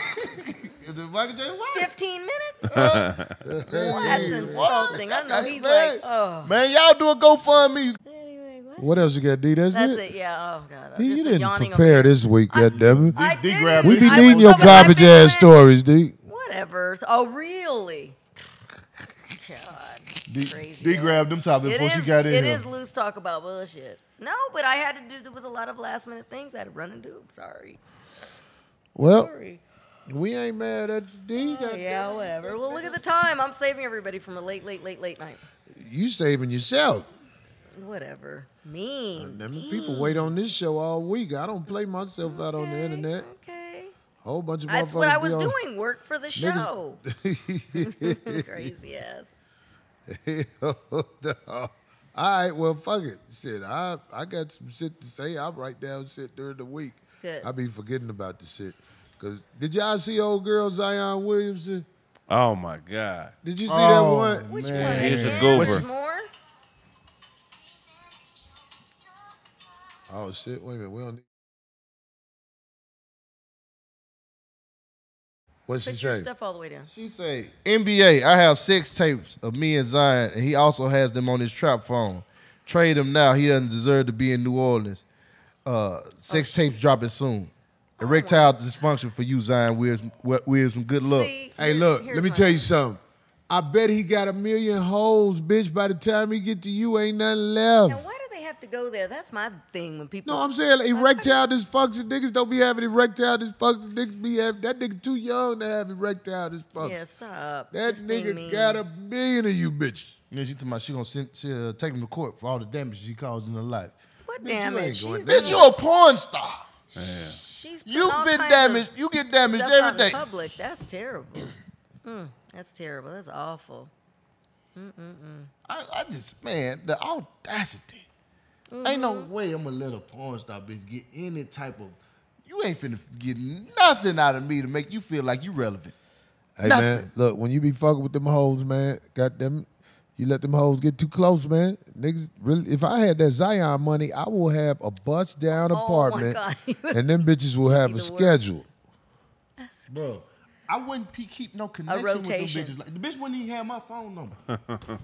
[SPEAKER 2] Michael Jai White?
[SPEAKER 4] 15 minutes? well, that's insulting. I know he's
[SPEAKER 2] man,
[SPEAKER 4] like, oh.
[SPEAKER 2] man, y'all do a GoFundMe.
[SPEAKER 4] Anyway, what?
[SPEAKER 1] What else you got, D? That's,
[SPEAKER 4] That's
[SPEAKER 1] it.
[SPEAKER 4] it. Yeah. Oh God. I've
[SPEAKER 1] D, you didn't
[SPEAKER 4] yawning over
[SPEAKER 1] prepare this week, goddammit.
[SPEAKER 4] I
[SPEAKER 2] D
[SPEAKER 4] did.
[SPEAKER 1] We
[SPEAKER 2] it.
[SPEAKER 1] be needing your garbage ass
[SPEAKER 4] friend.
[SPEAKER 1] stories, D.
[SPEAKER 4] Whatever. Oh, really? God.
[SPEAKER 2] D,
[SPEAKER 4] Crazy
[SPEAKER 2] D grabbed them top
[SPEAKER 4] It
[SPEAKER 2] before she got in
[SPEAKER 4] It
[SPEAKER 2] here.
[SPEAKER 4] is loose talk about bullshit. No, but I had to do. There was a lot of last minute things I had to run and do. Sorry.
[SPEAKER 1] Well,
[SPEAKER 4] Sorry.
[SPEAKER 1] we ain't mad at you, D.
[SPEAKER 4] Oh, yeah, whatever. Well, look at the time. I'm saving everybody from a late, late, late, late night.
[SPEAKER 1] You saving yourself.
[SPEAKER 4] Whatever. Uh, mean.
[SPEAKER 1] Them people wait on this show all week. I don't play myself out on the internet.
[SPEAKER 4] Okay.
[SPEAKER 1] Whole bunch of
[SPEAKER 4] That's what I was
[SPEAKER 1] on-
[SPEAKER 4] doing. Work for the show. Crazy ass.
[SPEAKER 1] All right, well, fuck it. Shit, I I got some shit to say. I'll write down shit during the week.
[SPEAKER 4] Good.
[SPEAKER 1] I be forgetting about the shit. Cause did y'all see old girl Zion Williamson?
[SPEAKER 5] Oh my God.
[SPEAKER 1] Did you see that
[SPEAKER 2] Oh,
[SPEAKER 1] one?
[SPEAKER 4] Which
[SPEAKER 2] Man.
[SPEAKER 4] one?
[SPEAKER 5] He's a goober.
[SPEAKER 4] More?
[SPEAKER 1] Oh shit! Wait a minute. We don't. Need... What she
[SPEAKER 4] Put your
[SPEAKER 1] say?
[SPEAKER 4] stuff all the way down.
[SPEAKER 2] She say, NBA, I have six tapes of me and Zion, and he also has them on his trap phone. Trade him now. He doesn't deserve to be in New Orleans. Uh, six tapes dropping soon. Erectile dysfunction for you, Zion Williams. Williams, some good luck.
[SPEAKER 4] See,
[SPEAKER 1] Hey, look. Let me tell you something. I bet he got a million holes, bitch. By the time he get to you, ain't nothing left.
[SPEAKER 4] Now, why do they have to go there? That's my thing when people.
[SPEAKER 1] No, I'm saying like, erectile dysfunction. Niggas don't be having erectile dysfunction. Niggas be having that nigga too young to have erectile dysfunction.
[SPEAKER 4] Yeah, stop.
[SPEAKER 1] That
[SPEAKER 4] Just
[SPEAKER 1] nigga got a million of you bitches.
[SPEAKER 2] Yeah, she talking about she gonna send, she, uh, take him to court for all the damage she caused in her life.
[SPEAKER 4] What
[SPEAKER 1] Bitch, you
[SPEAKER 4] damage?
[SPEAKER 1] ain't
[SPEAKER 4] She's
[SPEAKER 2] Bitch, you a porn star.
[SPEAKER 4] She's
[SPEAKER 2] You've been damaged. You get damaged
[SPEAKER 4] stuff
[SPEAKER 2] every
[SPEAKER 4] out public. That's terrible. Mm, that's terrible. That's awful.
[SPEAKER 2] I, I just, man, the audacity. Ain't no way I'm gonna let a porn star bitch get any type of. You ain't finna get nothing out of me to make you feel like you relevant.
[SPEAKER 1] Hey man, look, when you be fucking with them hoes, man, got them, you let them hoes get too close, man. Niggas, really, if I had that Zion money, I will have a bust down
[SPEAKER 4] Oh, my
[SPEAKER 1] apartment,
[SPEAKER 4] God.
[SPEAKER 1] and them bitches will have a schedule.
[SPEAKER 2] Bro, I wouldn't keep no connection with them bitches. Like the bitch wouldn't even have my phone number.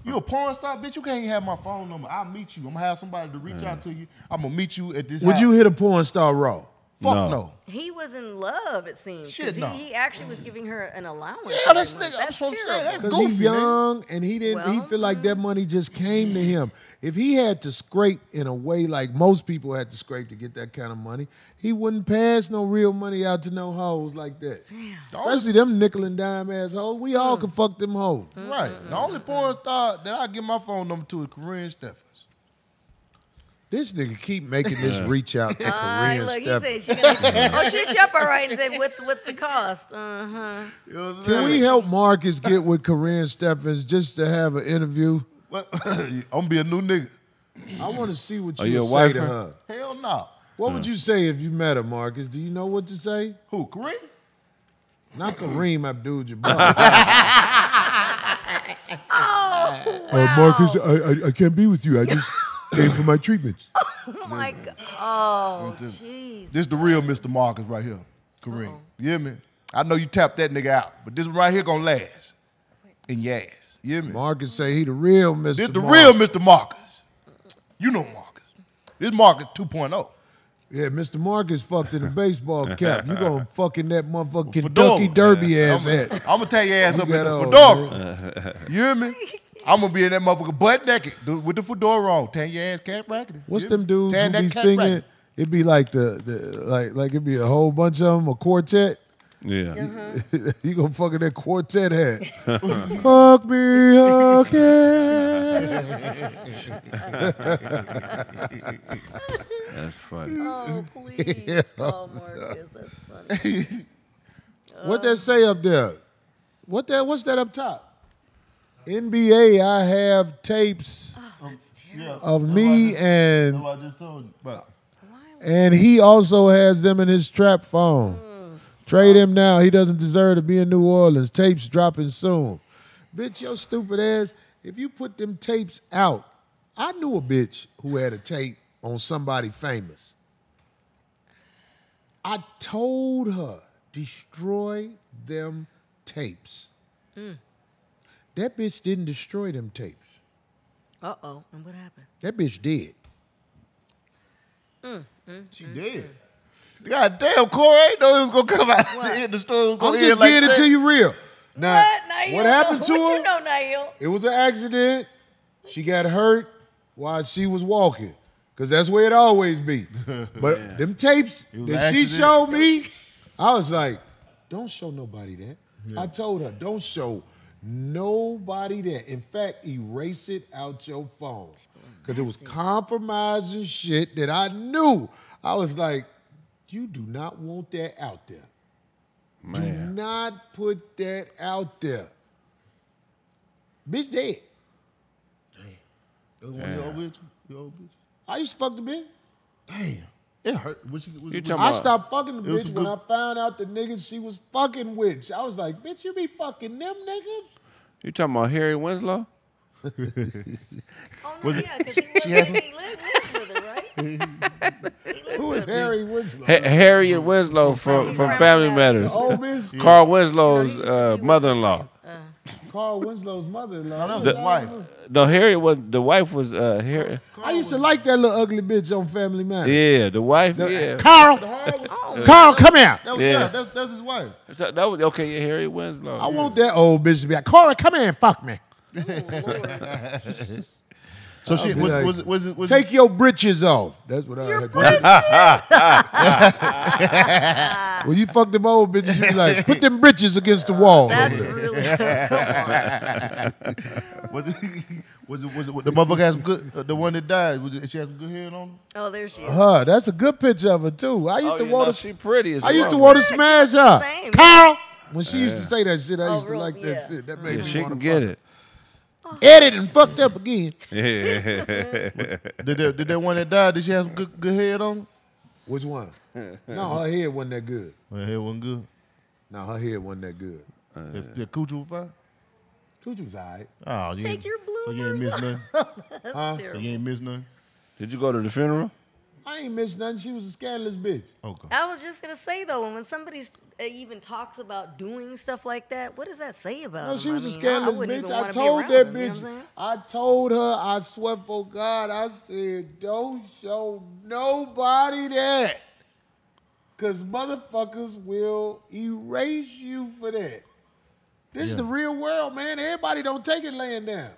[SPEAKER 2] you a porn star, bitch? You can't even have my phone number. I'll meet you. I'm gonna have somebody to reach out to you. I'm gonna meet you at this.
[SPEAKER 1] Would
[SPEAKER 2] house.
[SPEAKER 1] you hit a porn star raw?
[SPEAKER 2] Fuck
[SPEAKER 5] No.
[SPEAKER 2] no.
[SPEAKER 4] He was in love, it seems.
[SPEAKER 2] Shit,
[SPEAKER 4] Because he,
[SPEAKER 2] no.
[SPEAKER 4] he actually was giving her an allowance.
[SPEAKER 2] Yeah, that's
[SPEAKER 4] month.
[SPEAKER 2] nigga-
[SPEAKER 4] That's
[SPEAKER 2] that's what I'm saying.
[SPEAKER 4] terrible.
[SPEAKER 1] Cause
[SPEAKER 2] Goofy,
[SPEAKER 1] he's young and he didn't. he feel like that mm-hmm. money just came to him. If he had to scrape in a way like most people had to scrape to get that kind of money, he wouldn't pass no real money out to no hoes like that. Especially them nickel and dime assholes. We all mm. can fuck them hoes.
[SPEAKER 2] Right. The only porn star that I give my phone number to is Karrine Steffans.
[SPEAKER 1] This nigga keep making this reach out to Karrine
[SPEAKER 4] look, he
[SPEAKER 1] stuff.
[SPEAKER 4] said she gonna, oh, she hit up all right and said, "What's what's the cost?" Uh huh.
[SPEAKER 2] You know what I'm
[SPEAKER 1] Can we help Marcus get with Karrine Steffans just to have an interview?
[SPEAKER 2] Well, I'm gonna be a new nigga.
[SPEAKER 1] I want to see what
[SPEAKER 5] Are
[SPEAKER 1] you
[SPEAKER 5] you
[SPEAKER 1] would
[SPEAKER 5] a
[SPEAKER 1] say to
[SPEAKER 5] wifer?
[SPEAKER 1] her.
[SPEAKER 2] Hell no.
[SPEAKER 1] What would you say if you met her, Marcus? Do you know what to say?
[SPEAKER 2] Who? Karrine?
[SPEAKER 1] Not Kareem Abdul-Jabbar.
[SPEAKER 4] Oh,
[SPEAKER 1] Uh, Marcus, I, I I can't be with you. I just came for my treatments.
[SPEAKER 4] oh my god! Oh, jeez.
[SPEAKER 2] This the real Mr. Marcus right here. Karrine. You hear me? I know you tapped that nigga out, but this one right here gonna last. In your ass. You hear me?
[SPEAKER 1] Marcus say he the real Mr. Marcus.
[SPEAKER 2] This the
[SPEAKER 1] Marcus.
[SPEAKER 2] real Mr. Marcus. You know Marcus. This Marcus 2.0.
[SPEAKER 1] Yeah, Mr. Marcus fucked in a baseball cap. You gonna fuck in that motherfucking
[SPEAKER 2] Fedora.
[SPEAKER 1] Kentucky Derby ass
[SPEAKER 2] I'm,
[SPEAKER 1] hat.
[SPEAKER 2] I'm gonna take your ass
[SPEAKER 1] You
[SPEAKER 2] up in
[SPEAKER 1] got
[SPEAKER 2] the
[SPEAKER 1] old,
[SPEAKER 2] fedora. You hear me? I'm gonna be in that motherfucker butt naked do- with the fedora on, Tan your ass cat racket.
[SPEAKER 1] What's them dudes
[SPEAKER 2] Tearing
[SPEAKER 1] who be singing?
[SPEAKER 2] racket.
[SPEAKER 1] It'd be like the, the like like it'd be a whole bunch of them, a quartet.
[SPEAKER 5] Yeah. Uh-huh.
[SPEAKER 1] you gonna fuck in that quartet hat. Fuck me okay.
[SPEAKER 5] That's funny.
[SPEAKER 4] Oh, please. Oh, Marcus, that's funny.
[SPEAKER 1] What that say up there? What that? What's that up top? NBA. I have tapes oh,
[SPEAKER 4] That's terrible.
[SPEAKER 1] of me and
[SPEAKER 2] just told
[SPEAKER 1] and he also has them in his trap phone. Trade him now. He doesn't deserve to be in New Orleans. Tapes dropping soon. Bitch, your stupid ass. If you put them tapes out, I knew a bitch who had a tape on somebody famous. I told her, destroy them tapes. Mm. That bitch didn't destroy them tapes.
[SPEAKER 4] Uh oh. And what happened?
[SPEAKER 1] That bitch did.
[SPEAKER 2] Mm, mm, she mm, did. God damn, Corey ain't know it was gonna come out.
[SPEAKER 4] What?
[SPEAKER 2] the story was
[SPEAKER 1] I'm
[SPEAKER 2] gonna
[SPEAKER 1] just
[SPEAKER 2] end like
[SPEAKER 1] getting
[SPEAKER 2] that.
[SPEAKER 1] it to you real. Now,
[SPEAKER 4] what,
[SPEAKER 1] what happened to
[SPEAKER 4] what
[SPEAKER 1] her?
[SPEAKER 4] you know, Nail?
[SPEAKER 1] It was an accident. She got hurt while she was walking. Cause that's where it always be. But them tapes that she
[SPEAKER 2] accident.
[SPEAKER 1] showed me, I was like, don't show nobody that. I told her, don't show nobody that. In fact, erase it out your phone. Oh, Cause it was compromising shit that I knew. I was like, you do not want that out there. Do not put that out there. Bitch dead.
[SPEAKER 2] That was one of your old bitch? Your old bitch?
[SPEAKER 1] I used to fuck the bitch.
[SPEAKER 2] Damn. It hurt. Was she, was,
[SPEAKER 5] You
[SPEAKER 2] was-
[SPEAKER 5] talking
[SPEAKER 1] I
[SPEAKER 5] about-
[SPEAKER 1] stopped fucking the
[SPEAKER 2] It was
[SPEAKER 1] bitch
[SPEAKER 2] some
[SPEAKER 1] when
[SPEAKER 2] good-
[SPEAKER 1] I found out the niggas she was fucking with. I was like, bitch, you be fucking them niggas?
[SPEAKER 5] You talking about Harry Winslow?
[SPEAKER 4] Oh, no, yeah, because he, was, he lived, lived with her, right?
[SPEAKER 1] Who is. Harry Winslow?
[SPEAKER 5] Ha- Harriet Winslow from, from Family Matters.
[SPEAKER 1] Oh, bitch.
[SPEAKER 5] Carl Winslow's
[SPEAKER 4] You know, he used to
[SPEAKER 5] uh, mother-in-law.
[SPEAKER 1] Carl Winslow's mother-in-law.
[SPEAKER 2] that was
[SPEAKER 1] That's
[SPEAKER 2] his wife.
[SPEAKER 5] No, Harriet was the wife was uh Harry.
[SPEAKER 1] I used to like that little ugly bitch on Family Matters.
[SPEAKER 5] Yeah, the wife. Yeah,
[SPEAKER 1] Carl,
[SPEAKER 4] Oh,
[SPEAKER 1] Carl, come here.
[SPEAKER 2] That was,
[SPEAKER 5] Yeah.
[SPEAKER 2] yeah. that's, that's his wife.
[SPEAKER 5] that that was okay. Yeah, Harriet Winslow.
[SPEAKER 1] I want that old bitch to be like, Corey, come here and fuck me.
[SPEAKER 2] So she was,
[SPEAKER 1] like,
[SPEAKER 2] was, it- was, was
[SPEAKER 1] Take your britches off. That's what I had to do. when you fuck them old bitches, you be like, put them britches against the wall.
[SPEAKER 4] That's
[SPEAKER 1] over
[SPEAKER 4] really come on.
[SPEAKER 2] was it, was it, was it, the motherfucker had some good, uh, the one that died, was it, she had some good head on?
[SPEAKER 4] Oh, there she is.
[SPEAKER 1] Huh, that's a good picture of her too. I used
[SPEAKER 5] oh,
[SPEAKER 1] to
[SPEAKER 5] yeah,
[SPEAKER 1] want
[SPEAKER 5] no,
[SPEAKER 1] to.
[SPEAKER 5] she pretty as
[SPEAKER 1] I used to
[SPEAKER 5] well.
[SPEAKER 1] want to smash her.
[SPEAKER 4] same.
[SPEAKER 1] Carl. When she used to say that shit, I
[SPEAKER 4] Oh,
[SPEAKER 1] used to
[SPEAKER 4] real-
[SPEAKER 1] like that
[SPEAKER 4] yeah.
[SPEAKER 1] shit. That made
[SPEAKER 5] Yeah,
[SPEAKER 1] me
[SPEAKER 5] she
[SPEAKER 1] want
[SPEAKER 5] can
[SPEAKER 1] to
[SPEAKER 5] get it. Oh.
[SPEAKER 1] Edit and fucked up again.
[SPEAKER 5] Yeah.
[SPEAKER 2] Did that, did that one that died, did she have some good, good head on?
[SPEAKER 1] Which one? no, her head wasn't that good.
[SPEAKER 2] Her head wasn't good.
[SPEAKER 1] No, her head wasn't that good.
[SPEAKER 2] If the coochie was fine?
[SPEAKER 1] Coochie was alright.
[SPEAKER 2] Oh, you
[SPEAKER 4] Take
[SPEAKER 2] ain't-
[SPEAKER 4] your
[SPEAKER 2] So you ain't miss
[SPEAKER 4] bloomers
[SPEAKER 2] nothing?
[SPEAKER 4] That's
[SPEAKER 2] So you ain't miss nothing?
[SPEAKER 5] Did you go to the funeral?
[SPEAKER 1] I ain't missed nothing. She was a scandalous bitch.
[SPEAKER 2] Okay.
[SPEAKER 4] I was just gonna say though, when somebody uh, even talks about doing stuff like that, what does that say about?
[SPEAKER 1] No,
[SPEAKER 4] them?
[SPEAKER 1] she was a
[SPEAKER 4] mean, I-
[SPEAKER 1] scandalous
[SPEAKER 4] I,
[SPEAKER 1] bitch.
[SPEAKER 4] even
[SPEAKER 1] I told that
[SPEAKER 4] them, you know
[SPEAKER 1] bitch.
[SPEAKER 4] I'm saying?
[SPEAKER 1] I told her. I swear for God. I said, don't show nobody that, cause motherfuckers will erase you for that. This is the real world, man. Everybody don't take it laying down.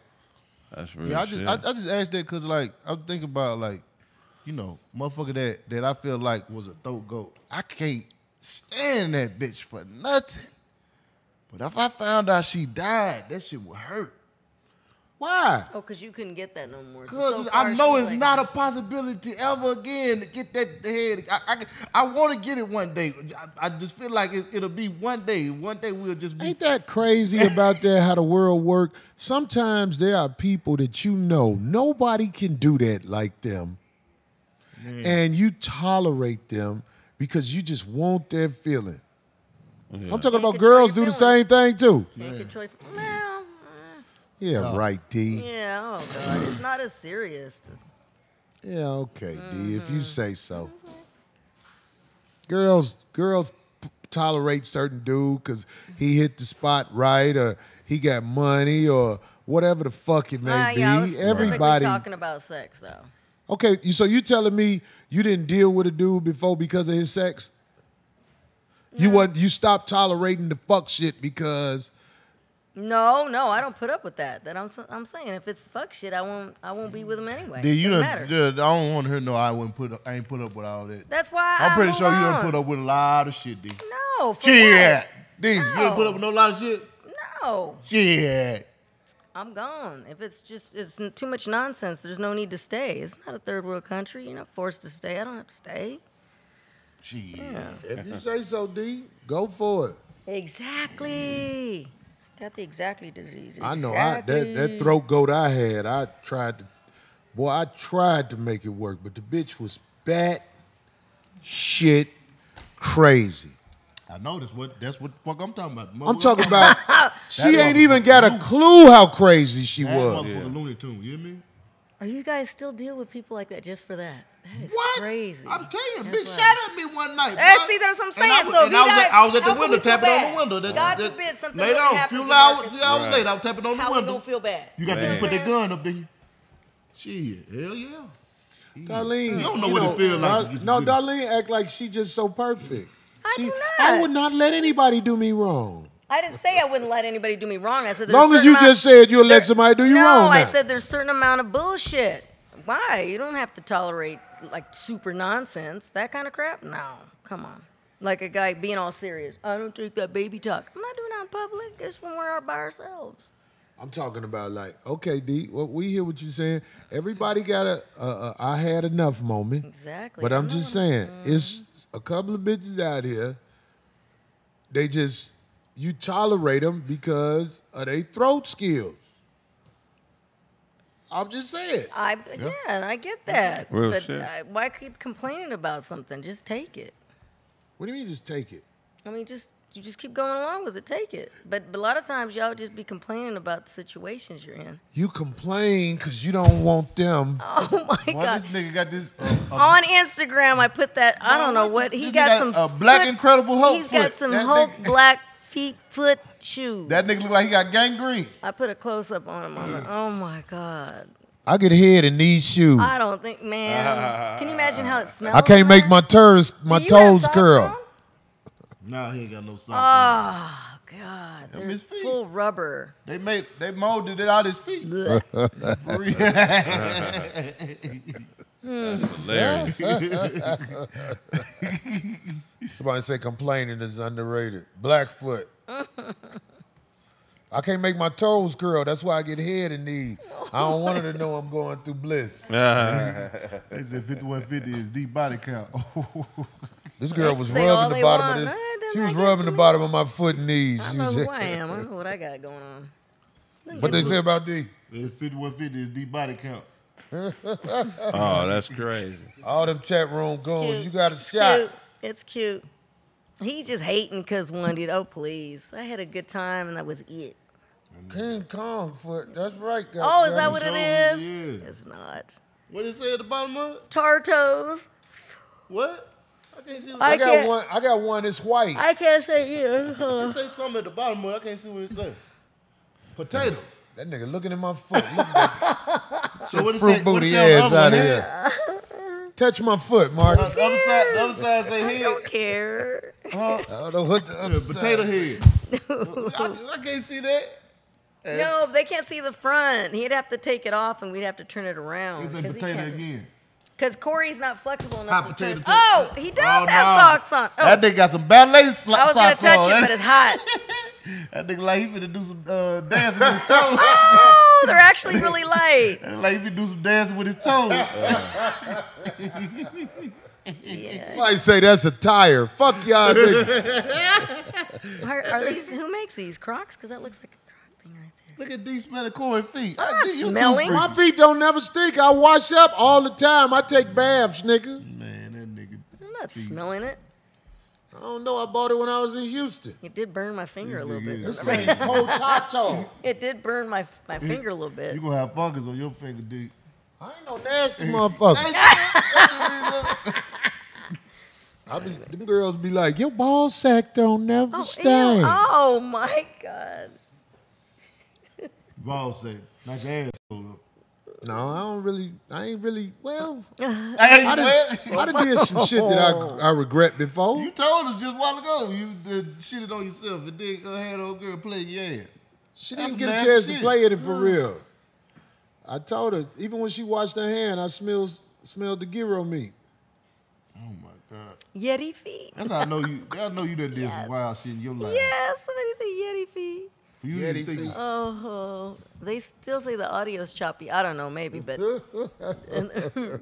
[SPEAKER 5] That's real
[SPEAKER 2] Yeah, I just. I, I just asked that because like I'm thinking about like, you know, motherfucker that that I feel like was a throat goat. I can't stand that bitch for nothing. But if I found out she died, that shit would hurt.
[SPEAKER 1] Why?
[SPEAKER 4] Oh, because you couldn't get that no more.
[SPEAKER 2] Cause
[SPEAKER 4] so
[SPEAKER 2] I know it's
[SPEAKER 4] like-
[SPEAKER 2] not a possibility ever again to get that head. I I, I want to get it one day. I, I just feel like it, it'll be one day. One day we'll just be.
[SPEAKER 1] Ain't that crazy about that? How the world work? Sometimes there are people that you know nobody can do that like them, and you tolerate them because you just want that feeling. I'm talking
[SPEAKER 4] Can't
[SPEAKER 1] about girls do the same thing too.
[SPEAKER 4] Can't control. Well, uh,
[SPEAKER 1] Yeah, right, D.
[SPEAKER 4] yeah. Oh God, it's not as serious.
[SPEAKER 1] Yeah, okay, D. If
[SPEAKER 4] Mm-hmm.
[SPEAKER 1] you say so. Girls, girls p- tolerate certain dude because he hit the spot right, or he got money, or whatever the fuck it may
[SPEAKER 4] Ah,
[SPEAKER 1] be.
[SPEAKER 4] yeah, I was
[SPEAKER 1] Everybody.
[SPEAKER 4] talking about sex though.
[SPEAKER 1] Okay, so you telling me you didn't deal with a dude before because of his sex? You want you stopped tolerating the fuck shit because
[SPEAKER 4] No, no, I don't put up with that. That I'm s- I'm saying if it's fuck shit, I won't I won't be with him anyway.
[SPEAKER 2] Then you
[SPEAKER 4] Doesn't
[SPEAKER 2] done,
[SPEAKER 4] matter.
[SPEAKER 2] yeah, I don't want her to hear no. I wouldn't put. Up, I ain't put up with all that.
[SPEAKER 4] That's why
[SPEAKER 2] I'm
[SPEAKER 4] I
[SPEAKER 2] pretty
[SPEAKER 4] move
[SPEAKER 2] sure you done
[SPEAKER 4] on.
[SPEAKER 2] put up with a lot of shit, D.
[SPEAKER 4] No, for
[SPEAKER 2] Shit,
[SPEAKER 4] what?
[SPEAKER 2] D. You ain't put up with no lot of shit.
[SPEAKER 4] No,
[SPEAKER 2] Shit.
[SPEAKER 4] I'm gone. If it's just it's too much nonsense, there's no need to stay. It's not a third world country. You're not forced to stay. I don't have to stay.
[SPEAKER 2] Shit.
[SPEAKER 1] if you say so, D, go for it.
[SPEAKER 4] Exactly. Got the exactly disease.
[SPEAKER 1] I know I that, that
[SPEAKER 4] Exactly.
[SPEAKER 1] throat goat I had, I tried to boy, I tried to make it work, but the bitch was bat shit crazy.
[SPEAKER 2] I know that's what that's what the fuck I'm talking about.
[SPEAKER 1] I'm talking about she ain't even got a clue how crazy she
[SPEAKER 2] that
[SPEAKER 1] was.
[SPEAKER 2] motherfucker Looney Tune. You hear me?
[SPEAKER 4] Are you guys still deal with people like that just for that? That is
[SPEAKER 2] What?
[SPEAKER 4] crazy.
[SPEAKER 2] I'm telling you,
[SPEAKER 4] That's
[SPEAKER 2] bitch
[SPEAKER 4] why.
[SPEAKER 2] shot at me one night.
[SPEAKER 4] Hey, see, that's what I'm
[SPEAKER 2] And
[SPEAKER 4] saying.
[SPEAKER 2] I was,
[SPEAKER 4] So
[SPEAKER 2] and
[SPEAKER 4] you
[SPEAKER 2] I was,
[SPEAKER 4] guys-
[SPEAKER 2] at, I was at the window
[SPEAKER 4] we feel
[SPEAKER 2] tapping on the window. That,
[SPEAKER 4] God
[SPEAKER 2] that,
[SPEAKER 4] forbid something
[SPEAKER 2] later
[SPEAKER 4] really
[SPEAKER 2] on,
[SPEAKER 4] happens
[SPEAKER 2] few hours,
[SPEAKER 4] Marcus.
[SPEAKER 2] few hours
[SPEAKER 5] Right.
[SPEAKER 2] later, I was tapping on the
[SPEAKER 4] How we
[SPEAKER 2] window.
[SPEAKER 4] gonna feel bad?
[SPEAKER 2] You got
[SPEAKER 5] Man.
[SPEAKER 2] to put that gun up there. Shit, hell yeah.
[SPEAKER 1] Darlene,
[SPEAKER 2] You don't know what it feel like
[SPEAKER 1] no. Darlene act like she just so perfect.
[SPEAKER 4] I
[SPEAKER 1] she,
[SPEAKER 4] do
[SPEAKER 1] I would not let anybody do me wrong.
[SPEAKER 4] I didn't say I wouldn't let anybody do me wrong. I said
[SPEAKER 1] As long as you just said you'll let somebody do you
[SPEAKER 4] no,
[SPEAKER 1] wrong.
[SPEAKER 4] No,
[SPEAKER 1] I
[SPEAKER 4] said there's a certain amount of bullshit. Why? You don't have to tolerate like super nonsense. That kind of crap? No. Come on. Like a guy being all serious. I don't take that baby talk. I'm not doing that in public. It's when we're out by ourselves.
[SPEAKER 1] I'm talking about like, okay, D, well, we hear what you're saying. Everybody got a, a, a I had enough moment.
[SPEAKER 4] Exactly.
[SPEAKER 1] But I'm just saying, it's a couple of bitches out here. They just you tolerate them because of their throat skills. I'm just saying.
[SPEAKER 4] I yeah, and I get that.
[SPEAKER 5] Real
[SPEAKER 4] but
[SPEAKER 5] shit.
[SPEAKER 4] I, why keep complaining about something? Just take it.
[SPEAKER 1] What do you mean just take it?
[SPEAKER 4] I mean, just you just keep going along with it. Take it. But, but a lot of times y'all just be complaining about the situations you're in.
[SPEAKER 1] You complain because you don't want them.
[SPEAKER 4] Oh my
[SPEAKER 2] Why
[SPEAKER 4] god!
[SPEAKER 2] this nigga got this? Uh, uh,
[SPEAKER 4] On Instagram, I put that. I don't know what he
[SPEAKER 2] This
[SPEAKER 4] got. Some
[SPEAKER 2] a black
[SPEAKER 4] foot-
[SPEAKER 2] Incredible Hulk
[SPEAKER 4] He's got
[SPEAKER 2] foot.
[SPEAKER 4] some
[SPEAKER 2] That
[SPEAKER 4] Hulk
[SPEAKER 2] nigga-
[SPEAKER 4] black feet foot shoes.
[SPEAKER 2] that nigga look like he got gangrene.
[SPEAKER 4] I put a close up on him. On the, oh my god!
[SPEAKER 1] I get head in these shoes.
[SPEAKER 4] I don't think, man. Can you imagine how it smells?
[SPEAKER 1] I can't
[SPEAKER 4] in
[SPEAKER 1] make
[SPEAKER 4] there?
[SPEAKER 1] my toes my
[SPEAKER 4] Do you have
[SPEAKER 1] toes
[SPEAKER 4] socks
[SPEAKER 1] curl.
[SPEAKER 4] On?
[SPEAKER 2] Nah, he ain't got no socks. on.
[SPEAKER 4] Oh god, they're
[SPEAKER 2] his feet.
[SPEAKER 4] full rubber.
[SPEAKER 2] They made they molded it out his feet.
[SPEAKER 4] Blech.
[SPEAKER 2] For real.
[SPEAKER 5] Hilarious.
[SPEAKER 1] Somebody say complaining is underrated. Blackfoot. I can't make my toes curl. That's why I get head and these. I don't want her to know I'm going through bliss.
[SPEAKER 2] They said 5150 is deep body count.
[SPEAKER 1] This girl was
[SPEAKER 4] Say all
[SPEAKER 1] rubbing the
[SPEAKER 4] they
[SPEAKER 1] bottom
[SPEAKER 4] want.
[SPEAKER 1] of
[SPEAKER 4] Nah,
[SPEAKER 1] this.
[SPEAKER 4] It doesn't
[SPEAKER 1] She was rubbing the bottom of my foot and knees.
[SPEAKER 4] I
[SPEAKER 1] She
[SPEAKER 4] know who I am. I know what I got going on.
[SPEAKER 1] What they say about D?
[SPEAKER 2] It's 5150 is deep body count.
[SPEAKER 5] oh, that's crazy.
[SPEAKER 1] All them chat room goons.
[SPEAKER 4] Cute.
[SPEAKER 1] You got a
[SPEAKER 4] It's
[SPEAKER 1] shot.
[SPEAKER 4] Cute. It's cute. He's just hating because one did. Oh please, I had a good time and that was it.
[SPEAKER 1] King Kong foot. That's right. guys.
[SPEAKER 4] Oh, is that what it is?
[SPEAKER 2] yeah.
[SPEAKER 4] It's not.
[SPEAKER 2] What did it say at the bottom of it?
[SPEAKER 4] Tartos.
[SPEAKER 2] What? I can't see what
[SPEAKER 1] I
[SPEAKER 4] I
[SPEAKER 1] got one. I got one It's white.
[SPEAKER 4] I can't say yeah. huh.
[SPEAKER 2] It say something at the bottom but. I can't see what it say. Potato.
[SPEAKER 1] That nigga looking at my foot. Look at
[SPEAKER 2] So what it
[SPEAKER 1] fruit
[SPEAKER 2] say? What
[SPEAKER 1] booty
[SPEAKER 2] say
[SPEAKER 1] ass out of
[SPEAKER 2] hand?
[SPEAKER 1] here. Touch my foot,
[SPEAKER 2] Uh, The other side, the other side say
[SPEAKER 4] I
[SPEAKER 2] head.
[SPEAKER 4] don't care.
[SPEAKER 1] I don't know what the
[SPEAKER 2] Yeah,
[SPEAKER 1] other
[SPEAKER 2] potato
[SPEAKER 1] side.
[SPEAKER 2] head. I, I can't see that.
[SPEAKER 4] No, they can't see the front. He'd have to take it off, and we'd have to turn it around.
[SPEAKER 2] It said potato again.
[SPEAKER 4] Because Corey's not flexible
[SPEAKER 2] Hot
[SPEAKER 4] enough to
[SPEAKER 2] potato
[SPEAKER 4] turn.
[SPEAKER 2] too.
[SPEAKER 4] Oh, he does
[SPEAKER 2] Oh,
[SPEAKER 4] have
[SPEAKER 2] no.
[SPEAKER 4] socks on. Oh,
[SPEAKER 2] That nigga got some ballet sl-
[SPEAKER 4] I was gonna
[SPEAKER 2] socks
[SPEAKER 4] touch
[SPEAKER 2] on.
[SPEAKER 4] it, but it's hot.
[SPEAKER 2] that nigga like he finna do some uh, dancing with his toes.
[SPEAKER 4] Oh, they're actually really light.
[SPEAKER 2] like he finna do some dancing with his toes.
[SPEAKER 4] Yeah.
[SPEAKER 1] Somebody say that's a tire. Fuck y'all niggas.
[SPEAKER 4] Are, are these? Who makes these Crocs? Because that looks like a Croc thing right there.
[SPEAKER 2] Look at D smelling Corey feet.
[SPEAKER 4] I'm not
[SPEAKER 2] you
[SPEAKER 4] smelling.
[SPEAKER 1] My feet don't never stink. I wash up all the time. I take baths, nigga.
[SPEAKER 2] Man, that nigga.
[SPEAKER 4] I'm not smelling it.
[SPEAKER 1] I don't know. I bought it when I was in Houston.
[SPEAKER 4] It did burn my finger a little bit.
[SPEAKER 1] This ain't potato.
[SPEAKER 4] It did burn my my finger a little bit.
[SPEAKER 2] You gonna have fungus on your finger, D.
[SPEAKER 1] I ain't no nasty motherfucker. I be them girls be like, your ball sack don't never
[SPEAKER 4] Oh, ew. oh my god.
[SPEAKER 2] Ball say, knock your asshole up.
[SPEAKER 1] No, I don't really. I ain't really. Well,
[SPEAKER 2] Hey,
[SPEAKER 1] I done,
[SPEAKER 2] well,
[SPEAKER 1] I done did some shit that I I regret before.
[SPEAKER 2] you told us just a while ago you did shit it on yourself and then uh, had old girl play your ass.
[SPEAKER 1] She
[SPEAKER 2] That's
[SPEAKER 1] didn't get a
[SPEAKER 2] nasty
[SPEAKER 1] chance to play it for real. I told her even when she washed her hand, I smelled smelled the gyro meat.
[SPEAKER 2] Oh my god.
[SPEAKER 4] Yeti feet.
[SPEAKER 2] That's how I know you. I know you done did
[SPEAKER 4] Yes.
[SPEAKER 2] some wild shit in your life.
[SPEAKER 4] Yeah, somebody said Yeti feet.
[SPEAKER 2] For you
[SPEAKER 1] Yeti
[SPEAKER 2] to think,
[SPEAKER 1] feet.
[SPEAKER 4] Oh, they still say the audio's choppy. I don't know, maybe, but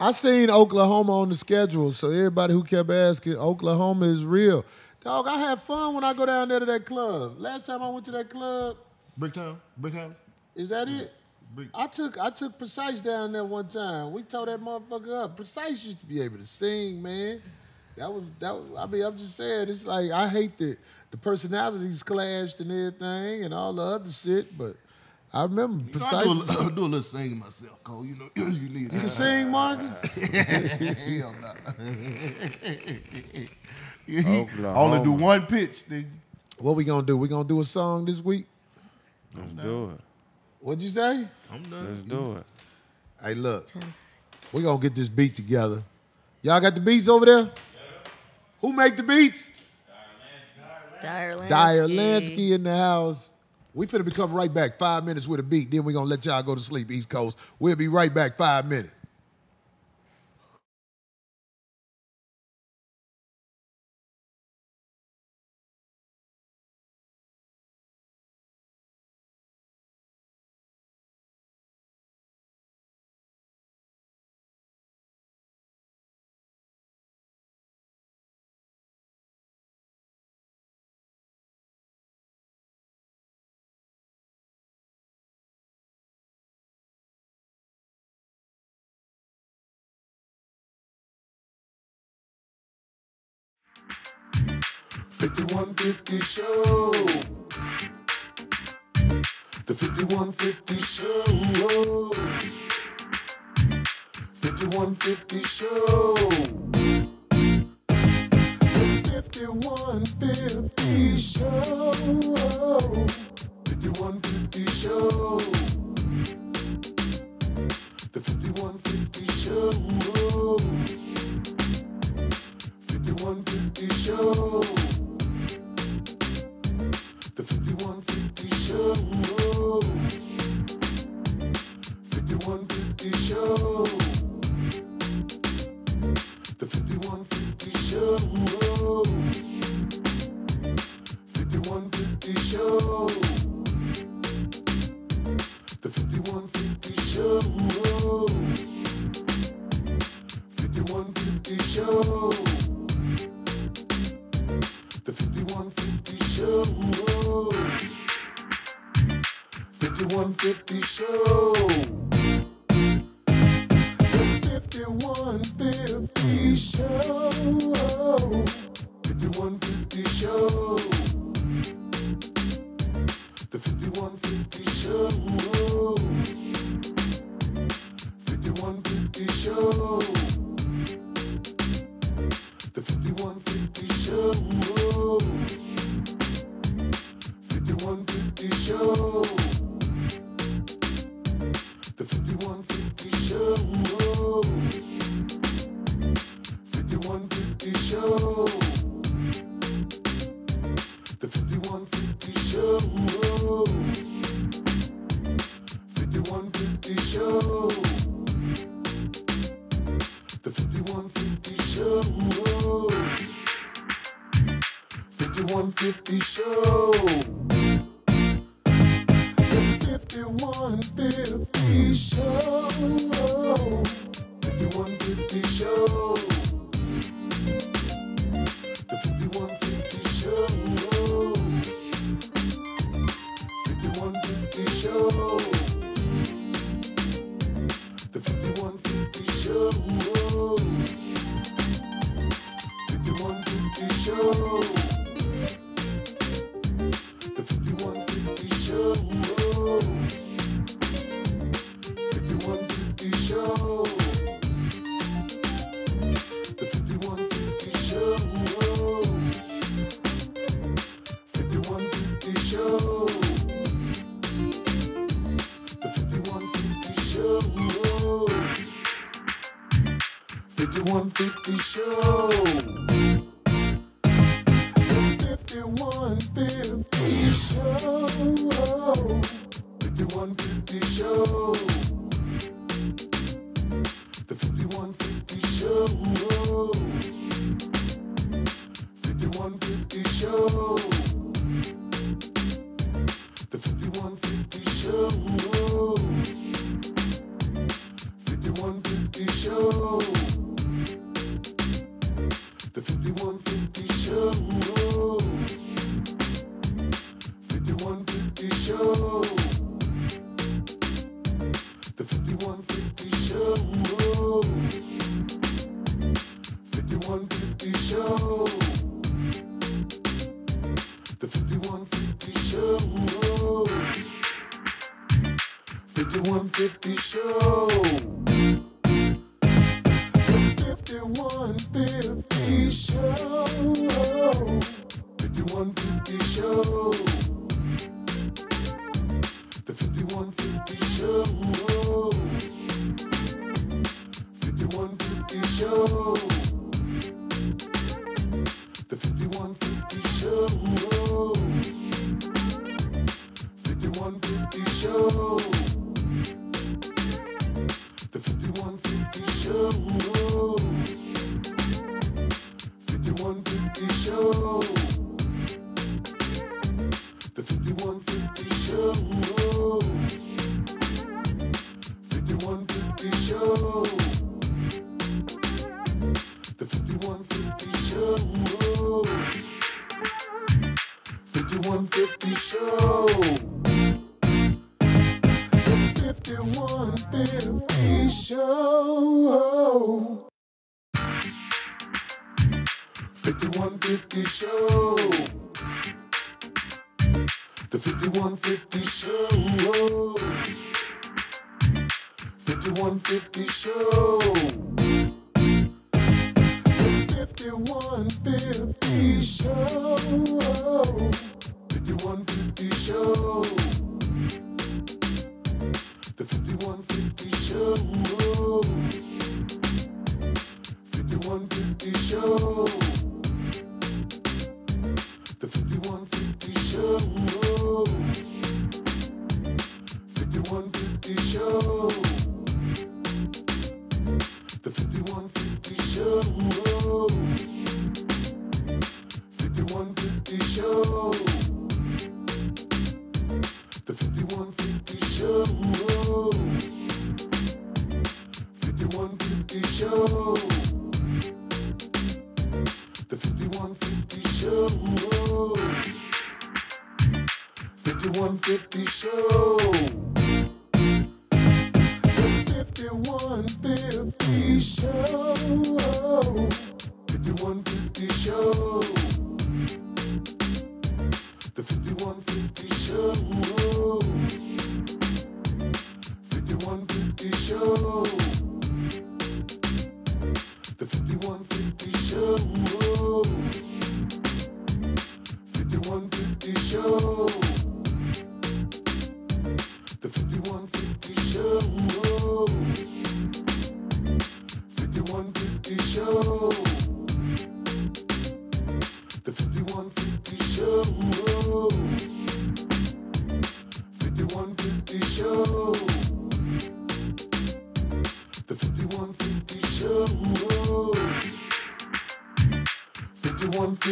[SPEAKER 1] I seen Oklahoma on the schedule, so everybody who kept asking, Oklahoma is real. Dog, I have fun when I go down there to that club. Last time I went to that club,
[SPEAKER 2] Bricktown, Brick House.
[SPEAKER 1] is that it?
[SPEAKER 2] Brick.
[SPEAKER 1] I took I took Precise down there one time. We tore that motherfucker up. Precise used to be able to sing, man. That was that. Was, I mean, I'm just saying. It's like I hate the the personalities clashed and everything and all the other shit, but I remember
[SPEAKER 2] You know, I do, a, do a little singing myself, Cole. You know, you need
[SPEAKER 1] you can sing, Marcus.
[SPEAKER 2] Hell no.
[SPEAKER 5] Oklahoma.
[SPEAKER 2] Only do one pitch, nigga.
[SPEAKER 1] What we gonna do? We gonna do a song this week?
[SPEAKER 5] Let's do it.
[SPEAKER 1] What'd you say?
[SPEAKER 2] I'm done.
[SPEAKER 5] Let's do it.
[SPEAKER 1] Hey, look, we gonna get this beat together. Y'all got the beats over there? Who make the beats?
[SPEAKER 4] Dyer Lansky.
[SPEAKER 1] In the house. We finna be coming right back. Five minutes with a beat. Then we gonna let y'all go to sleep, East Coast. We'll be right back. Five minutes. The 5150 show. The 5150 show. 5150 show. The 5150 show. 5150 show. The 5150 show. 5150 show. The 5150 show. 5150 show. The 5150 show. 5150 show. The 5150 show. 5150 show. The 5150 show. 5150 show. The 5150 show. 5150 show. The 5150 show. 5150 show. The 5150 show. 5150 show. The 5150 show. 5150 show. The 5150 show. 5150 show. The 5150 show. 5150 show. The 5150 show. 5150 show. The 5150 show. 5150 show. The 5150 show. 5150 show. 150 show. The 5150 show. The 5150 show. The 5150 show. 5150 show. The 5150 show.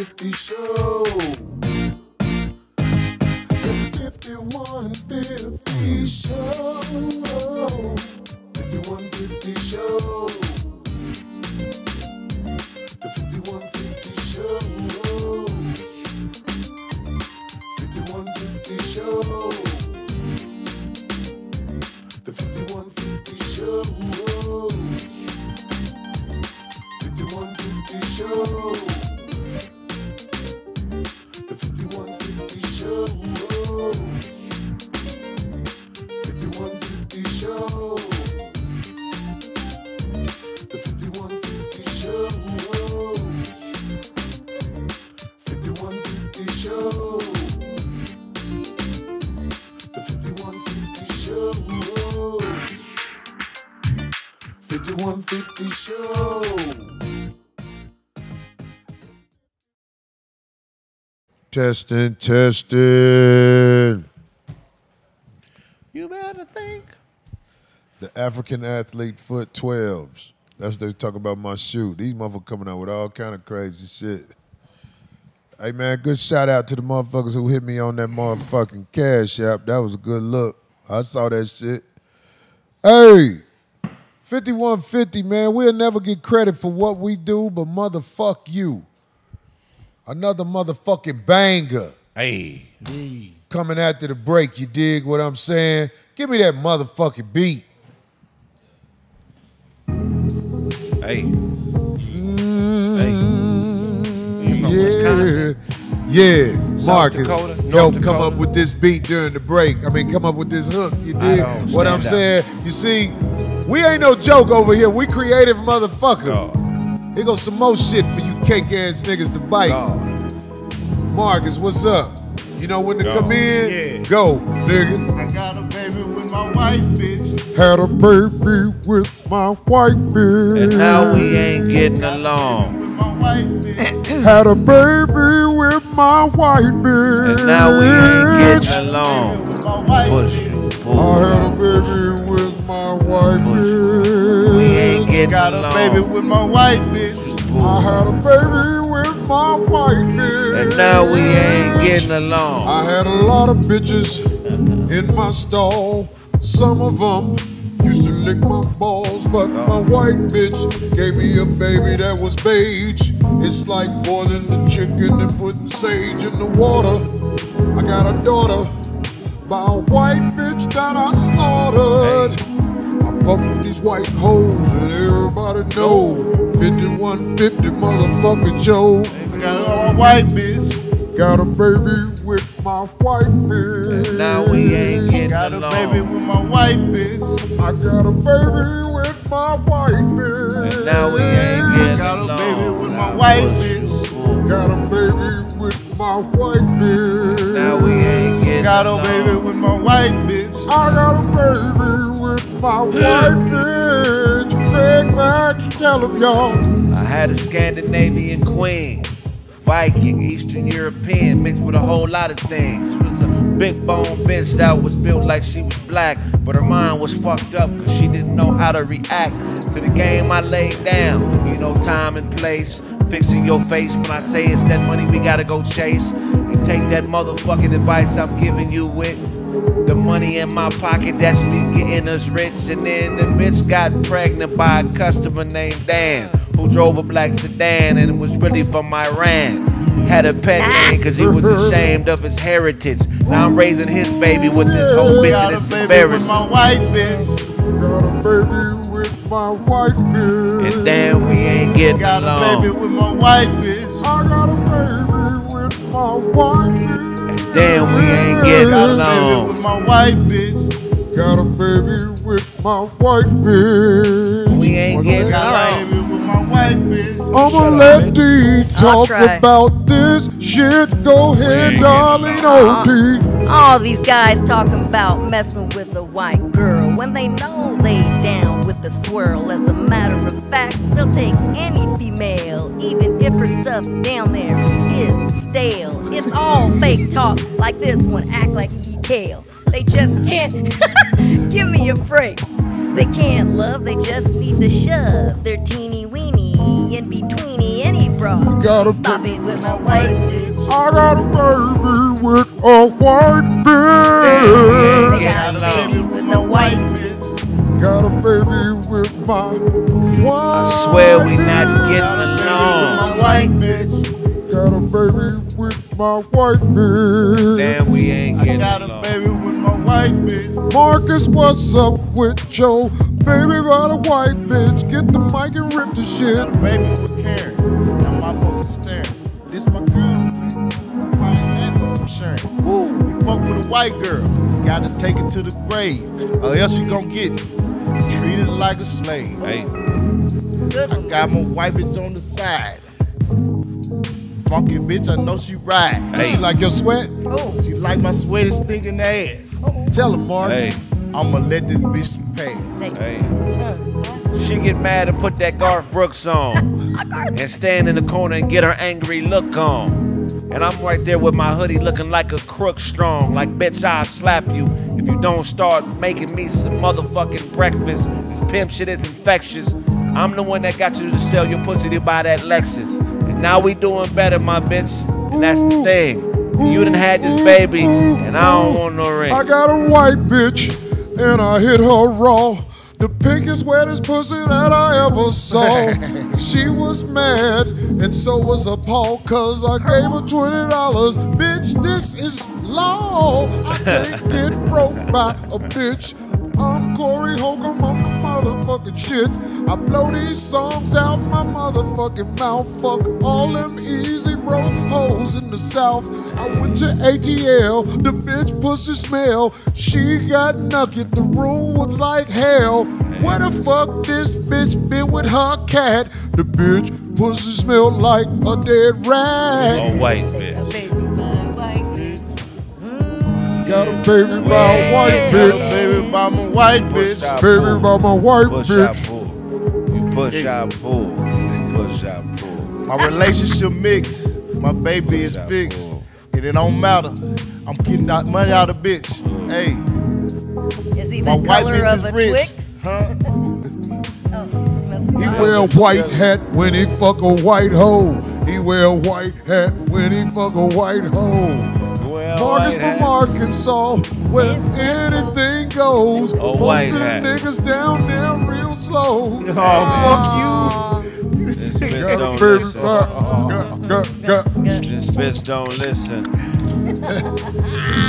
[SPEAKER 1] 50 show. The 5150 show. The 5150 show. The 5150 show. 5150 show. The 5150 show. The 5150 show. Testing, testing.
[SPEAKER 5] You better think.
[SPEAKER 1] The African athlete foot 12s. That's what they talk about my shoe. These motherfuckers coming out with all kind of crazy shit. Hey man, good shout out to the motherfuckers who hit me on that motherfucking cash app. That was a good look. I saw that shit. Hey, 5150, man, we'll never get credit for what we do, but motherfuck you. Another motherfucking banger
[SPEAKER 5] Hey.
[SPEAKER 1] coming after the break. You dig what I'm saying? Give me that motherfucking beat.
[SPEAKER 5] Hey. Mm-hmm. Hey. You from Wisconsin?
[SPEAKER 1] Yeah, yeah. Marcus
[SPEAKER 5] Dakota,
[SPEAKER 1] helped come up with this beat during the break. I mean, come up with this hook. You dig what I'm saying? You see, we ain't no joke over here. We creative motherfuckers.
[SPEAKER 5] Oh,
[SPEAKER 1] Here goes some more shit for you cake ass niggas to bite.
[SPEAKER 5] oh.
[SPEAKER 1] Marcus, what's up? You know when to
[SPEAKER 5] Go.
[SPEAKER 1] come in?
[SPEAKER 7] Yeah.
[SPEAKER 1] Go, nigga.
[SPEAKER 2] I got a baby with my white bitch.
[SPEAKER 1] Had a baby with my white bitch.
[SPEAKER 5] And now we ain't getting along.
[SPEAKER 2] With my white bitch.
[SPEAKER 1] Had a baby with my white bitch.
[SPEAKER 5] And now we ain't getting along.
[SPEAKER 2] with my
[SPEAKER 5] Push pull
[SPEAKER 1] I had a baby with my white bitch.
[SPEAKER 5] We ain't getting
[SPEAKER 2] Got a
[SPEAKER 5] along.
[SPEAKER 2] baby with my white bitch.
[SPEAKER 1] I had a baby with my white bitch.
[SPEAKER 5] And now we ain't getting along.
[SPEAKER 1] I had a lot of bitches in my stall. Some of them used to lick my balls, but my white bitch gave me a baby that was beige. It's like boiling the chicken and putting sage in the water. I got a daughter by a white bitch that I slaughtered. I fuck with these white hoes and everybody know 5150 motherfucking Joe.
[SPEAKER 2] I got a white bitch.
[SPEAKER 1] Got a baby with my white bitch.
[SPEAKER 5] And now we ain't getting
[SPEAKER 2] Got a baby with my white bitch.
[SPEAKER 1] I got a baby with my white bitch.
[SPEAKER 5] And now we ain't getting
[SPEAKER 2] Got a
[SPEAKER 5] along.
[SPEAKER 2] baby with my white bitch.
[SPEAKER 1] Got a baby with my white bitch.
[SPEAKER 5] Now we ain't getting
[SPEAKER 2] Got a baby with my white bitch.
[SPEAKER 1] I got a baby with my white bitch. Greg Max, tell him y'all.
[SPEAKER 5] I had a Scandinavian queen, Viking, Eastern European, mixed with a whole lot of things. She was a big bone bitch that was built like she was black, but her mind was fucked up because she didn't know how to react to the game I laid down. You know, time and place, fixing your face when I say it's that money we gotta go chase. And take that motherfucking advice I'm giving you with. The money in my pocket, that's me getting us rich. And then the bitch got pregnant by a customer named Dan, who drove a black sedan and was really from Iran. Had a pet ah. name because he was ashamed of his heritage. Now I'm raising his baby with this whole bitch and it's
[SPEAKER 2] baby
[SPEAKER 5] embarrassing.
[SPEAKER 2] my white bitch.
[SPEAKER 1] Got a baby with my white bitch.
[SPEAKER 5] And damn, we ain't getting
[SPEAKER 2] Got a baby with my white bitch.
[SPEAKER 1] I got a baby with my white bitch.
[SPEAKER 5] And Damn, we ain't getting
[SPEAKER 2] Got a
[SPEAKER 5] along.
[SPEAKER 2] baby with my white bitch.
[SPEAKER 1] Got a baby with my white bitch.
[SPEAKER 5] We ain't getting
[SPEAKER 2] Got a
[SPEAKER 5] along.
[SPEAKER 2] baby with my white bitch.
[SPEAKER 1] I'ma let D talk about this shit. Go ahead, darling, oh D.
[SPEAKER 4] All these guys talking about messing with a white girl when they know fact, they'll take any female, even if her stuff down there is stale. It's all fake talk like this one, act like he kale. They just can't give me a break. They can't love, they just need to shove their teeny weeny in betweeny any bra.
[SPEAKER 1] Gotta
[SPEAKER 4] Stop it with my white bitch.
[SPEAKER 1] I got a baby with a white bitch.
[SPEAKER 4] They got babies with no white
[SPEAKER 2] bitch.
[SPEAKER 1] Got a baby with my white
[SPEAKER 5] I swear we not getting along.
[SPEAKER 2] my white bitch.
[SPEAKER 1] Got a baby with my white bitch.
[SPEAKER 5] Damn, we ain't
[SPEAKER 2] I
[SPEAKER 5] getting
[SPEAKER 2] got a
[SPEAKER 5] along.
[SPEAKER 2] baby with my white bitch.
[SPEAKER 1] Marcus, what's up with Joe? Baby by the white bitch. Get the mic and rip the shit.
[SPEAKER 2] Got a baby with Karen. Now my folks are staring. This my girlfriend. Finances I'm sharing. If you fuck with a white girl, you gotta take it to the grave, or else you gon' get treated like a slave.
[SPEAKER 5] Hey,
[SPEAKER 2] I got my white bitch on the side. Funky bitch, I know she ride.
[SPEAKER 5] Hey.
[SPEAKER 1] She like your sweat?
[SPEAKER 4] Oh,
[SPEAKER 2] She like my sweaty stinking ass.
[SPEAKER 1] Tell her, Mark.
[SPEAKER 5] hey,
[SPEAKER 2] I'ma let this bitch pay.
[SPEAKER 4] Say,
[SPEAKER 5] Hey. She get mad and put that Garth Brooks on. and stand in the corner and get her angry look on. And I'm right there with my hoodie looking like a crook strong. Like, bitch, I'll slap you if you don't start making me some motherfucking breakfast. This pimp shit is infectious. I'm the one that got you to sell your pussy to buy that Lexus. And now we doing better, my bitch. And that's the thing. You done had this baby, and I don't want no ring.
[SPEAKER 1] I got a white bitch, and I hit her raw. The pinkest, wettest pussy that I ever saw. she was mad, and so was appalled, cause I gave her $20. Bitch, this is law. I can't get broke by a bitch. I'm Corey Holcomb, I'm the motherfucking shit. I blow these songs out my motherfucking mouth. Fuck all them easy broke hoes in the south. I went to ATL, the bitch pussy smell. She got naked, the room was like hell. Where the fuck this bitch been with her cat? The bitch pussy smelled like a dead rat.
[SPEAKER 5] Oh, white bitch.
[SPEAKER 4] baby, my white bitch.
[SPEAKER 1] Got a baby by a white bitch.
[SPEAKER 2] baby by my white bitch.
[SPEAKER 1] Baby by my white
[SPEAKER 5] Push
[SPEAKER 1] bitch.
[SPEAKER 5] out, pull. You push out, pull. Push out, pull.
[SPEAKER 2] My relationship mix. My baby is fixed. And it don't matter. I'm getting that money out of bitch. Hey,
[SPEAKER 4] Is he
[SPEAKER 2] my
[SPEAKER 4] the
[SPEAKER 2] white
[SPEAKER 4] color
[SPEAKER 2] bitch
[SPEAKER 4] of a
[SPEAKER 2] is rich.
[SPEAKER 4] Twix?
[SPEAKER 2] Huh?
[SPEAKER 4] Oh,
[SPEAKER 1] He wear a white hat when he fuck a white hoe. He wear a white hat when he fuck a white hoe.
[SPEAKER 5] Well,
[SPEAKER 1] Marcus from
[SPEAKER 5] hat.
[SPEAKER 1] Arkansas, where anything goes.
[SPEAKER 5] A white
[SPEAKER 1] Most of the
[SPEAKER 5] hat.
[SPEAKER 1] niggas down there real slow.
[SPEAKER 2] Oh, fuck
[SPEAKER 5] This bitch don't listen. This bitch don't listen.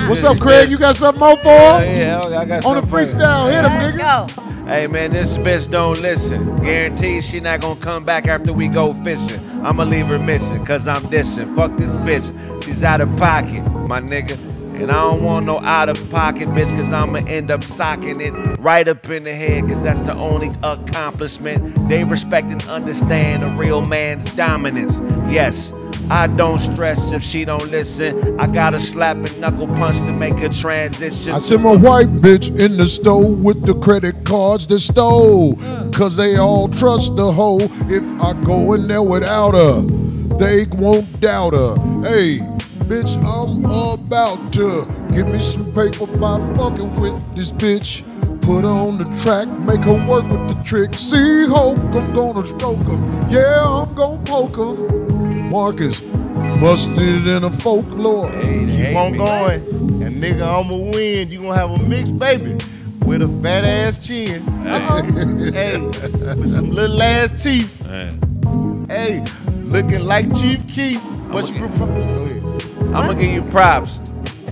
[SPEAKER 1] What's up, Kraig? You got something more for him?
[SPEAKER 5] yeah, I got
[SPEAKER 1] On the
[SPEAKER 5] something for
[SPEAKER 1] freestyle, hit him,
[SPEAKER 4] Let's
[SPEAKER 1] nigga.
[SPEAKER 4] go.
[SPEAKER 5] Hey man, this bitch don't listen. Guarantee she not gonna come back after we go fishing. I'ma leave her missing, cause I'm dissing. Fuck this bitch, she's out of pocket, my nigga. And I don't want no out of pocket bitch, cause I'ma end up socking it right up in the head, cause that's the only accomplishment. They respect and understand a real man's dominance. Yes, I don't stress if she don't listen. I gotta slap and knuckle punch to make a transition.
[SPEAKER 1] I sent my white bitch in the store with the credit cards that stole. Cause they all trust the hoe. If I go in there without her, they won't doubt her. Hey, bitch, I'm about to give me some paper by fucking with this bitch. Put her on the track, make her work with the trick. See, hope I'm gonna stroke her. Yeah, I'm gonna poke her. Marcus, mustard in a folklore.
[SPEAKER 5] Hey, they
[SPEAKER 2] Keep
[SPEAKER 5] hate
[SPEAKER 2] on
[SPEAKER 5] me.
[SPEAKER 2] going. And nigga, I'ma win. You gonna have a mixed baby with a fat ass chin. hey, with some little ass teeth.
[SPEAKER 5] Hey.
[SPEAKER 2] Hey, looking like Chief Keef. What you prefer? Go ahead.
[SPEAKER 5] I'm gonna give you props.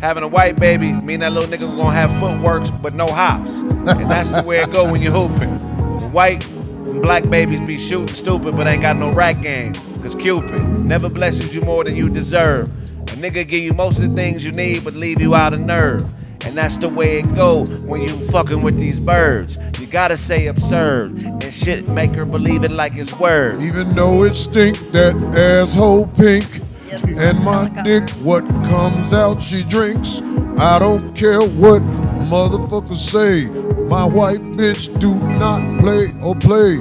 [SPEAKER 5] Having a white baby mean that little nigga gonna have footworks but no hops. And that's the way it go when you hooping. The white and black babies be shooting stupid but ain't got no rack game. Cause Cupid never blesses you more than you deserve. A nigga give you most of the things you need but leave you out of nerve. And that's the way it go when you fucking with these birds. You gotta say absurd and shit make her believe it like it's word.
[SPEAKER 1] Even though it stink, that asshole pink. And my dick, what comes out, she drinks. I don't care what motherfuckers say. My white bitch do not play or play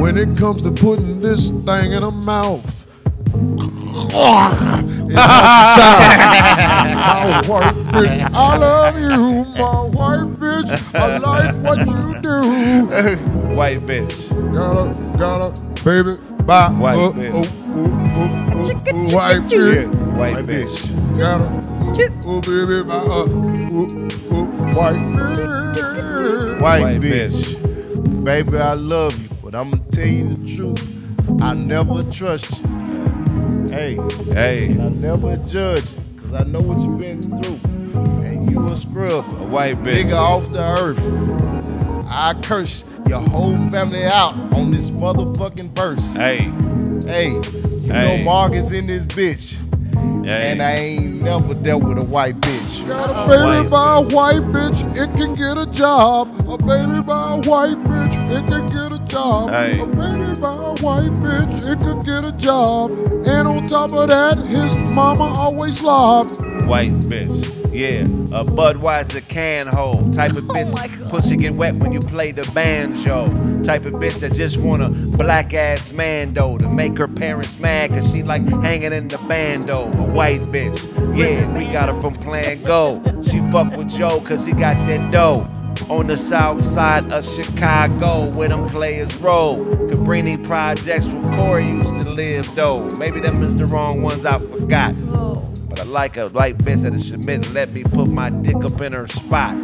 [SPEAKER 1] when it comes to putting this thing in her mouth. It helps us out. My white bitch, I love you, my white bitch. I like what you do.
[SPEAKER 5] White bitch.
[SPEAKER 1] Got a, got a baby by
[SPEAKER 5] White
[SPEAKER 1] uh,
[SPEAKER 5] bitch.
[SPEAKER 1] oh, oh, oh, oh, oh, white bitch.
[SPEAKER 5] White
[SPEAKER 2] White
[SPEAKER 5] bitch.
[SPEAKER 1] Got a oh, oh, baby by uh, oh, oh, white bitch.
[SPEAKER 2] White,
[SPEAKER 5] White
[SPEAKER 2] bitch. Baby, I love you, but I'm gonna tell you the truth. I never trust you. Hey,
[SPEAKER 5] Hey, And
[SPEAKER 2] I never judge you, cause I know what you've been through. And you a scrub.
[SPEAKER 5] a white bitch.
[SPEAKER 2] Nigga off the earth. I curse your whole family out on this motherfucking verse.
[SPEAKER 5] Hey,
[SPEAKER 2] Hey, you
[SPEAKER 5] Hey.
[SPEAKER 2] know Mark is in this bitch.
[SPEAKER 5] hey.
[SPEAKER 2] And I ain't never dealt with a white bitch.
[SPEAKER 1] Got a baby by a white bitch, it can get a job. A baby by a white bitch, it can get a job.
[SPEAKER 5] Hey.
[SPEAKER 1] A baby by a white bitch, it can get a job. And on top of that, his mama always slob.
[SPEAKER 5] white bitch. Yeah, a Budweiser can hold. Type of
[SPEAKER 4] Oh
[SPEAKER 5] bitch,
[SPEAKER 4] God.
[SPEAKER 5] pussy get wet when you play the banjo. Type of bitch that just want a black ass mando to make her parents mad cause she like hanging in the bando. A white bitch. Yeah, we got her from Plan Go. She fuck with Joe cause he got that dough. On the south side of Chicago, where them players roll. Cabrini projects where Corey used to live, though. Maybe them is the wrong ones I forgot. But I like a light bitch that'll submit let me put my dick up in her spot.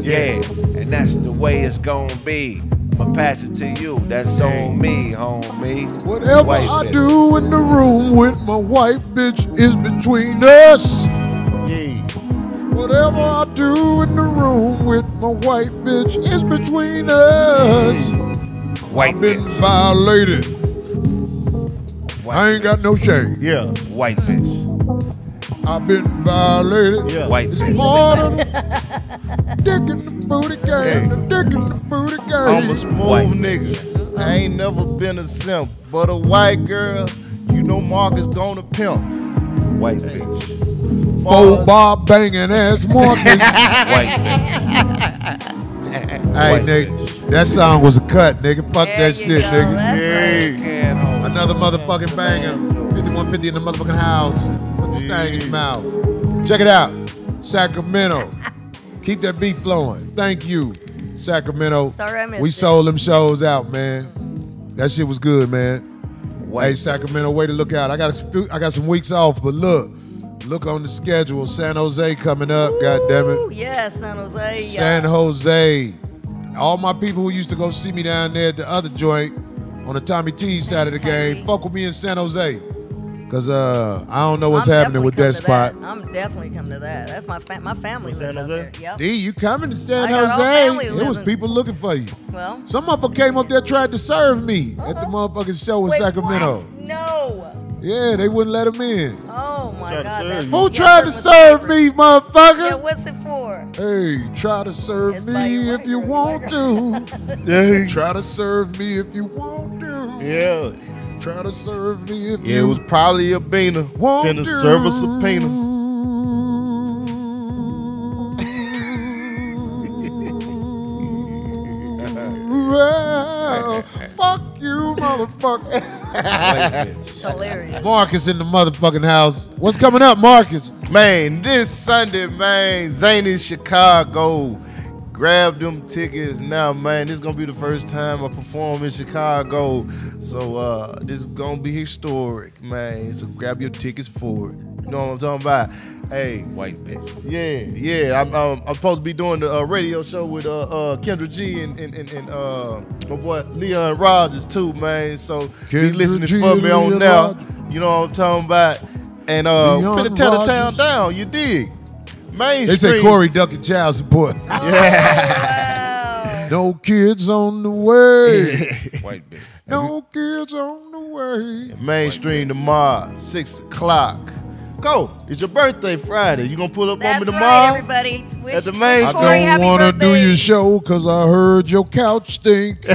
[SPEAKER 5] Yeah, and that's the way it's gonna be. I'ma pass it to you. That's on me, homie.
[SPEAKER 1] Whatever
[SPEAKER 5] White
[SPEAKER 1] I
[SPEAKER 5] bitch.
[SPEAKER 1] do in the room with my white bitch is between us.
[SPEAKER 2] Yeah.
[SPEAKER 1] Whatever I do in the room with my white bitch is between us.
[SPEAKER 5] White
[SPEAKER 1] I've been
[SPEAKER 5] bitch.
[SPEAKER 1] violated.
[SPEAKER 5] White
[SPEAKER 1] I ain't got no shame.
[SPEAKER 2] Yeah.
[SPEAKER 5] White bitch.
[SPEAKER 1] I've been violated.
[SPEAKER 2] Yeah.
[SPEAKER 5] White
[SPEAKER 1] It's
[SPEAKER 5] bitch.
[SPEAKER 1] part of the dick in the booty game. The dick in the booty game.
[SPEAKER 2] I'm a
[SPEAKER 1] game.
[SPEAKER 2] smooth
[SPEAKER 5] White.
[SPEAKER 2] nigga. I ain't never been a simp, but a white girl, you know Mark is gonna pimp.
[SPEAKER 5] White bitch.
[SPEAKER 1] Four bar banging ass Marcus.
[SPEAKER 5] White bitch.
[SPEAKER 1] hey,
[SPEAKER 5] White
[SPEAKER 1] nigga, that song was a cut, nigga. Fuck
[SPEAKER 4] There
[SPEAKER 1] that shit,
[SPEAKER 4] go.
[SPEAKER 1] nigga.
[SPEAKER 4] That's
[SPEAKER 2] Hey.
[SPEAKER 5] Can.
[SPEAKER 1] Another motherfucking banger. 5150 in the motherfucking house. Put this thing in your mouth. Check it out. Sacramento. Keep that beat flowing. Thank you, Sacramento.
[SPEAKER 4] Sorry I missed
[SPEAKER 1] We
[SPEAKER 4] it.
[SPEAKER 1] sold them shows out, man. That shit was good, man.
[SPEAKER 5] White
[SPEAKER 1] Hey, Sacramento, way to look out. I got a few, I got some weeks off, but look, look on the schedule. San Jose coming up. God damn it.
[SPEAKER 4] Yeah, San Jose.
[SPEAKER 1] San
[SPEAKER 4] yeah.
[SPEAKER 1] Jose. All my people who used to go see me down there at the other joint on the Tommy T side of the game,
[SPEAKER 4] Tommy.
[SPEAKER 1] fuck with me in San Jose. Cause uh, I don't know what's
[SPEAKER 4] I'm
[SPEAKER 1] happening
[SPEAKER 4] definitely
[SPEAKER 1] with that
[SPEAKER 4] coming
[SPEAKER 1] spot.
[SPEAKER 4] to I'm definitely coming to that. That's my fa- my family
[SPEAKER 7] San
[SPEAKER 4] lives out
[SPEAKER 7] Jose?
[SPEAKER 4] there. Yep.
[SPEAKER 1] D, you coming to San
[SPEAKER 4] I
[SPEAKER 1] Jose? It was people looking for you.
[SPEAKER 4] Well,
[SPEAKER 1] Some motherfucker came up there tried to serve me at the motherfucking show in
[SPEAKER 4] wait,
[SPEAKER 1] Sacramento.
[SPEAKER 4] what? No.
[SPEAKER 1] Yeah, they wouldn't let him in.
[SPEAKER 4] Oh my
[SPEAKER 7] Tried to
[SPEAKER 4] God.
[SPEAKER 7] serve
[SPEAKER 4] that's-
[SPEAKER 1] Who tried to serve
[SPEAKER 4] difference?
[SPEAKER 1] me,
[SPEAKER 4] Yeah,
[SPEAKER 1] motherfucker?
[SPEAKER 4] what's it for?
[SPEAKER 1] Hey, try to serve
[SPEAKER 4] It's
[SPEAKER 1] me
[SPEAKER 4] white
[SPEAKER 1] if you want to.
[SPEAKER 2] Yeah.
[SPEAKER 1] Try to serve me if you want to.
[SPEAKER 2] Yeah.
[SPEAKER 1] Try to serve me if
[SPEAKER 2] Yeah, it was probably a beaner.
[SPEAKER 1] want
[SPEAKER 2] Finna
[SPEAKER 1] to.
[SPEAKER 2] serve a subpoena.
[SPEAKER 1] Well, fuck you, motherfucker.
[SPEAKER 5] White bitch.
[SPEAKER 4] Hilarious.
[SPEAKER 1] Marcus in the motherfucking house. What's coming up, Marcus?
[SPEAKER 2] Man, this Sunday, man, Zanies Chicago. Grab them tickets now, man. This is gonna be the first time I perform in Chicago. So uh this is gonna be historic, man. So grab your tickets for it. You know what I'm talking about? Hey,
[SPEAKER 5] White bitch.
[SPEAKER 2] yeah, yeah. I'm, um, I'm supposed to be doing the uh, radio show with uh, uh, Kendra G and, and, and, and uh, my boy Leon Rogers too, man. So be
[SPEAKER 1] Kendra
[SPEAKER 2] listening
[SPEAKER 1] G
[SPEAKER 2] for
[SPEAKER 1] and
[SPEAKER 2] me on
[SPEAKER 1] Leon
[SPEAKER 2] now.
[SPEAKER 1] Rogers.
[SPEAKER 2] You know what I'm talking about? And uh,
[SPEAKER 1] Leon
[SPEAKER 2] finna tear the town down. You dig? Mainstream.
[SPEAKER 1] They say Corey ducking child support.
[SPEAKER 4] Wow.
[SPEAKER 1] no kids on the way.
[SPEAKER 5] White bitch.
[SPEAKER 1] No kids on the way.
[SPEAKER 2] Mainstream tomorrow, six o'clock. Go. It's your birthday Friday. You gonna pull up on
[SPEAKER 4] That's
[SPEAKER 2] me
[SPEAKER 4] right,
[SPEAKER 2] tomorrow?
[SPEAKER 4] everybody. Wish,
[SPEAKER 2] At the
[SPEAKER 4] wish
[SPEAKER 2] main-
[SPEAKER 1] I don't want to do your show because I heard your couch stink.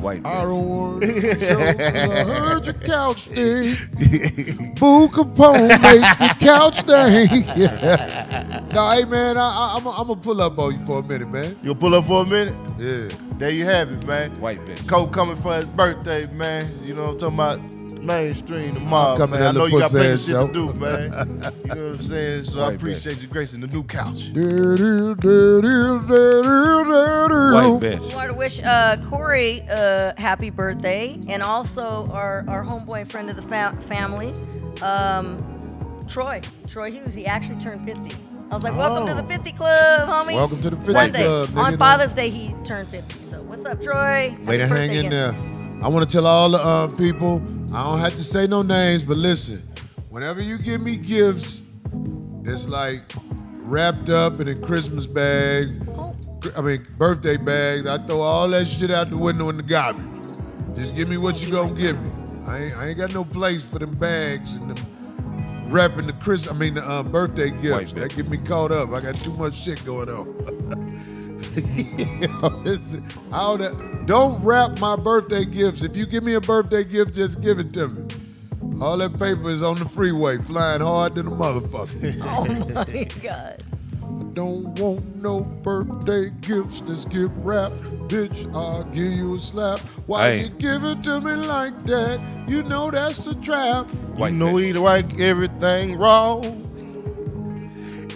[SPEAKER 5] White
[SPEAKER 1] I don't want to do your show 'cause I heard your couch stink. Boo Capone makes the couch stink. no, hey man, I, I, I'm gonna pull up on you for a minute, man.
[SPEAKER 2] You'll pull up for a minute.
[SPEAKER 1] Yeah.
[SPEAKER 2] There you have it, man.
[SPEAKER 5] White bitch.
[SPEAKER 2] Cole coming for his birthday, man. You know what I'm talking about? Mainstream tomorrow,
[SPEAKER 1] come to
[SPEAKER 2] man.
[SPEAKER 1] that
[SPEAKER 2] I know
[SPEAKER 1] little
[SPEAKER 2] you got plenty of shit
[SPEAKER 1] ass
[SPEAKER 2] to do, man. you know what I'm saying? So I
[SPEAKER 5] Right,
[SPEAKER 2] appreciate you gracing the new couch.
[SPEAKER 5] White bitch.
[SPEAKER 4] We want to wish uh, Corey uh, happy birthday, and also our, our homeboy friend of the fa- family, um, Troy. Troy Hughes. He actually turned 50. I was like, welcome to the 50 Club, homie.
[SPEAKER 1] Welcome to the 50
[SPEAKER 4] Sunday.
[SPEAKER 1] Club, nigga.
[SPEAKER 4] On Father's Day, he turned 50. So what's up, Troy?
[SPEAKER 1] Way to hang in
[SPEAKER 4] again.
[SPEAKER 1] there. I want to tell all the uh, people, I don't have to say no names, but listen, whenever you give me gifts, it's like wrapped up and in Christmas bags,
[SPEAKER 4] Oh,
[SPEAKER 1] I mean, birthday bags. I throw all that shit out the window in the garbage. Just give me what you gonna give me. I ain't, I ain't got no place for them bags and them wrapping the Chris. I mean the uh, birthday gifts.
[SPEAKER 5] White
[SPEAKER 1] That get me caught up. I got too much shit going on. You know, it's- all that. Don't wrap my birthday gifts. If you give me a birthday gift, just give it to me. All that paper is on the freeway, flying hard than a motherfucker.
[SPEAKER 4] Oh my God.
[SPEAKER 1] Don't want no birthday gifts, just gift wrap. Bitch, I'll give you a slap. Why
[SPEAKER 5] Hey.
[SPEAKER 1] you give it to me like that? You know that's a trap.
[SPEAKER 5] White
[SPEAKER 2] you know
[SPEAKER 5] bitch.
[SPEAKER 2] he like everything wrong.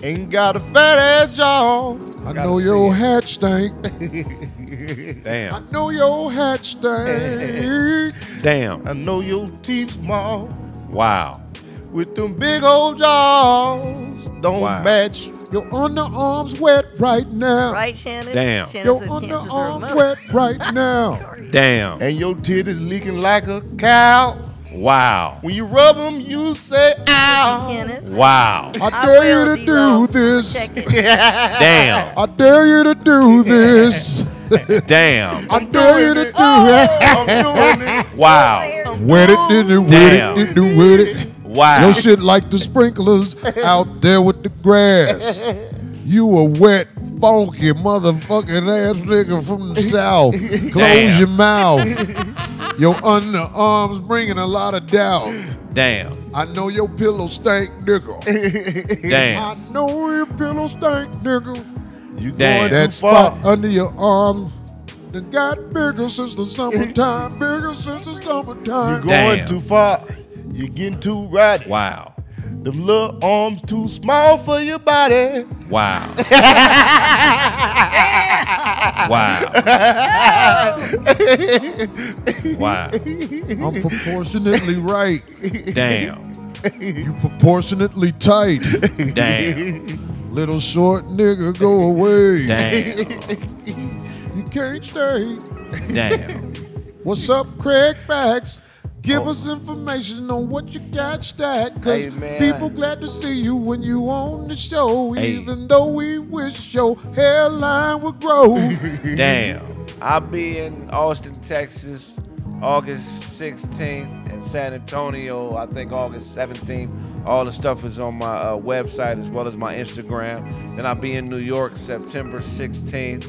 [SPEAKER 2] Ain't got a fat ass jaw.
[SPEAKER 1] I
[SPEAKER 5] Gotta
[SPEAKER 1] know
[SPEAKER 5] see
[SPEAKER 1] your
[SPEAKER 5] it.
[SPEAKER 1] hat stink. I
[SPEAKER 5] Damn.
[SPEAKER 1] know your hat stink.
[SPEAKER 5] Damn.
[SPEAKER 2] I know your teeth small.
[SPEAKER 5] Wow.
[SPEAKER 2] With them big old jaws. Don't
[SPEAKER 5] Wow.
[SPEAKER 2] match.
[SPEAKER 1] your underarms wet right now.
[SPEAKER 4] Right, Shannon?
[SPEAKER 5] Damn.
[SPEAKER 4] Shannon
[SPEAKER 1] Your
[SPEAKER 4] said cancer's her
[SPEAKER 1] underarms wet right now.
[SPEAKER 5] Damn.
[SPEAKER 2] And your titties leaking like a cow.
[SPEAKER 5] Wow.
[SPEAKER 2] When you rub them, you say ow.
[SPEAKER 4] Kenneth.
[SPEAKER 5] Wow.
[SPEAKER 1] I
[SPEAKER 4] I
[SPEAKER 1] dare
[SPEAKER 4] will,
[SPEAKER 1] you to do this.
[SPEAKER 5] Damn.
[SPEAKER 1] I dare you to do this.
[SPEAKER 5] Damn.
[SPEAKER 1] I dare you to do
[SPEAKER 4] Oh,
[SPEAKER 1] it.
[SPEAKER 2] I'm doing it.
[SPEAKER 5] Wow.
[SPEAKER 1] Wet it, did it, wet
[SPEAKER 5] Damn.
[SPEAKER 1] it, did it, wet it.
[SPEAKER 5] Wow.
[SPEAKER 1] Your shit like the sprinklers out there with the grass. You a wet, funky motherfucking ass nigga from the south. Close
[SPEAKER 5] Damn.
[SPEAKER 1] your mouth. Your underarms bringing a lot of doubt.
[SPEAKER 5] Damn.
[SPEAKER 1] I know your pillow stank, nigga.
[SPEAKER 5] Damn.
[SPEAKER 1] I know your pillow stank, nigga.
[SPEAKER 2] You
[SPEAKER 5] Damn.
[SPEAKER 2] going
[SPEAKER 1] That
[SPEAKER 2] too far.
[SPEAKER 1] spot under your arm that got bigger since the summertime, bigger since the summertime.
[SPEAKER 2] You
[SPEAKER 1] summertime.
[SPEAKER 2] going
[SPEAKER 5] Damn.
[SPEAKER 2] too far. You getting too ratty.
[SPEAKER 5] Wow.
[SPEAKER 2] Them little arms too small for your body.
[SPEAKER 5] Wow. wow. Wow.
[SPEAKER 1] I'm proportionately right.
[SPEAKER 5] Damn.
[SPEAKER 1] You proportionately tight.
[SPEAKER 5] Damn.
[SPEAKER 1] Little short nigga, go away.
[SPEAKER 5] Damn.
[SPEAKER 1] You can't stay.
[SPEAKER 5] Damn.
[SPEAKER 1] What's up, Kraig Facts? Give
[SPEAKER 5] Oh.
[SPEAKER 1] us information on what you got stacked. Cause
[SPEAKER 5] Hey,
[SPEAKER 1] people glad to see you when you on the show.
[SPEAKER 5] Hey.
[SPEAKER 1] Even though we wish your hairline would grow.
[SPEAKER 5] Damn. I'll be in Austin, Texas, August 16th, and San Antonio, I think August 17th. All the stuff is on my uh, website as well as my Instagram. Then I'll be in New York September 16th.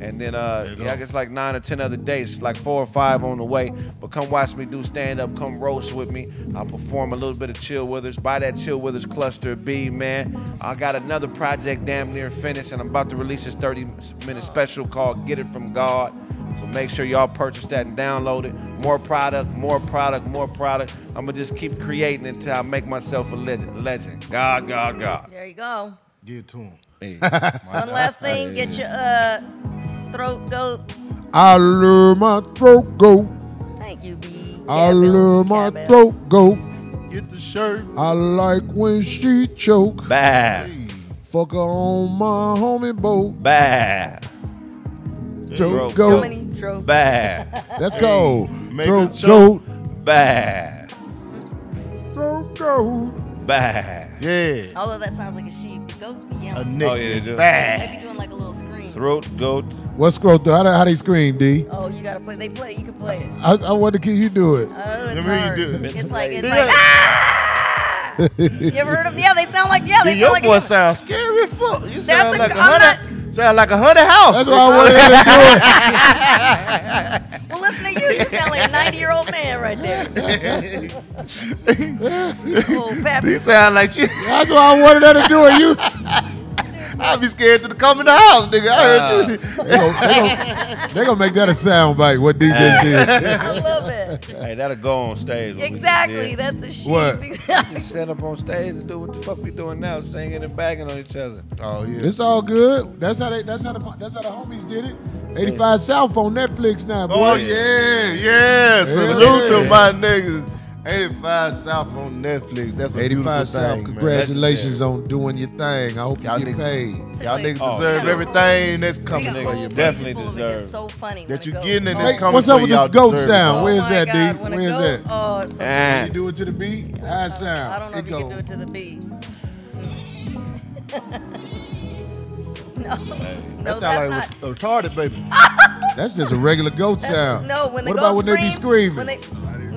[SPEAKER 5] And then, uh, yeah, I guess like nine or ten other dates, like four or five on the way. But come watch me do stand up, come roast with me. I'll perform a little bit of Chill Withers. Buy that Chill Withers Cluster B, man. I got another project damn near finished, and I'm about to release this 30 minute special called Get It From God. So make sure y'all purchase that and download it. More product, more product, more product. I'm gonna just keep creating until I make myself a legend. legend. God, God, God.
[SPEAKER 4] There you go.
[SPEAKER 2] Get to him.
[SPEAKER 5] Hey.
[SPEAKER 4] One last thing. Get your uh, throat goat.
[SPEAKER 1] I love my throat goat.
[SPEAKER 4] Thank you, B.
[SPEAKER 1] I
[SPEAKER 4] Yeah,
[SPEAKER 1] love my
[SPEAKER 4] Yeah,
[SPEAKER 1] throat goat.
[SPEAKER 2] Get the shirt.
[SPEAKER 1] I like when she choke.
[SPEAKER 5] Bad.
[SPEAKER 1] Fuck her on my homie boat.
[SPEAKER 5] Bad.
[SPEAKER 1] Throat
[SPEAKER 5] Throat
[SPEAKER 1] goat.
[SPEAKER 4] many trophies?
[SPEAKER 5] Bad.
[SPEAKER 1] Let's go.
[SPEAKER 2] make
[SPEAKER 1] Throat
[SPEAKER 2] choke.
[SPEAKER 1] goat.
[SPEAKER 5] Bad.
[SPEAKER 1] Throat goat.
[SPEAKER 5] Bad.
[SPEAKER 2] Yeah.
[SPEAKER 4] Although that sounds like a sheep. Goats be yelling.
[SPEAKER 2] A
[SPEAKER 4] yelling.
[SPEAKER 2] nigga
[SPEAKER 5] Oh, yeah,
[SPEAKER 2] is
[SPEAKER 5] they do.
[SPEAKER 2] bad.
[SPEAKER 4] They be doing like a little scream.
[SPEAKER 5] Throat goat.
[SPEAKER 1] What's throat goat? How, they- how they scream, D?
[SPEAKER 4] Oh, you gotta play. They play. You can play it.
[SPEAKER 1] I, I want to hear you do it.
[SPEAKER 4] Oh, it's
[SPEAKER 2] Let me
[SPEAKER 4] hard.
[SPEAKER 2] do it.
[SPEAKER 4] It's like it's
[SPEAKER 2] Yeah.
[SPEAKER 4] like ah! You ever heard of? Yeah, they sound like yeah. They
[SPEAKER 2] Dude,
[SPEAKER 4] sound
[SPEAKER 2] your
[SPEAKER 4] like
[SPEAKER 2] voice sounds scary fuck. You sound
[SPEAKER 4] a-
[SPEAKER 2] like a
[SPEAKER 4] I'm
[SPEAKER 2] hundred. Sound like a hundred house.
[SPEAKER 1] That's why I wanted to do it.
[SPEAKER 4] Well, listen to you. You sound like a 90 year old man right there. oh,
[SPEAKER 2] You
[SPEAKER 4] Pappy.
[SPEAKER 2] sound like you.
[SPEAKER 1] That's why I wanted her to do it. You,
[SPEAKER 2] I'd be scared to come in the house, nigga. I heard you.
[SPEAKER 1] they gonna, they gonna, they gonna make that a sound bite. What DJ did.
[SPEAKER 4] I love it.
[SPEAKER 5] Hey, that'll go on stage.
[SPEAKER 4] Exactly.
[SPEAKER 5] did.
[SPEAKER 4] That's the shit.
[SPEAKER 1] What?
[SPEAKER 5] Just set up on stage and do what the fuck we doing now, singing and bagging on each other.
[SPEAKER 2] Oh yeah.
[SPEAKER 1] It's all good. That's how they. That's how the. That's how the homies did it. 85 South on Netflix now, oh, boy.
[SPEAKER 2] Oh yeah, yeah. Salute to my niggas. 85 South on Netflix. That's a
[SPEAKER 1] 85
[SPEAKER 2] beautiful
[SPEAKER 1] South.
[SPEAKER 2] thing,
[SPEAKER 1] Congratulations on doing your thing. I hope
[SPEAKER 2] Y'all
[SPEAKER 1] you get
[SPEAKER 2] niggas-
[SPEAKER 1] paid.
[SPEAKER 2] Y'all niggas
[SPEAKER 5] Oh,
[SPEAKER 2] deserve
[SPEAKER 4] yeah.
[SPEAKER 2] everything that's coming
[SPEAKER 4] got
[SPEAKER 2] for you,
[SPEAKER 5] definitely
[SPEAKER 4] full it.
[SPEAKER 5] deserve.
[SPEAKER 4] It's so funny.
[SPEAKER 2] That you
[SPEAKER 4] it goes-
[SPEAKER 2] getting and
[SPEAKER 4] oh,
[SPEAKER 2] it's coming
[SPEAKER 1] what's up with
[SPEAKER 2] y'all
[SPEAKER 1] the goat sound?
[SPEAKER 4] Oh
[SPEAKER 1] Where's that,
[SPEAKER 4] God,
[SPEAKER 1] D? Where's that?
[SPEAKER 4] Oh, it's so
[SPEAKER 5] Ah.
[SPEAKER 1] You do it to the beat? High sound.
[SPEAKER 4] I don't know if you can do it to the beat. no, no,
[SPEAKER 2] That
[SPEAKER 4] that's
[SPEAKER 2] sound
[SPEAKER 4] not.
[SPEAKER 2] like a retarded baby.
[SPEAKER 1] That's just a regular goat
[SPEAKER 4] that's-
[SPEAKER 1] sound.
[SPEAKER 4] No, when the
[SPEAKER 1] what about when
[SPEAKER 4] goats
[SPEAKER 1] they be screaming?
[SPEAKER 4] When they,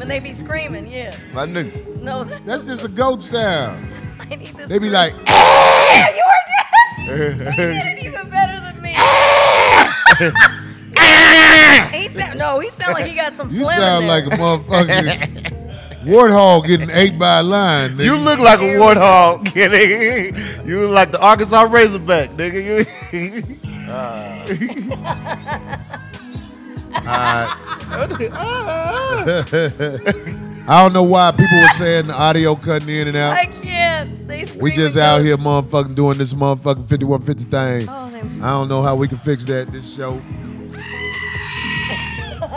[SPEAKER 4] when they be screaming, yeah.
[SPEAKER 2] My nigga.
[SPEAKER 4] No,
[SPEAKER 1] That's just a goat sound.
[SPEAKER 4] I need this.
[SPEAKER 1] They be like,
[SPEAKER 4] Yeah, you are dead. He did it even better than me. he sound, no, he sound like he got some
[SPEAKER 1] you
[SPEAKER 4] phlegm
[SPEAKER 1] sound
[SPEAKER 4] in
[SPEAKER 1] like a motherfucker. Warthog getting ate by a lion. Nigga.
[SPEAKER 2] You look like a warthog, nigga. You look like the Arkansas Razorback, nigga. You- uh.
[SPEAKER 1] I don't know why people were saying the audio cutting in and out.
[SPEAKER 4] I can't. They
[SPEAKER 1] We just out
[SPEAKER 4] go-
[SPEAKER 1] here motherfucking doing this motherfucking 5150 thing.
[SPEAKER 4] Oh,
[SPEAKER 1] I don't know how we can fix that this show.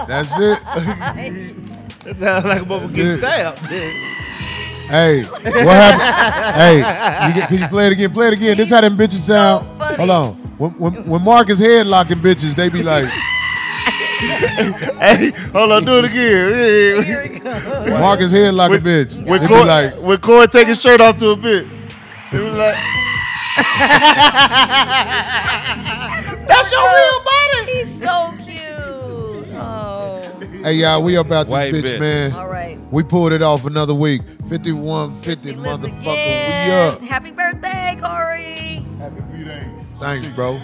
[SPEAKER 1] That's it.
[SPEAKER 2] That sounds like a motherfucker getting stabbed.
[SPEAKER 1] hey, what happened? hey, you get, can you play it again? Play it again. This how them bitches sound.
[SPEAKER 4] funny.
[SPEAKER 1] Hold on. When, when, when Mark is head locking bitches, they be like,
[SPEAKER 2] hey, hold on, do it again.
[SPEAKER 4] Here we go.
[SPEAKER 1] Mark is head locking bitch.
[SPEAKER 2] When
[SPEAKER 1] They be
[SPEAKER 2] Corey,
[SPEAKER 1] like,
[SPEAKER 2] when Corey take his shirt off to a bit, it was like, that's your real body.
[SPEAKER 4] He's so cute. Oh.
[SPEAKER 1] hey y'all, we about this
[SPEAKER 5] White
[SPEAKER 1] bitch,
[SPEAKER 5] bitch.
[SPEAKER 1] man.
[SPEAKER 4] All right.
[SPEAKER 1] We pulled it off another week. 5150,
[SPEAKER 4] He lives
[SPEAKER 1] motherfucker.
[SPEAKER 4] again.
[SPEAKER 1] We up.
[SPEAKER 4] Happy birthday, Corey. Happy birthday.
[SPEAKER 1] Thanks, bro.